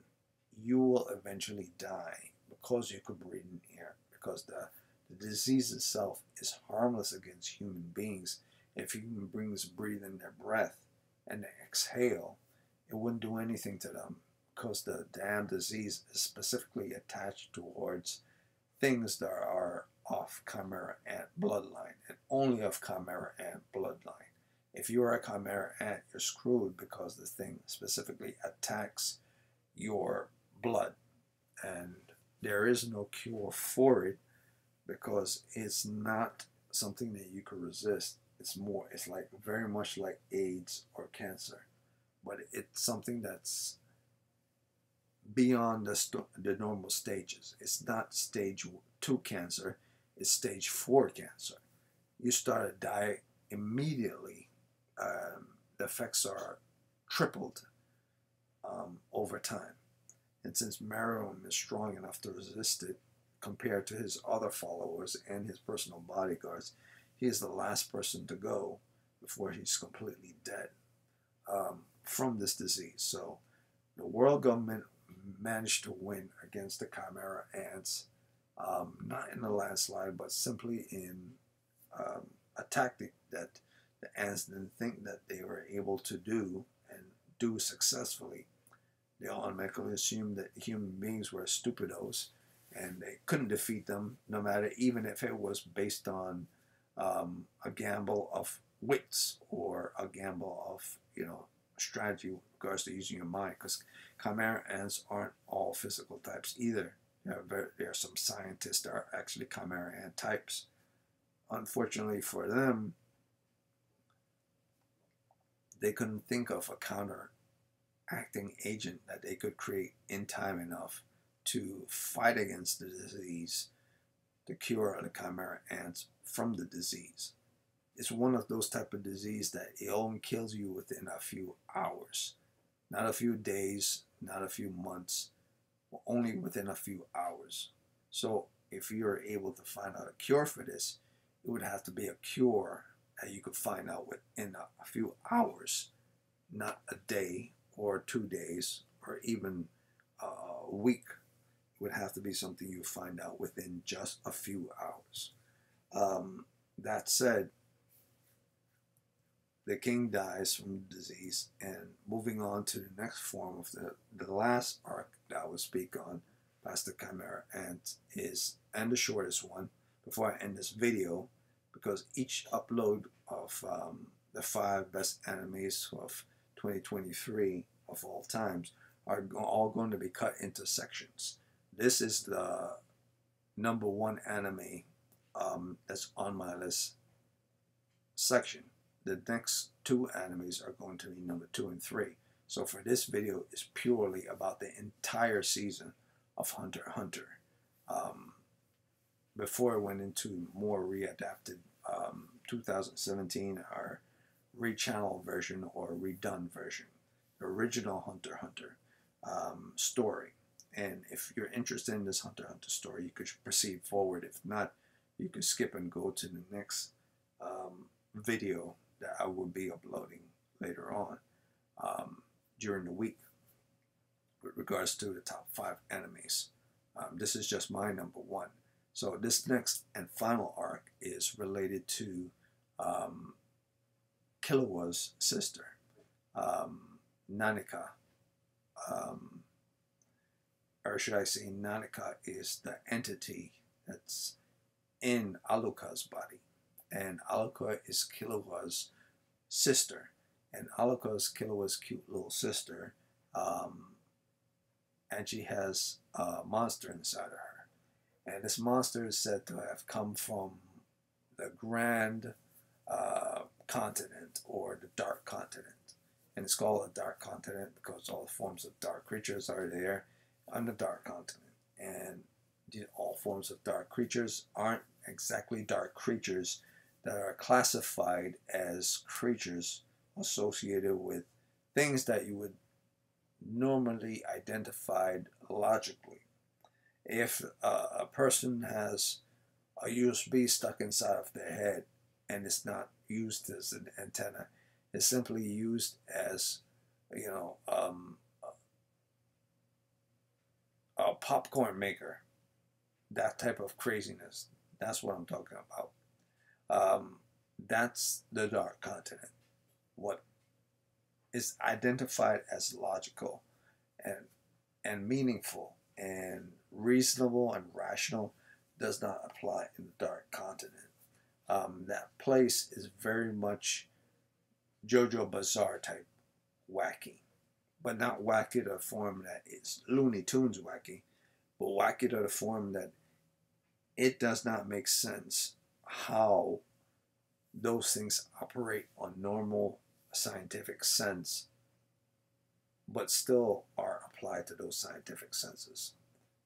you will eventually die because you could breathe in air. Because the, the disease itself is harmless against human beings. If human beings breathe in their breath and exhale, it wouldn't do anything to them because the damn disease is specifically attached towards things that are of Chimera ant bloodline and only of Chimera ant bloodline. If you are a Chimera ant, you're screwed because the thing specifically attacks your blood. And there is no cure for it because it's not something that you can resist. It's more, it's like very much like AIDS or cancer, but it's something that's beyond the, the normal stages. It's not stage two cancer, it's stage four cancer. You start to die immediately. Um, the effects are tripled um, over time. And since Meruem is strong enough to resist it compared to his other followers and his personal bodyguards, he is the last person to go before he's completely dead um, from this disease. So the world government managed to win against the Chimera ants, um, not in a landslide, but simply in um, a tactic that the ants didn't think that they were able to do and do successfully. They automatically assumed that human beings were stupidos and they couldn't defeat them, no matter even if it was based on um, a gamble of wits or a gamble of you know strategy with regards to using your mind. Because chimera ants aren't all physical types either. There are, very, there are some scientists that are actually chimera ant types. Unfortunately for them, they couldn't think of a counteracting agent that they could create in time enough to fight against the disease, to cure the chimera ants from the disease. It's one of those type of disease that it only kills you within a few hours, not a few days, not a few months, only within a few hours. So if you're able to find out a cure for this, it would have to be a cure that you could find out within a few hours, not a day or two days or even a week would have to be something you find out within just a few hours. Um, that said, the king dies from disease, and moving on to the next form of the, the last arc that I will speak on, past the Chimera Ant, is, and the shortest one, before I end this video, because each upload of um, the five best enemies of 2023 of all times are all going to be cut into sections. This is the number one anime um, that's on my list section. The next two animes are going to be number two and three. So for this video, is purely about the entire season of Hunter Hunter. Um, before I went into more readapted um, 2017 or rechanneled version or redone version, the original Hunter Hunter um, story. And if you're interested in this Hunter Hunter story, you could proceed forward. If not, you can skip and go to the next um, video that I will be uploading later on um, during the week with regards to the top five enemies. Um, this is just my number one. So this next and final arc is related to um, Killua's sister, um, Nanika. Um, or should I say Nanika is the entity that's in Alluka's body. And Alluka is Killua's sister. And Alluka is Killua's cute little sister. Um, and she has a monster inside of her. And this monster is said to have come from the grand uh, continent or the dark continent. And it's called a dark continent because all forms of dark creatures are there on the dark continent. And all forms of dark creatures aren't exactly dark creatures that are classified as creatures associated with things that you would normally identified logically. If uh, a person has a USB stuck inside of their head and it's not used as an antenna, it's simply used as, you know, um, a popcorn maker. That type of craziness. That's what I'm talking about. Um, that's the dark continent. What is identified as logical and and meaningful and reasonable and rational does not apply in the dark continent. Um, that place is very much JoJo Bizarre type wacky but not wacky to the form that is Looney Tunes wacky, but wacky to the form that it does not make sense how those things operate on normal scientific sense, but still are applied to those scientific senses.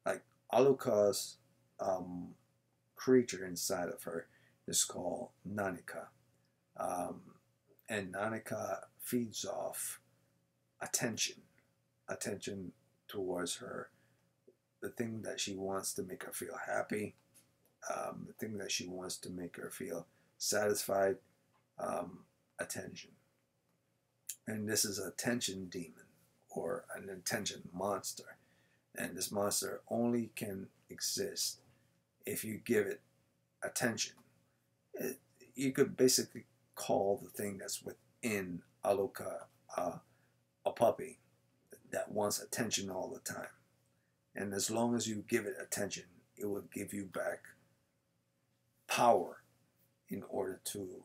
Like Alluka's um, creature inside of her is called Nanika. Um, and Nanika feeds off attention, attention towards her, the thing that she wants to make her feel happy, um, the thing that she wants to make her feel satisfied, um, attention. And this is a attention demon or an attention monster. And this monster only can exist if you give it attention. You could basically call the thing that's within Alluka uh, a puppy. that wants attention all the time. And as long as you give it attention, it will give you back power in order to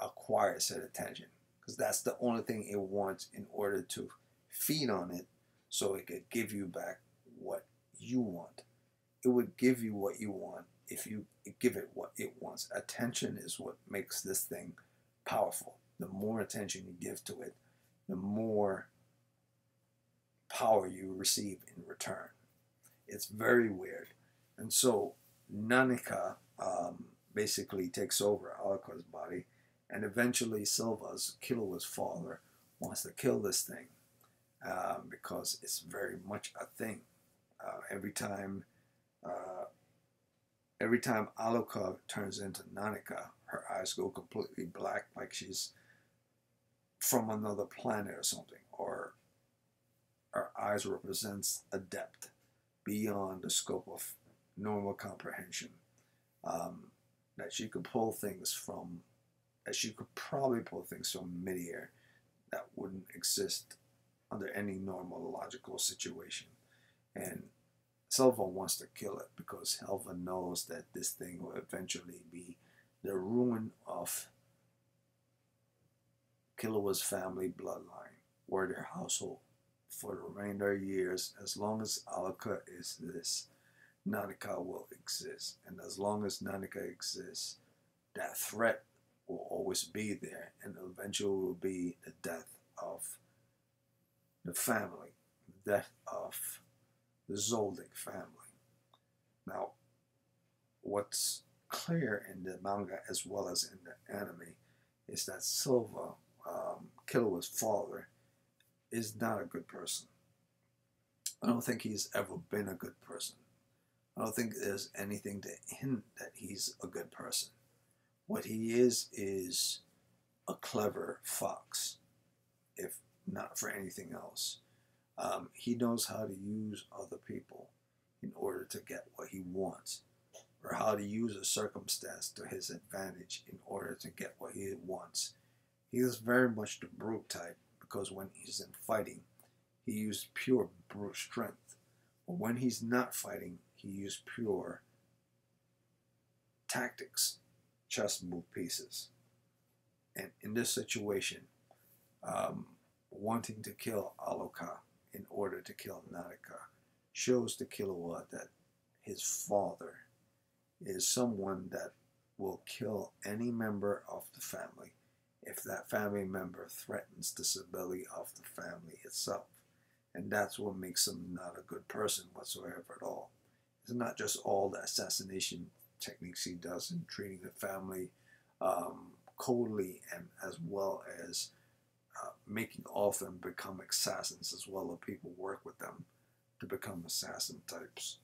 acquire said attention. Because that's the only thing it wants in order to feed on it so it could give you back what you want. It would give you what you want if you give it what it wants. Attention is what makes this thing powerful. The more attention you give to it, the more power you receive in return. It's very weird. And so Nanika um, basically takes over Alluka's body, and eventually Silva's, Killua's father, wants to kill this thing um, because it's very much a thing. Uh, every time, uh, every time Alluka turns into Nanika, her eyes go completely black, like she's from another planet or something, or her eyes represents a depth beyond the scope of normal comprehension. Um, that she could pull things from, that she could probably pull things from midair that wouldn't exist under any normal logical situation. And Silva wants to kill it because Silva knows that this thing will eventually be the ruin of Killua's family bloodline or their household for the remainder of years. As long as Alluka is this, Nanika will exist. And as long as Nanika exists, that threat will always be there and eventually will be the death of the family, the death of the Zoldyck family. Now, what's clear in the manga as well as in the anime is that Silva, um, Killua's father, is not a good person. I don't think he's ever been a good person. I don't think there's anything to hint that he's a good person. What he is is a clever fox, if not for anything else. Um, he knows how to use other people in order to get what he wants, or how to use a circumstance to his advantage in order to get what he wants. He is very much the brute type because when he's in fighting, he uses pure brute strength. But when he's not fighting, he used pure tactics, chess move pieces. And in this situation, um, wanting to kill Alluka in order to kill Nanika shows the Killua that his father is someone that will kill any member of the family if that family member threatens the stability of the family itself. And that's what makes him not a good person whatsoever at all. It's not just all the assassination techniques he does in treating the family um, coldly and as well as uh, making all of them become assassins as well as people work with them to become assassin types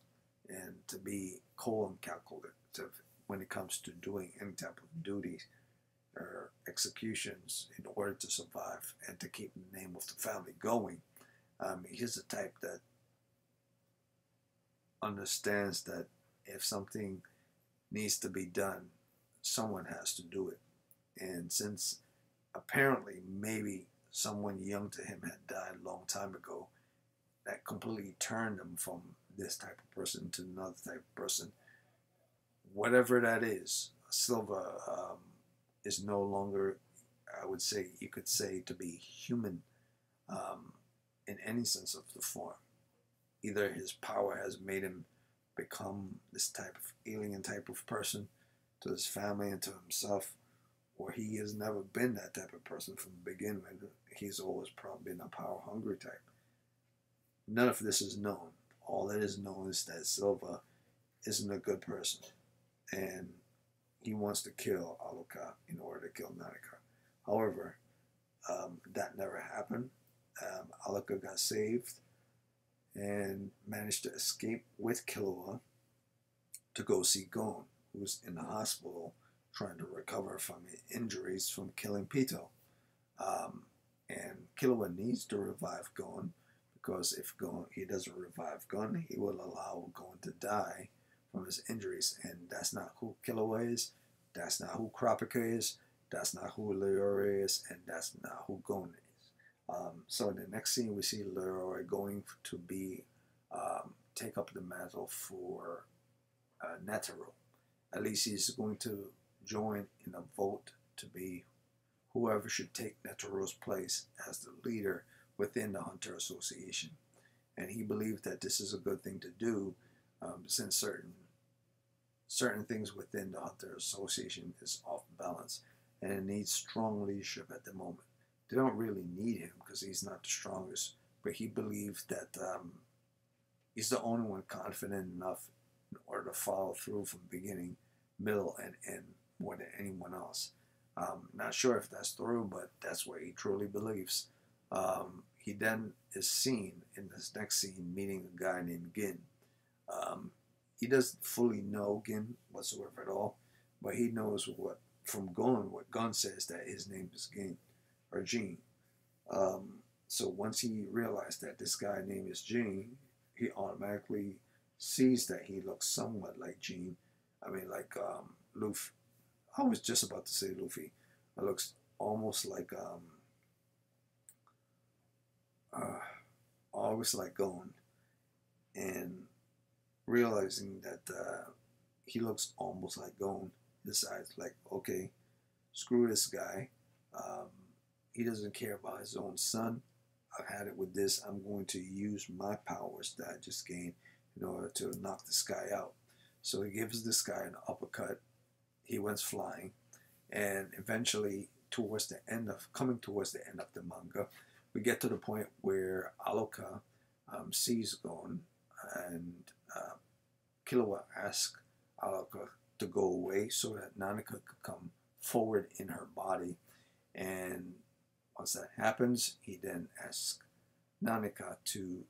and to be cold and calculative when it comes to doing any type of duty or executions in order to survive and to keep the name of the family going. Um, he's a type that understands that if something needs to be done, someone has to do it. And since apparently maybe someone young to him had died a long time ago, that completely turned him from this type of person to another type of person. Whatever that is, Silva um, is no longer, I would say, you could say, to be human um, in any sense of the form either his power has made him become this type of alien type of person to his family and to himself, or he has never been that type of person from the beginning. He's always probably been a power hungry type. None of this is known. All that is known is that Silva isn't a good person, and he wants to kill Alluka in order to kill Nanika. However, um, that never happened. Um, Alluka got saved and managed to escape with Killua to go see Gon, who's in the hospital trying to recover from injuries from killing Pitou. Um, and Killua needs to revive Gon because if Gon, he doesn't revive Gon, he will allow Gon to die from his injuries. And that's not who Killua is, that's not who Kurapika is, that's not who Leorio is, and that's not who Gon is. Um, so in the next scene, we see Leroy going to be um, take up the mantle for uh, Netero. At least he's going to join in a vote to be whoever should take Netero's place as the leader within the Hunter Association. And he believed that this is a good thing to do um, since certain certain things within the Hunter Association is off balance and it needs strong leadership at the moment. They don't really need him because he's not the strongest, but he believed that um, he's the only one confident enough in order to follow through from beginning, middle, and end more than anyone else. Um, not sure if that's true, but that's what he truly believes. Um, he then is seen in this next scene meeting a guy named Gin. Um, he doesn't fully know Gin whatsoever at all, but he knows what from Gon what Gon says that his name is Gin or Gene. Um, so once he realized that this guy name is Gene, he automatically sees that he looks somewhat like Gene. I mean, like um, Luffy. I was just about to say Luffy. It looks almost like um, uh, Gon, and realizing that uh, he looks almost like Gon, decides like, okay, screw this guy. Um, he doesn't care about his own son. I've had it with this. I'm going to use my powers that I just gained in order to knock this guy out. So he gives this guy an uppercut. He went flying, and eventually, towards the end of coming towards the end of the manga, we get to the point where Alluka um, sees Gon, and uh, Killua asks Alluka to go away so that Nanika could come forward in her body. And once that happens, he then asks Nanika to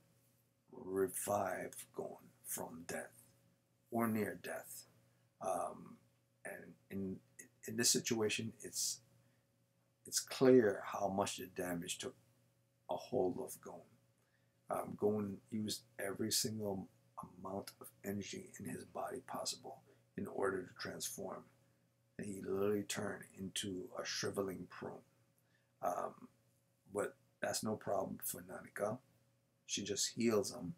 revive Gon from death or near death. Um, and in in this situation, it's it's clear how much the damage took a hold of Gon. Um, Gon used every single amount of energy in his body possible in order to transform. And he literally turned into a shriveling prune. Um, but that's no problem for Nanika. She just heals him.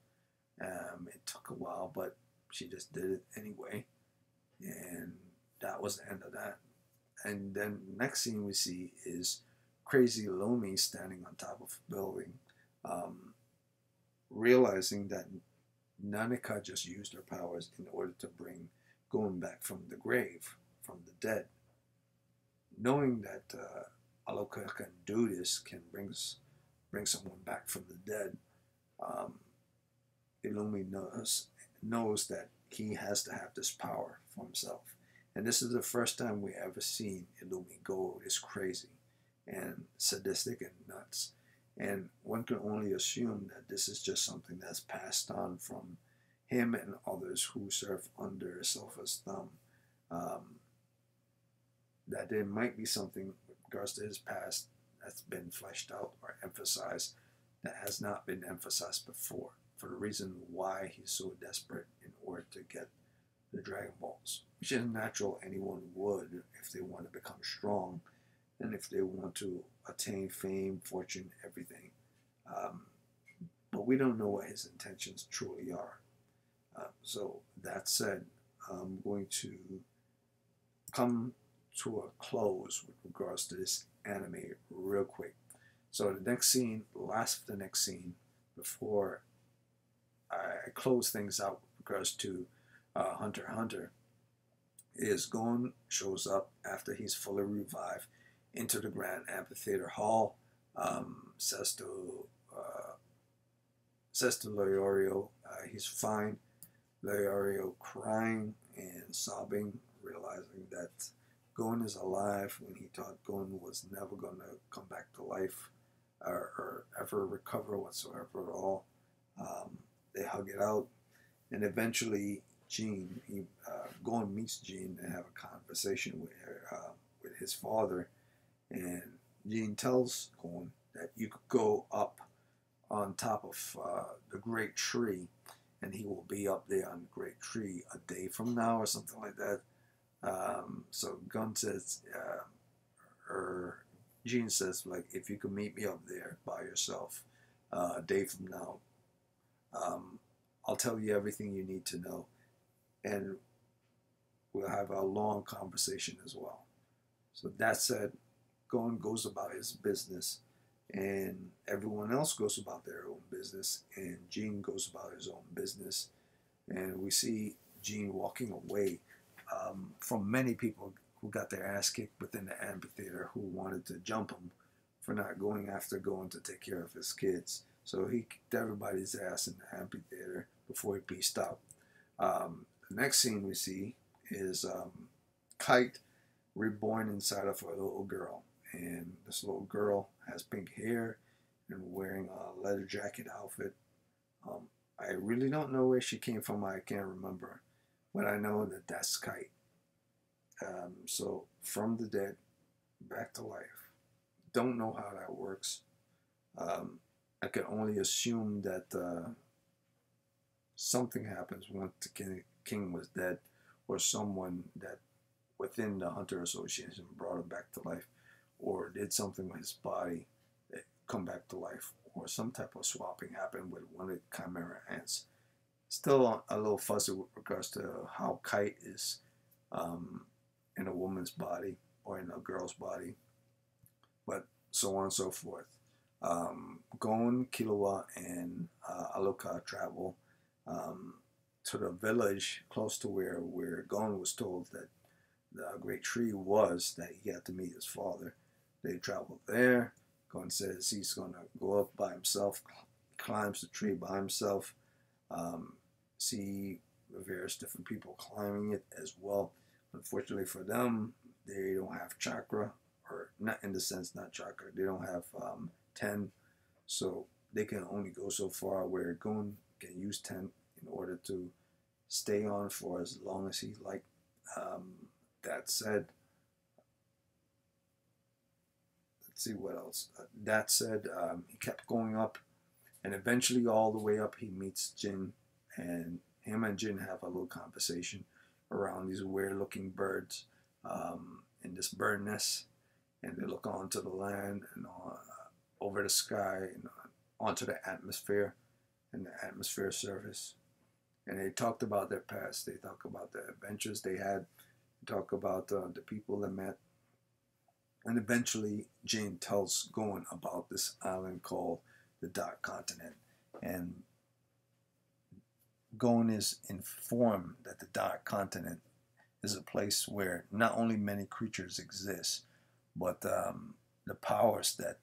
Um, it took a while, but she just did it anyway. And that was the end of that. And then next scene we see is crazy Lumi standing on top of a building, um, realizing that Nanika just used her powers in order to bring Gon back from the grave, from the dead. Knowing that uh, Alluka can do this, can bring, bring someone back from the dead, um, Illumi knows, knows that he has to have this power for himself. And this is the first time we ever seen Illumi gold. It's crazy and sadistic and nuts. And one can only assume that this is just something that's passed on from him and others who serve under Silva's thumb. Um, that there might be something with regards to his past that's been fleshed out or emphasized that has not been emphasized before for the reason why he's so desperate in order to get the Dragon Balls, which is natural anyone would if they want to become strong and if they want to attain fame, fortune, everything. Um, but we don't know what his intentions truly are. Uh, so that said, I'm going to come to a close with regards to this anime real quick. So the next scene, last the next scene, before I close things out with regards to uh, Hunter Hunter, is Gon shows up after he's fully revived into the Grand Amphitheater Hall. Um, says to uh, says to Leorio, uh, he's fine. Leorio crying and sobbing, realizing that Gon is alive when he thought Gon was never going to come back to life or, or, ever recover whatsoever at all. Um, they hug it out, and eventually Gene, he, uh, Gon meets Gene and have a conversation with uh, with his father, and Gene tells Gon that you could go up on top of uh, the great tree, and he will be up there on the great tree a day from now or something like that. Um, so Gon says, uh, or Gene says, like, if you could meet me up there by yourself uh, a day from now, um, I'll tell you everything you need to know. And we'll have a long conversation as well. So that said, Gon goes about his business, and everyone else goes about their own business, and Gene goes about his own business. And we see Gene walking away um, from many people who got their ass kicked within the amphitheater who wanted to jump him for not going after going to take care of his kids. So he kicked everybody's ass in the amphitheater before he peaced out. Um, the next scene we see is um, Kite reborn inside of a little girl. And this little girl has pink hair and wearing a leather jacket outfit. Um, I really don't know where she came from. I can't remember. But I know that that's Kite. Um, so from the dead back to life. Don't know how that works. Um, I can only assume that uh, something happens once the king, was dead, or someone that within the Hunter Association brought him back to life, or did something with his body that come back to life, or some type of swapping happened with one of the Chimera ants. Still a little fuzzy with regards to how Kite is um, in a woman's body or in a girl's body, but so on and so forth. Um, Gon, Killua, and uh, Alluka travel um, to the village close to where, where Gon was told that the great tree was that he had to meet his father. They travel there. Gon says he's going to go up by himself, climbs the tree by himself, um, see various different people climbing it as well. Unfortunately for them, they don't have chakra, or not in the sense not chakra. They don't have um, ten, so they can only go so far. Where Gon can use ten in order to stay on for as long as he like. Um, that said, let's see what else. Uh, that said, um, he kept going up, and eventually, all the way up, he meets Ging, and him and Ging have a little conversation around these weird-looking birds um, in this bird nest, and they look onto the land and uh, over the sky and onto the atmosphere and the atmosphere surface. And they talked about their past. They talk about the adventures they had talk about uh, the people they met. And eventually, Ging tells Gon about this island called the Dark Continent. And Gon is informed that the Dark Continent is a place where not only many creatures exist, but um, the powers that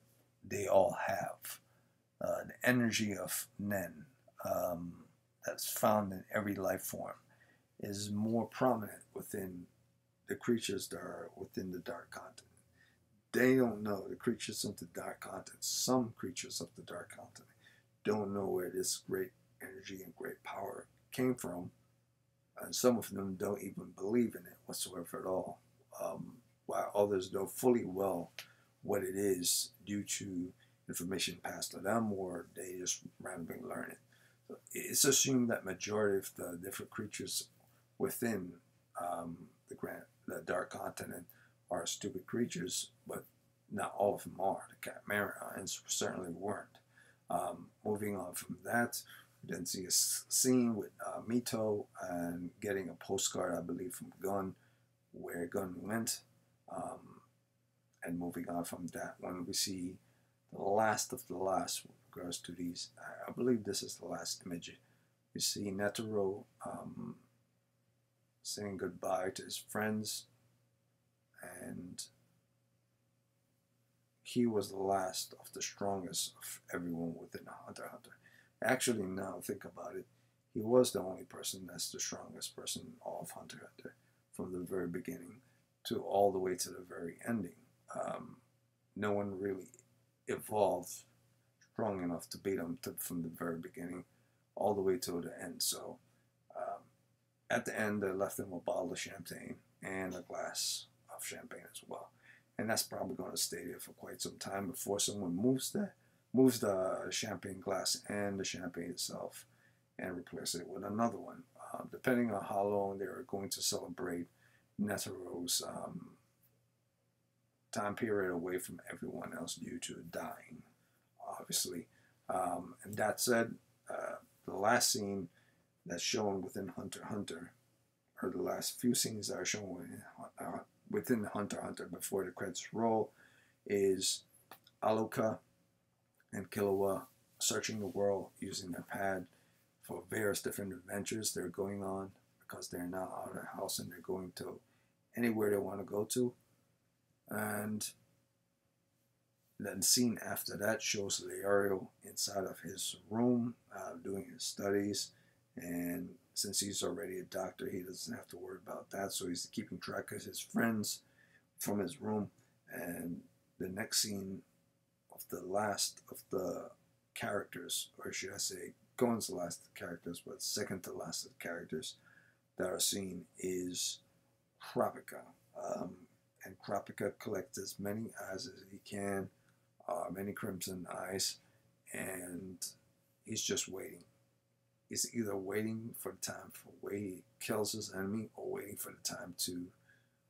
they all have. Uh, the energy of Nen um, that's found in every life form is more prominent within the creatures that are within the dark continent. They don't know the creatures of the dark continent. Some creatures of the dark continent don't know where this great energy and great power came from, and some of them don't even believe in it whatsoever at all. Um, while others know fully well what it is due to information passed to them, or they just randomly learn it. It's assumed that majority of the different creatures within um, the grant the dark continent are stupid creatures, but not all of them are. The Chimera certainly weren't. Um, moving on from that, we then see a scene with uh, Mito and getting a postcard, I believe, from Gon, where Gon went. Um, and moving on from that one, we see the last of the last with to these. I believe this is the last image. You see Netero um, saying goodbye to his friends, and he was the last of the strongest of everyone within Hunter Hunter. Actually, now think about it, he was the only person that's the strongest person of Hunter Hunter from the very beginning to all the way to the very ending. Um, no one really evolved strong enough to beat him to, from the very beginning all the way to the end. So at the end, they left him a bottle of champagne and a glass of champagne as well. And that's probably going to stay there for quite some time before someone moves the moves the champagne glass and the champagne itself and replace it with another one. Uh, depending on how long they're going to celebrate Netero's um, time period away from everyone else due to dying, obviously. Um, and that said, uh, the last scene that's shown within Hunter Hunter, or the last few scenes that are shown within, uh, within Hunter Hunter before the credits roll, is Alluka and Killua searching the world using their pad for various different adventures they're going on because they're now out of the house and they're going to anywhere they want to go to. And then scene after that shows Leorio inside of his room uh, doing his studies. And since he's already a doctor, he doesn't have to worry about that. So he's keeping track of his friends from his room. And the next scene of the last of the characters, or should I say, going to the last of the characters, but second to last of the characters that are seen is Kurapika. Um, and Kurapika collects as many eyes as he can, uh, many crimson eyes, and he's just waiting. He's either waiting for the time for where he kills his enemy or waiting for the time to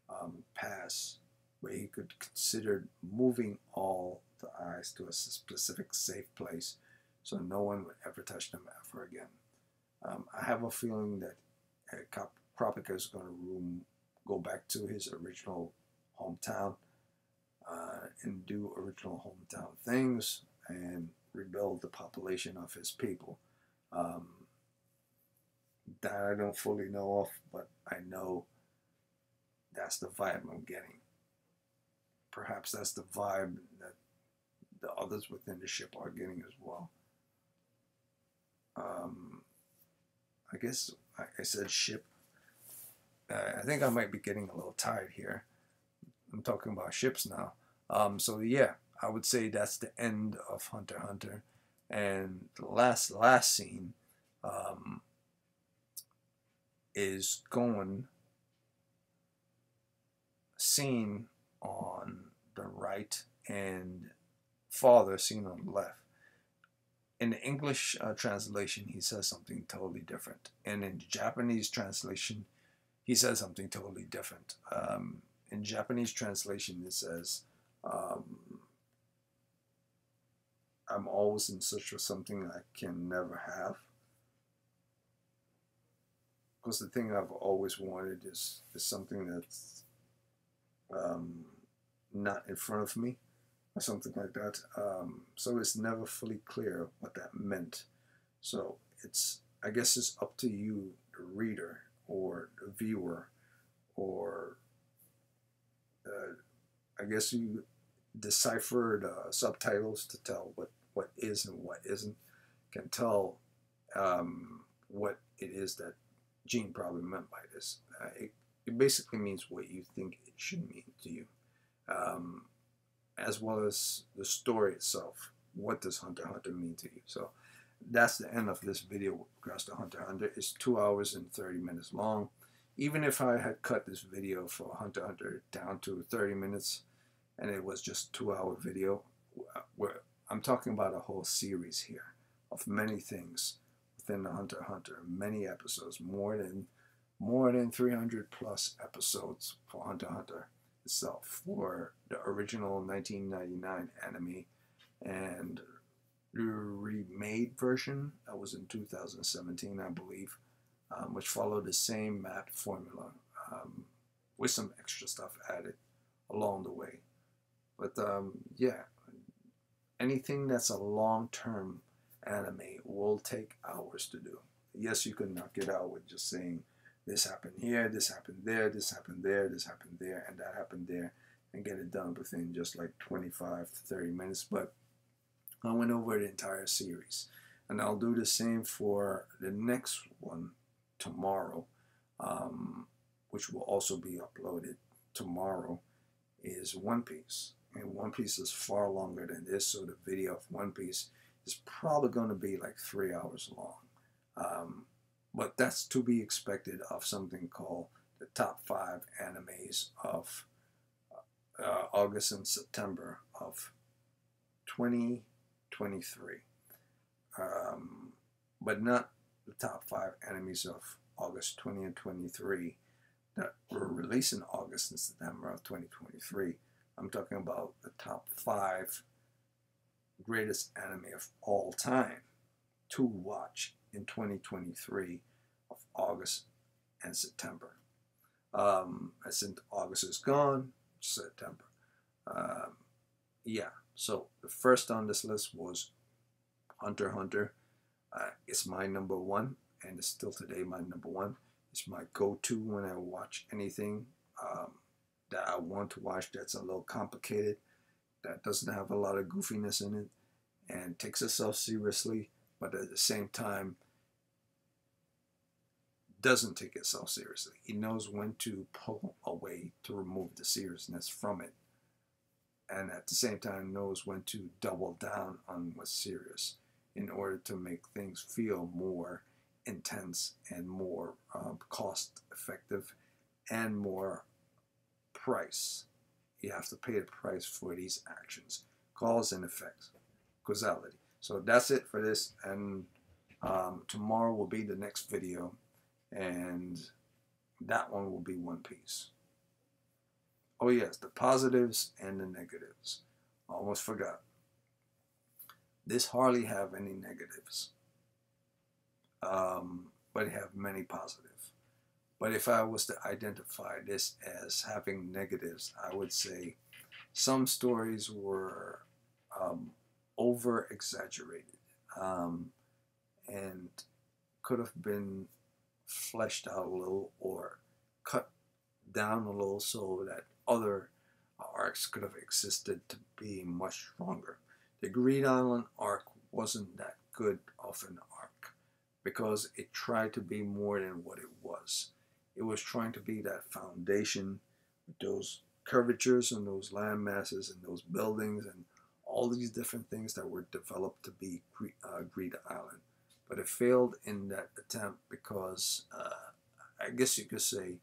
um, pass where he could consider moving all the eyes to a specific safe place so no one would ever touch them ever again. Um, I have a feeling that uh, Kurapika is going to go back to his original hometown uh, and do original hometown things and rebuild the population of his people. Um, that I don't fully know of, but I know that's the vibe I'm getting. Perhaps that's the vibe that the others within the ship are getting as well. Um, I guess I said ship. Uh, I think I might be getting a little tired here. I'm talking about ships now. Um, so yeah, I would say that's the end of Hunter Hunter. And the last last scene um, is Gon seen on the right and father seen on the left. In the English uh, translation, he says something totally different. And in the Japanese translation, he says something totally different. Um, in Japanese translation, it says, um, I'm always in search of something I can never have. Because the thing I've always wanted is, is something that's um, not in front of me, or something like that. Um, so it's never fully clear what that meant. So it's, I guess it's up to you, the reader, or the viewer, or uh, I guess you decipher the subtitles to tell what, what is and what isn't, can tell um, what it is that Ging probably meant by this. Uh, it, it basically means what you think it should mean to you, um, as well as the story itself. What does Hunter Hunter mean to you? So that's the end of this video regards to Hunter Hunter. It's two hours and 30 minutes long even if I had cut this video for Hunter Hunter down to 30 minutes and it was just two hour video, where I'm talking about a whole series here of many things within the Hunter Hunter, many episodes, more than more than 300 plus episodes for Hunter Hunter itself for the original 1999 anime and the remade version that was in 2017 I believe um, which follow the same map formula um, with some extra stuff added along the way. But um, yeah, anything that's a long-term anime will take hours to do. Yes, you can knock it out with just saying this happened here, this happened there, this happened there, this happened there, and that happened there, and get it done within just like 25 to 30 minutes. But I went over the entire series. And I'll do the same for the next one tomorrow, um, which will also be uploaded tomorrow, is One Piece. And One Piece is far longer than this, so the video of One Piece is probably going to be like three hours long. Um, but that's to be expected of something called the top five animes of uh, August and September of 2023. Um, but not the top five animes of August 20 and 23 that were released in August and September of 2023. I'm talking about the top five greatest anime of all time to watch in 2023 of August and September. Um, since August is gone, September. Um, yeah, so the first on this list was Hunter Hunter. Uh, it's my number one, and it's still today my number one. It's my go-to when I watch anything um, that I want to watch that's a little complicated, that doesn't have a lot of goofiness in it, and takes itself seriously, but at the same time doesn't take itself seriously. He knows when to pull away to remove the seriousness from it, and at the same time knows when to double down on what's serious in order to make things feel more intense and more um, cost effective and more price. You have to pay the price for these actions, cause and effects, causality. So that's it for this, and um, tomorrow will be the next video, and that one will be One Piece. Oh yes, the positives and the negatives. Almost forgot. This hardly have any negatives, um, but have many positive. But if I was to identify this as having negatives, I would say some stories were um, over exaggerated um, and could have been fleshed out a little or cut down a little so that other arcs could have existed to be much stronger. The Greed Island arc wasn't that good of an arc because it tried to be more than what it was. It was trying to be that foundation with those curvatures and those land masses and those buildings and all these different things that were developed to be uh, Greed Island. But it failed in that attempt because uh, I guess you could say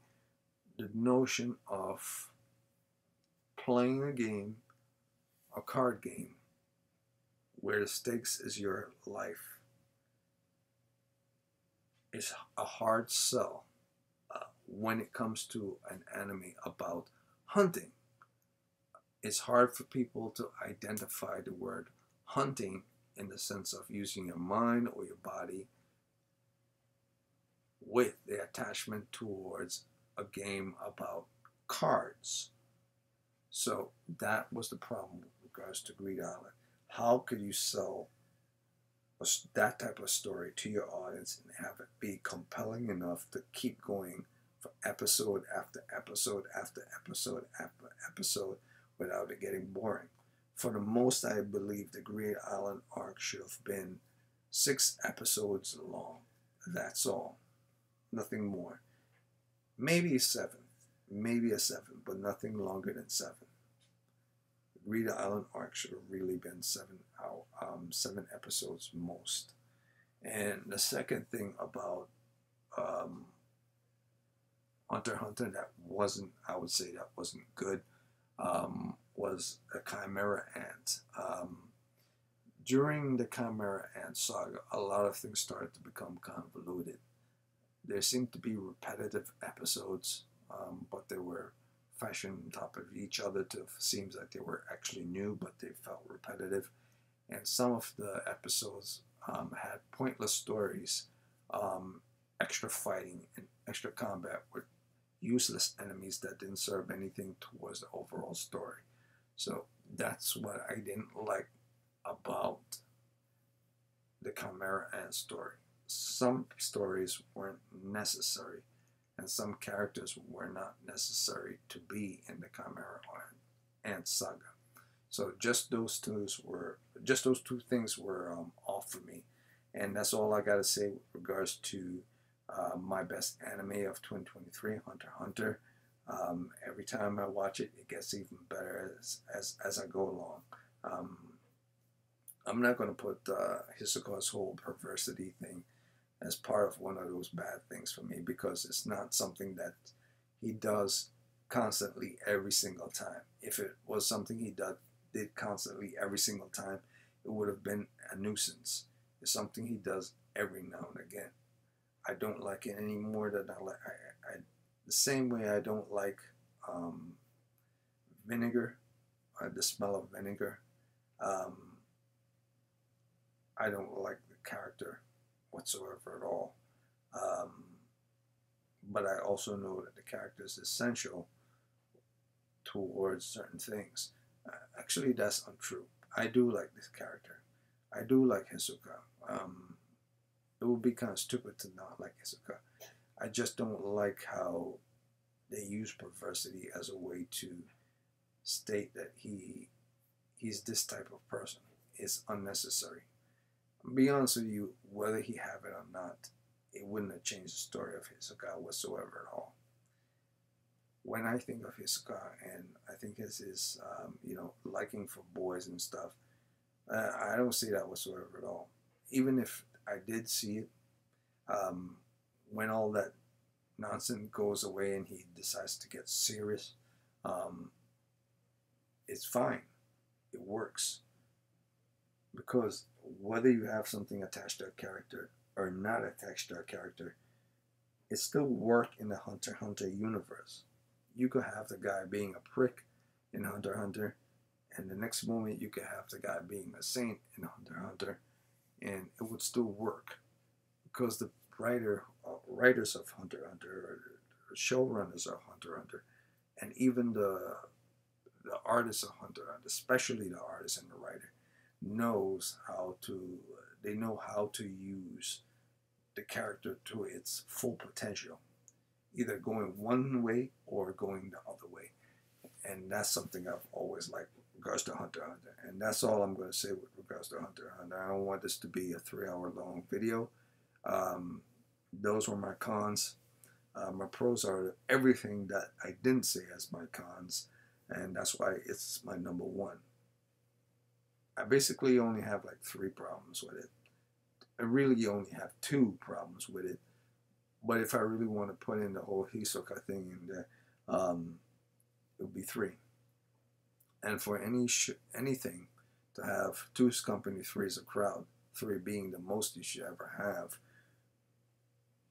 the notion of playing a game, a card game, where the stakes is your life, is a hard sell when it comes to an anime about hunting. It's hard for people to identify the word hunting in the sense of using your mind or your body with the attachment towards a game about cards. So that was the problem with regards to Greed Island. How could you sell that type of story to your audience and have it be compelling enough to keep going for episode after episode after episode after episode without it getting boring? For the most, I believe the Greed Island arc should have been six episodes long. That's all. Nothing more. Maybe seven maybe a seven, but nothing longer than seven. Greed Island arc should have really been seven um, seven episodes most. And the second thing about um, Hunter Hunter that wasn't, I would say that wasn't good, um, was a Chimera Ant. Um, during the Chimera Ant saga, a lot of things started to become convoluted. There seemed to be repetitive episodes um, but they were fashioned on top of each other to seems like they were actually new, but they felt repetitive. And some of the episodes um, had pointless stories, um, extra fighting, and extra combat with useless enemies that didn't serve anything towards the overall story. So that's what I didn't like about the Chimera Ant story. Some stories weren't necessary and some characters were not necessary to be in the Chimera Ant saga. So just those two were just those two things were um, off for me, and that's all I got to say with regards to uh, my best anime of 2023, Hunter Hunter. Um, every time I watch it, it gets even better as as, as I go along. Um, I'm not going to put uh, Hisoka's whole perversity thing as part of one of those bad things for me because it's not something that he does constantly every single time. If it was something he did, did constantly every single time, it would have been a nuisance. It's something he does every now and again. I don't like it any more than I like. I, I, the same way I don't like um, vinegar the smell of vinegar. Um, I don't like the character whatsoever at all. Um, but I also know that the character is essential towards certain things. Uh, actually, that's untrue. I do like this character. I do like Hisoka. Um, it would be kind of stupid to not like Hisoka. I just don't like how they use perversity as a way to state that he he's this type of person. It's unnecessary. I'll be honest with you, whether he have it or not, it wouldn't have changed the story of Hisoka whatsoever at all. When I think of Hisoka and I think his, his um, you know, liking for boys and stuff, uh, I don't see that whatsoever at all. Even if I did see it, um, when all that nonsense goes away and he decides to get serious, um, it's fine. It works. Because whether you have something attached to a character or not attached to a character, it still work in the Hunter Hunter universe. You could have the guy being a prick in Hunter Hunter, and the next moment you could have the guy being a saint in Hunter Hunter, and it would still work because the writer writers of Hunter Hunter, showrunners of Hunter Hunter, and even the the artist of Hunter Hunter, especially the artist and the writer, knows how to they know how to use the character to its full potential, either going one way or going the other way. And that's something I've always liked regards to Hunter Hunter. And that's all I'm going to say with regards to Hunter Hunter. I don't want this to be a three hour long video. Um, those were my cons. Uh, my pros are everything that I didn't say as my cons, and that's why it's my number one. I basically only have like three problems with it. I really only have two problems with it. But if I really want to put in the whole Hisoka thing in there, um, it would be three. And for any anything to have two's company, three is a crowd, three being the most you should ever have,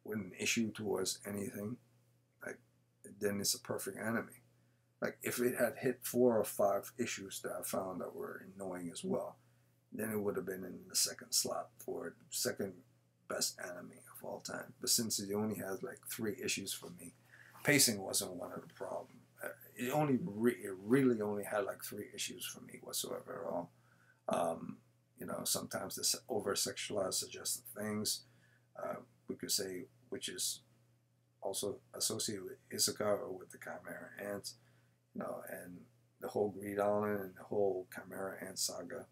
with an issue towards anything, like then it's a perfect enemy. Like if it had hit four or five issues that I found that were annoying as well, then it would have been in the second slot for second best enemy of all time. But since it only has like three issues for me, pacing wasn't one of the problems. It only re- it really only had like three issues for me whatsoever at all. Um, you know, sometimes the over sexualized suggestive things. Uh, we could say which is also associated with Hisoka or with the Chimera Ants, you know, and the whole Greed Island and the whole Chimera Ant saga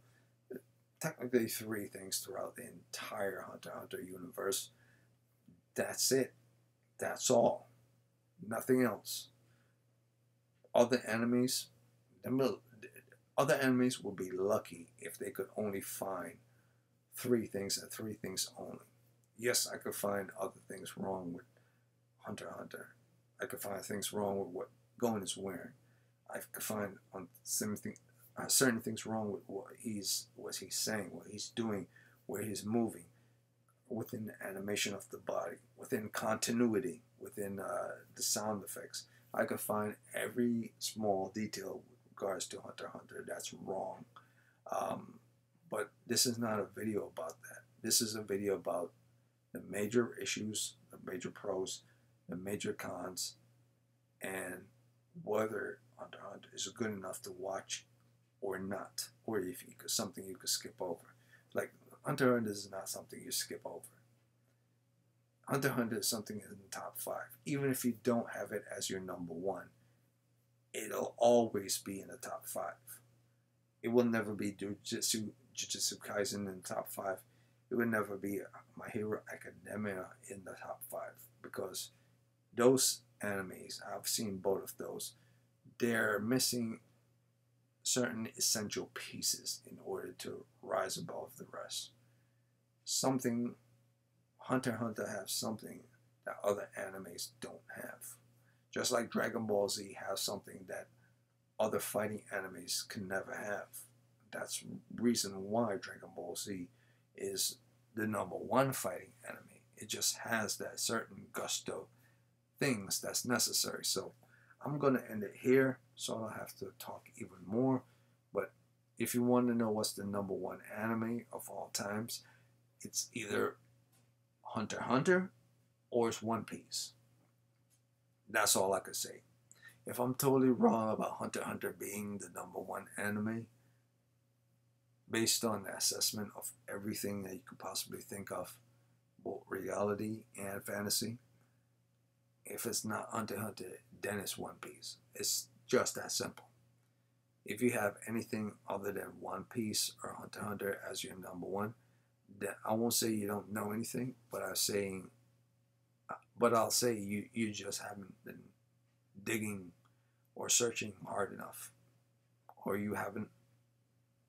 technically three things throughout the entire Hunter Hunter universe. That's it. That's all. Nothing else. Other enemies, other enemies will be lucky if they could only find three things and three things only. Yes, I could find other things wrong with Hunter Hunter. I could find things wrong with what Gon is wearing. I could find on uh, certain things wrong with what he's what he's saying, what he's doing, where he's moving, within the animation of the body, within continuity, within uh, the sound effects. I could find every small detail with regards to Hunter Hunter that's wrong. Um, but this is not a video about that. This is a video about the major issues, the major pros, the major cons, and whether Hunter Hunter is good enough to watch or not, or if you something you could skip over. Like Hunter Hunter is not something you skip over. Hunter Hunter is something in the top five. Even if you don't have it as your number one, it'll always be in the top five. It will never be Jujutsu, Jujutsu Kaisen in the top five. It will never be My Hero Academia in the top five because those animes, I've seen both of those, they're missing certain essential pieces in order to rise above the rest. Something, Hunter Hunter have something that other animes don't have. Just like Dragon Ball Z has something that other fighting animes can never have. That's reason why Dragon Ball Z is the number one fighting anime. It just has that certain gusto things that's necessary. So I'm going to end it here so I don't have to talk even more. But if you want to know what's the number one anime of all times, it's either Hunter Hunter or it's One Piece. That's all I could say. If I'm totally wrong about Hunter Hunter being the number one anime, based on the assessment of everything that you could possibly think of, both reality and fantasy, if it's not Hunter Hunter, then it's One Piece. It's just that simple. If you have anything other than One Piece or Hunter Hunter as your number one, then I won't say you don't know anything, but I'm saying, but I'll say you you just haven't been digging or searching hard enough, or you haven't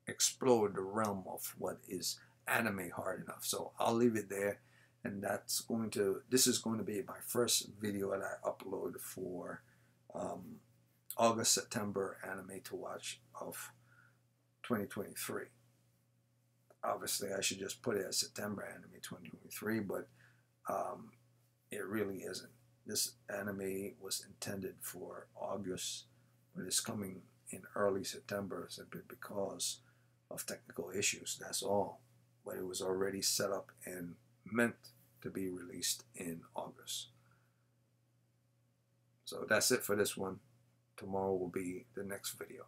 explored the realm of what is anime hard enough. So I'll leave it there, and that's going to this is going to be my first video that I upload for. Um, August September anime to watch of 2023. Obviously, I should just put it as September anime 2023, but um, it really isn't. This anime was intended for August, but it's coming in early September simply because of technical issues. That's all. But it was already set up and meant to be released in August. So that's it for this one tomorrow will be the next video.